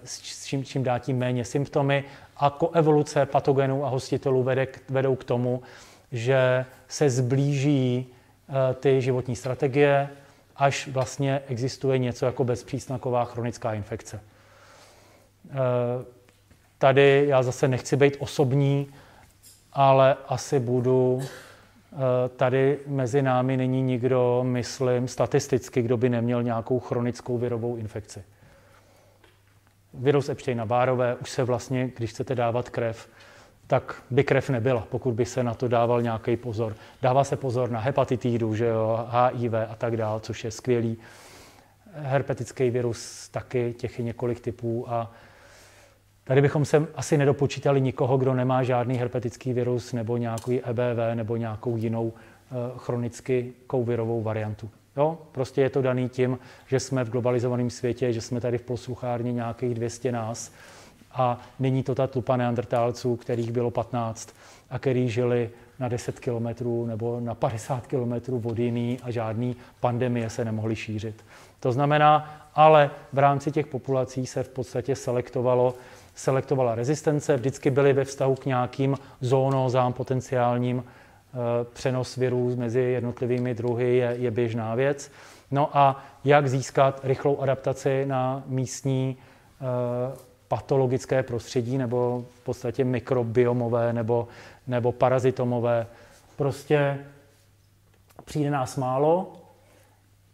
s čím, čím dá tím méně symptomy a koevoluce patogenů a hostitelů vede, vedou k tomu, že se zblíží ty životní strategie, až vlastně existuje něco jako bezpříznaková chronická infekce. Eh, tady já zase nechci být osobní, ale asi budu. Eh, tady mezi námi není nikdo, myslím, statisticky, kdo by neměl nějakou chronickou virovou infekci. Virus Epsteina Bárové už se vlastně, když chcete dávat krev, tak by krev nebyla, pokud by se na to dával nějaký pozor. Dává se pozor na hepatitidu, že jo, HIV a tak dále, což je skvělý. Herpetický virus taky, těch je několik typů a tady bychom se asi nedopočítali nikoho, kdo nemá žádný herpetický virus nebo nějaký EBV nebo nějakou jinou eh, chronicky virovou variantu. Jo? Prostě je to daný tím, že jsme v globalizovaném světě, že jsme tady v posluchárně nějakých 200 nás a není to ta tlupa neandrtálců, kterých bylo 15 a který žili na 10 kilometrů nebo na 50 kilometrů od jiný a žádný pandemie se nemohly šířit. To znamená, ale v rámci těch populací se v podstatě selektovalo, selektovala rezistence, vždycky byly ve vztahu k nějakým zónozám potenciálním, přenos virů mezi jednotlivými druhy je, je běžná věc. No a jak získat rychlou adaptaci na místní eh, patologické prostředí nebo v podstatě mikrobiomové nebo, nebo parazitomové. Prostě přijde nás málo,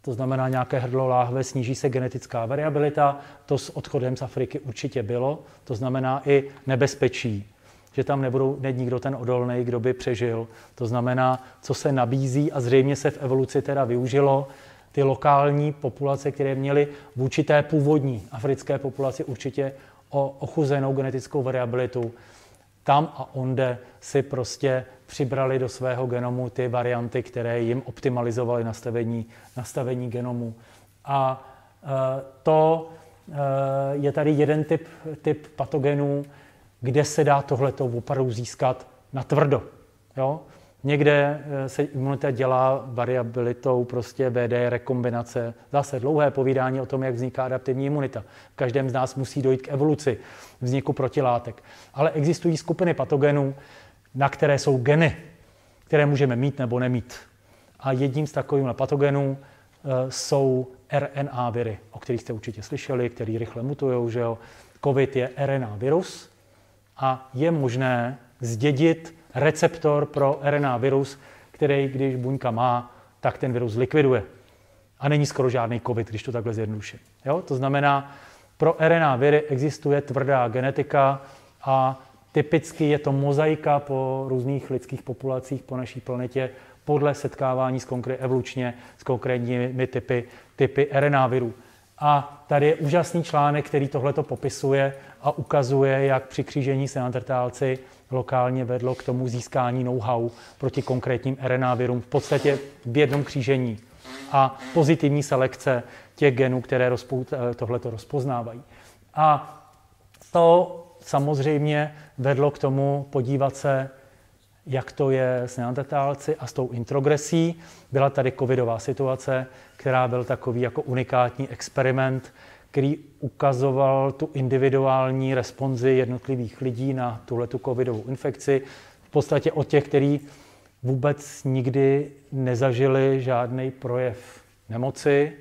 to znamená nějaké hrdlo láhve, sníží se genetická variabilita, to s odchodem z Afriky určitě bylo, to znamená i nebezpečí, že tam nebudou, není nikdo ten odolný, kdo by přežil. To znamená, co se nabízí a zřejmě se v evoluci teda využilo, ty lokální populace, které měly vůči té původní africké populaci určitě o ochuzenou genetickou variabilitu. Tam a onde si prostě přibrali do svého genomu ty varianty, které jim optimalizovaly nastavení, nastavení genomu. A e, to e, je tady jeden typ, typ patogenů, kde se dá tohleto opravdu získat na tvrdo. Jo? Někde eh, se imunita dělá variabilitou prostě VD rekombinace. Zase dlouhé povídání o tom, jak vzniká adaptivní imunita. V každém z nás musí dojít k evoluci vzniku protilátek. Ale existují skupiny patogenů, na které jsou geny, které můžeme mít nebo nemít. A jedním z takových patogenů eh, jsou RNA viry, o kterých jste určitě slyšeli, který rychle mutují, že jo. COVID je RNA virus a je možné zdědit receptor pro RNA virus, který, když buňka má, tak ten virus likviduje. A není skoro žádný COVID, když to takhle zjednoduším. Jo? To znamená, pro RNA viry existuje tvrdá genetika a typicky je to mozaika po různých lidských populacích po naší planetě podle setkávání s konkré- evolučně s konkrétními typy, typy RNA virů. A tady je úžasný článek, který tohleto popisuje a ukazuje, jak při křížení s neandertálci lokálně vedlo k tomu získání know-how proti konkrétním RNA virům v podstatě v jednom křížení a pozitivní selekce těch genů, které eh, tohleto rozpoznávají. A to samozřejmě vedlo k tomu podívat se, jak to je s neandertálci a s tou introgresí. Byla tady covidová situace, která byl takový jako unikátní experiment, který ukazoval tu individuální responzi jednotlivých lidí na tuhletu covidovou infekci. V podstatě od těch, kteří vůbec nikdy nezažili žádný projev nemoci,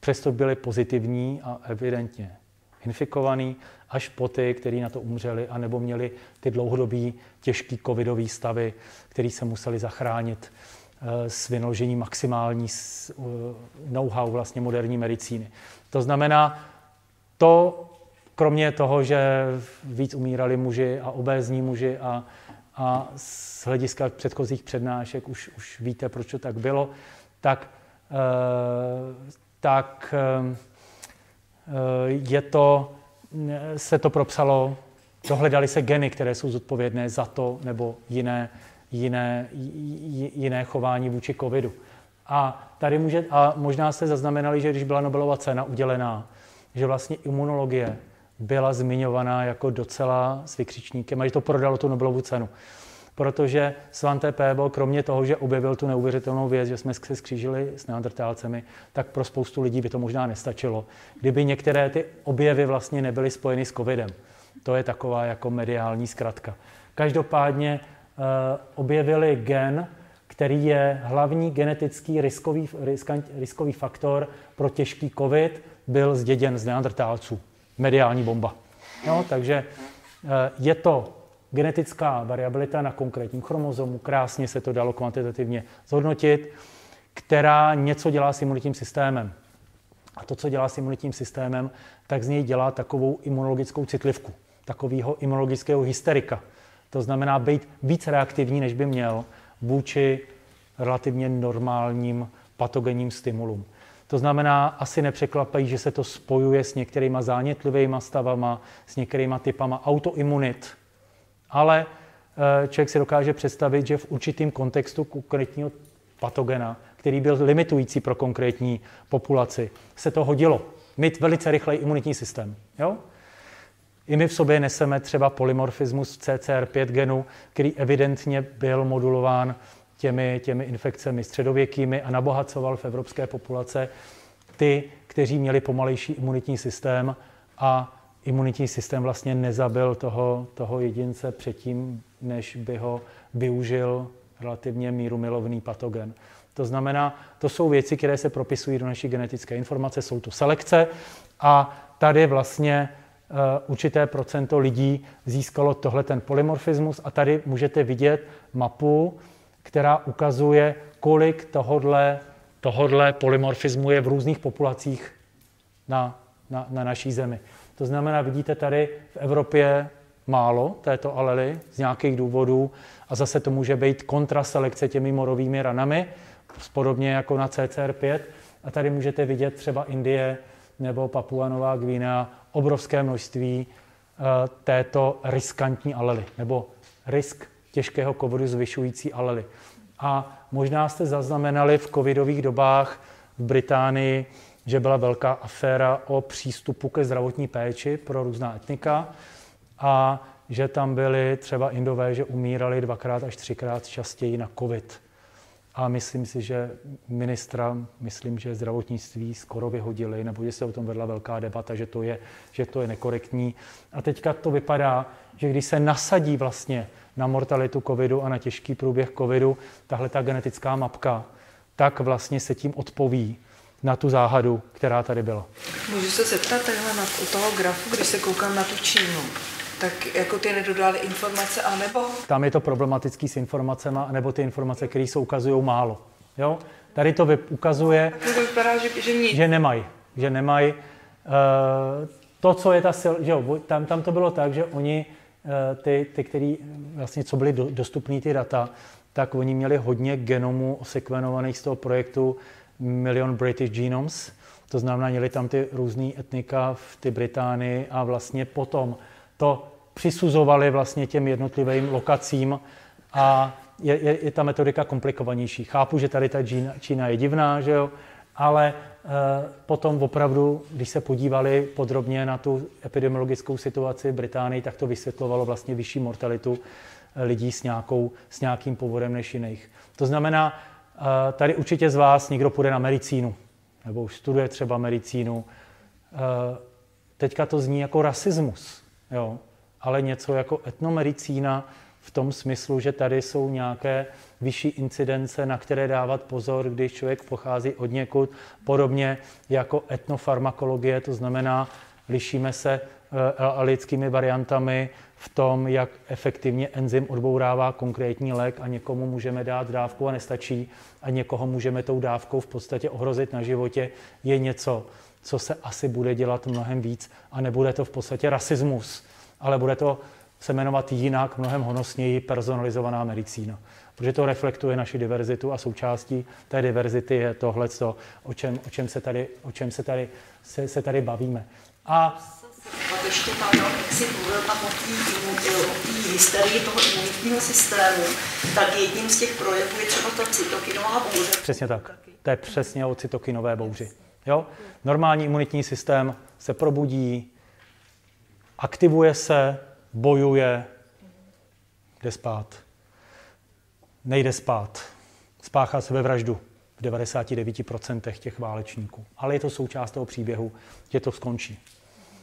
přesto byli pozitivní a evidentně infikovaný, až po ty, kteří na to umřeli, anebo měli ty dlouhodobý těžký covidový stavy, který se museli zachránit eh, s vynaložením maximální eh, know-how vlastně moderní medicíny. To znamená, to kromě toho, že víc umírali muži a obézní muži a, a z hlediska předchozích přednášek už, už víte, proč to tak bylo, tak, eh, tak je to, se to propsalo, dohledali se geny, které jsou zodpovědné za to nebo jiné, jiné, jiné chování vůči covidu. A tady může, a možná jste zaznamenali, že když byla Nobelova cena udělená, že vlastně imunologie byla zmiňovaná jako docela s vykřičníkem a že to prodalo tu Nobelovu cenu protože Svante Pébo, kromě toho, že objevil tu neuvěřitelnou věc, že jsme se skřížili s neandertálcemi, tak pro spoustu lidí by to možná nestačilo, kdyby některé ty objevy vlastně nebyly spojeny s covidem. To je taková jako mediální zkratka. Každopádně uh, objevili gen, který je hlavní genetický riskový, riskant, riskový faktor pro těžký covid, byl zděděn z neandertálců. Mediální bomba. No, takže uh, je to genetická variabilita na konkrétním chromozomu, krásně se to dalo kvantitativně zhodnotit, která něco dělá s imunitním systémem. A to, co dělá s imunitním systémem, tak z něj dělá takovou imunologickou citlivku, takového imunologického hysterika. To znamená být víc reaktivní, než by měl vůči relativně normálním patogenním stimulům. To znamená, asi nepřekvapají, že se to spojuje s některýma zánětlivými stavama, s některýma typama autoimunit, ale eh, člověk si dokáže představit, že v určitém kontextu konkrétního patogena, který byl limitující pro konkrétní populaci, se to hodilo. Mít velice rychlej imunitní systém. Jo? I my v sobě neseme třeba polymorfismus CCR5 genu, který evidentně byl modulován těmi, těmi infekcemi středověkými a nabohacoval v evropské populace ty, kteří měli pomalejší imunitní systém a imunitní systém vlastně nezabil toho, toho jedince předtím, než by ho využil relativně míru milovný patogen. To znamená, to jsou věci, které se propisují do naší genetické informace, jsou to selekce a tady vlastně uh, určité procento lidí získalo tohle ten polymorfismus a tady můžete vidět mapu, která ukazuje, kolik tohodle, tohodle polymorfismu je v různých populacích na, na, na naší zemi. To znamená, vidíte tady v Evropě málo této alely z nějakých důvodů a zase to může být kontraselekce těmi morovými ranami, podobně jako na CCR5. A tady můžete vidět třeba Indie nebo Papua Nová obrovské množství uh, této riskantní alely, nebo risk těžkého covidu zvyšující alely. A možná jste zaznamenali v covidových dobách v Británii že byla velká aféra o přístupu ke zdravotní péči pro různá etnika a že tam byli třeba Indové, že umírali dvakrát až třikrát častěji na COVID. A myslím si, že ministra, myslím, že zdravotnictví skoro vyhodili, nebo že se o tom vedla velká debata, že to je, že to je nekorektní. A teďka to vypadá, že když se nasadí vlastně na mortalitu covidu a na těžký průběh covidu tahle ta genetická mapka, tak vlastně se tím odpoví na tu záhadu, která tady byla. Můžu se zeptat takhle na, u toho grafu, když se koukám na tu Čínu, tak jako ty nedodali informace, anebo? Tam je to problematický s informacemi, nebo ty informace, které se ukazují málo. Jo? Tady to ukazuje, to vypadá, že, že, mě... že nemají. Že nemají. Uh, to, co je ta sil, že jo, tam, tam to bylo tak, že oni, uh, ty, ty který vlastně, co byly do, dostupné ty data, tak oni měli hodně genomů osekvenovaných z toho projektu milion British Genomes, to znamená, měli tam ty různé etnika v ty Británii a vlastně potom to přisuzovali vlastně těm jednotlivým lokacím a je, je, je ta metodika komplikovanější. Chápu, že tady ta Čína, Čína je divná, že jo, ale e, potom opravdu, když se podívali podrobně na tu epidemiologickou situaci v Británii, tak to vysvětlovalo vlastně vyšší mortalitu lidí s, nějakou, s nějakým povodem než jiných. To znamená, eh, tady určitě z vás někdo půjde na medicínu, nebo už studuje třeba medicínu. Teďka to zní jako rasismus, jo? ale něco jako etnomedicína v tom smyslu, že tady jsou nějaké vyšší incidence, na které dávat pozor, když člověk pochází od někud, podobně jako etnofarmakologie, to znamená, lišíme se eh, lidskými variantami v tom, jak efektivně enzym odbourává konkrétní lék a někomu můžeme dát dávku a nestačí a někoho můžeme tou dávkou v podstatě ohrozit na životě, je něco, co se asi bude dělat mnohem víc a nebude to v podstatě rasismus, ale bude to se jmenovat jinak, mnohem honosněji personalizovaná medicína. Protože to reflektuje naši diverzitu a součástí té diverzity je tohle, o čem, o čem se tady, o čem se tady, se, se tady bavíme. A pak ještě tam, jak si mluvil tam o té hysterii toho imunitního systému, tak jedním z těch projevů je třeba ta cytokinová bouře. Přesně tak. To je přesně o cytokinové bouři. Jo? Normální imunitní systém se probudí, aktivuje se, bojuje, jde spát. Nejde spát. Spáchá sebevraždu v 99% těch válečníků. Ale je to součást toho příběhu, že to skončí.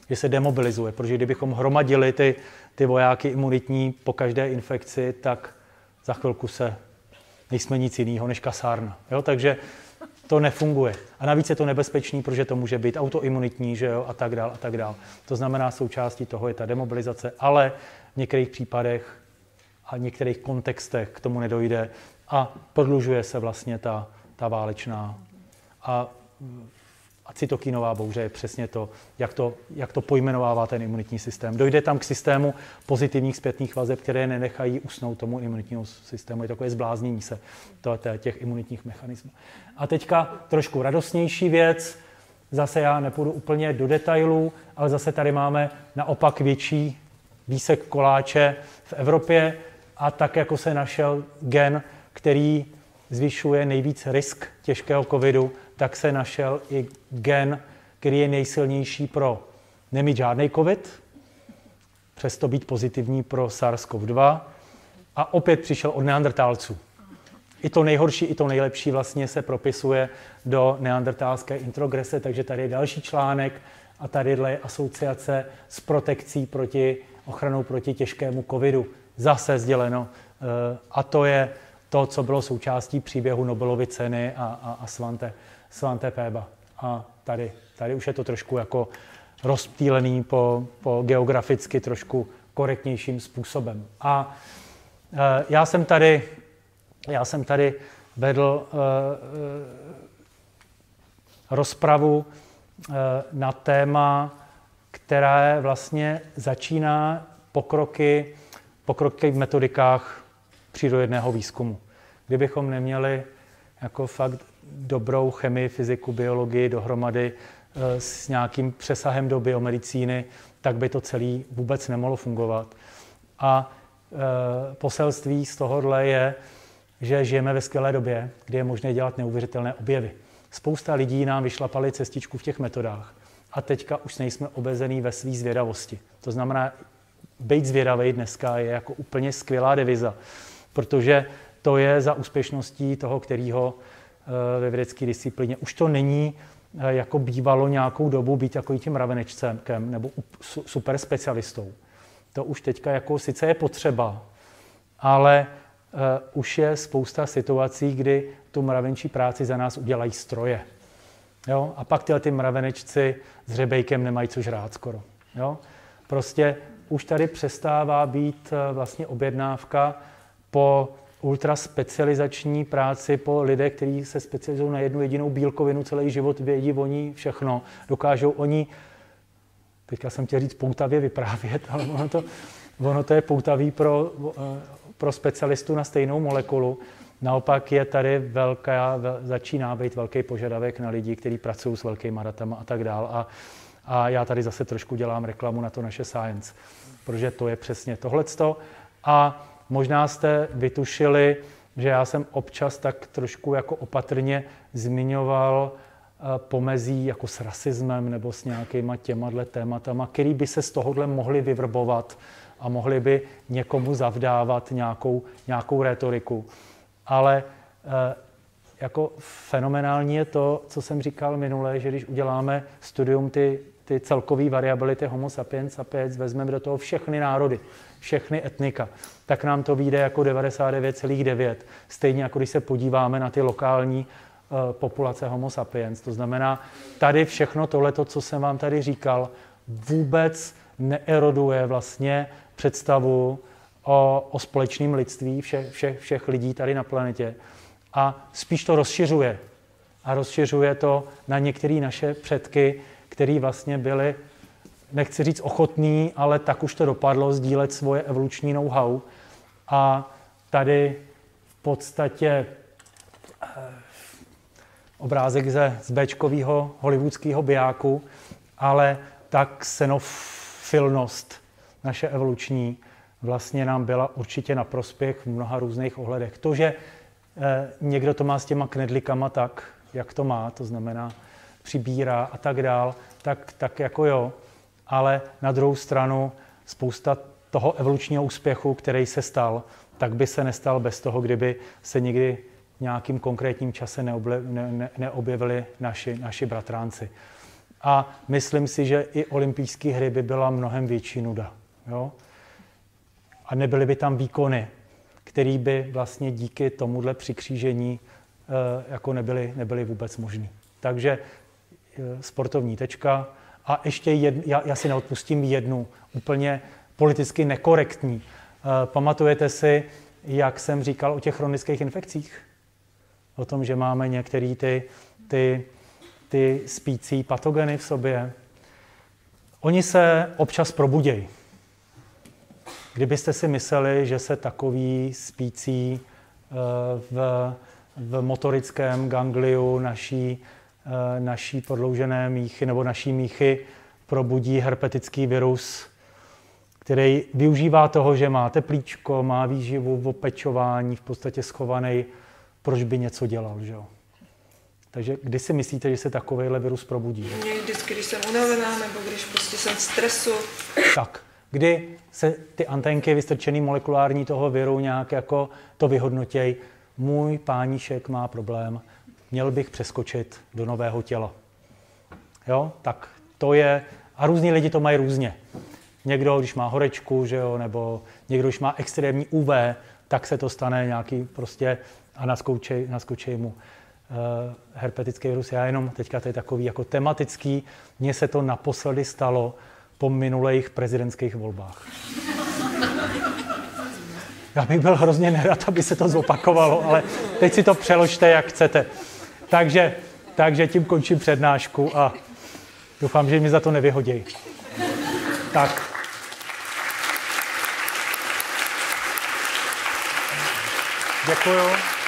Že se demobilizuje, protože kdybychom hromadili ty, ty vojáky imunitní po každé infekci, tak za chvilku se nejsme nic jiného než kasárna. Jo? Takže to nefunguje. A navíc je to nebezpečný, protože to může být autoimunitní, že jo, a tak dál, a tak dál. To znamená, součástí toho je ta demobilizace, ale v některých případech a v některých kontextech k tomu nedojde a prodlužuje se vlastně ta, ta válečná. A, a cytokinová bouře je přesně to jak, to, jak to pojmenovává ten imunitní systém. Dojde tam k systému pozitivních zpětných vazeb, které nenechají usnout tomu imunitnímu systému. Je takové zbláznění se těch imunitních mechanismů. A teďka trošku radostnější věc. Zase já nepůjdu úplně do detailů, ale zase tady máme naopak větší výsek koláče v Evropě a tak jako se našel gen, který zvyšuje nejvíc risk těžkého covidu, tak se našel i gen, který je nejsilnější pro nemít žádný covid, přesto být pozitivní pro SARS-CoV-2 a opět přišel od neandertálců. I to nejhorší, i to nejlepší vlastně se propisuje do neandertálské introgrese, takže tady je další článek a tady je asociace s protekcí proti ochranou proti těžkému covidu. Zase sděleno. Eh, a to je to, co bylo součástí příběhu Nobelovy ceny a, a, a Svante, Svante Péba. A tady, tady už je to trošku jako rozptýlený po, po geograficky trošku korektnějším způsobem. A e, já jsem tady, já jsem tady vedl e, e, rozpravu e, na téma, které vlastně začíná pokroky, pokroky v metodikách přírodojedného výzkumu. Kdybychom neměli jako fakt dobrou chemii, fyziku, biologii dohromady e, s nějakým přesahem do biomedicíny, tak by to celé vůbec nemohlo fungovat. A e, poselství z tohohle je, že žijeme ve skvělé době, kdy je možné dělat neuvěřitelné objevy. Spousta lidí nám vyšlapali cestičku v těch metodách a teďka už nejsme obezený ve své zvědavosti. To znamená, být zvědavý dneska je jako úplně skvělá deviza, protože to je za úspěšností toho, kterýho eh, ve vědecké disciplíně. Už to není eh, jako bývalo nějakou dobu být jako tím ravenečcem nebo super specialistou. To už teďka jako sice je potřeba, ale uh, už je spousta situací, kdy tu mravenčí práci za nás udělají stroje. Jo? A pak tyhle ty mravenečci s řebejkem nemají co žrát skoro. Jo? Prostě už tady přestává být eh, vlastně objednávka po ultraspecializační práci po lidech, kteří se specializují na jednu jedinou bílkovinu, celý život vědí oni všechno. Dokážou oni, teďka jsem chtěl říct poutavě vyprávět, ale ono to, ono to je poutavý pro, pro specialistu na stejnou molekulu. Naopak je tady velká, začíná být velký požadavek na lidi, kteří pracují s velkými datama a tak dál. A, a já tady zase trošku dělám reklamu na to naše science, protože to je přesně tohleto. A možná jste vytušili, že já jsem občas tak trošku jako opatrně zmiňoval eh, pomezí jako s rasismem nebo s nějakýma těma tématama, který by se z tohohle mohli vyvrbovat a mohli by někomu zavdávat nějakou, nějakou retoriku. Ale eh, jako fenomenální je to, co jsem říkal minule, že když uděláme studium ty, ty celkové variability homo sapiens sapiens, vezmeme do toho všechny národy, všechny etnika, tak nám to vyjde jako 99,9. Stejně jako když se podíváme na ty lokální uh, populace homo sapiens. To znamená, tady všechno tohle, co jsem vám tady říkal, vůbec neeroduje vlastně představu o, o společném lidství všech, všech, všech lidí tady na planetě a spíš to rozšiřuje. A rozšiřuje to na některé naše předky, který vlastně byli, nechci říct ochotní, ale tak už to dopadlo, sdílet svoje evoluční know-how. A tady v podstatě eh, obrázek ze, z Bčkového hollywoodského bijáku, ale ta xenofilnost naše evoluční vlastně nám byla určitě na prospěch v mnoha různých ohledech. To, že eh, někdo to má s těma knedlikama tak, jak to má, to znamená přibírá a tak dál, tak, tak jako jo. Ale na druhou stranu spousta toho evolučního úspěchu, který se stal, tak by se nestal bez toho, kdyby se někdy v nějakým konkrétním čase neoble, ne, ne, neobjevili naši, naši bratránci. A myslím si, že i olympijské hry by byla mnohem větší nuda. Jo? A nebyly by tam výkony, které by vlastně díky tomuhle přikřížení e, jako nebyly, nebyly vůbec možné. Takže e, sportovní tečka. A ještě jednu, já, já si neodpustím jednu úplně politicky nekorektní. E, pamatujete si, jak jsem říkal o těch chronických infekcích? O tom, že máme některé ty, ty, ty spící patogeny v sobě. Oni se občas probudějí. Kdybyste si mysleli, že se takový spící v, v motorickém gangliu naší, naší prodloužené míchy nebo naší míchy probudí herpetický virus, který využívá toho, že má teplíčko, má výživu, opečování, v podstatě schovaný, proč by něco dělal, že jo? Takže kdy si myslíte, že se takovýhle virus probudí? Vždycky, když jsem unavená, nebo když prostě jsem v stresu. Tak, kdy se ty antenky vystrčený molekulární toho viru nějak jako to vyhodnotěj. Můj páníšek má problém, měl bych přeskočit do nového těla. Jo, tak to je, a různí lidi to mají různě. Někdo, když má horečku, že jo, nebo někdo, když má extrémní UV, tak se to stane nějaký prostě a naskočej, naskočej mu uh, herpetický virus. Já jenom teďka to je takový jako tematický. Mně se to naposledy stalo po minulých prezidentských volbách. Já bych byl hrozně nerad, aby se to zopakovalo, ale teď si to přeložte, jak chcete. Takže, takže tím končím přednášku a doufám, že mi za to nevyhodí. Tak. Děkuju.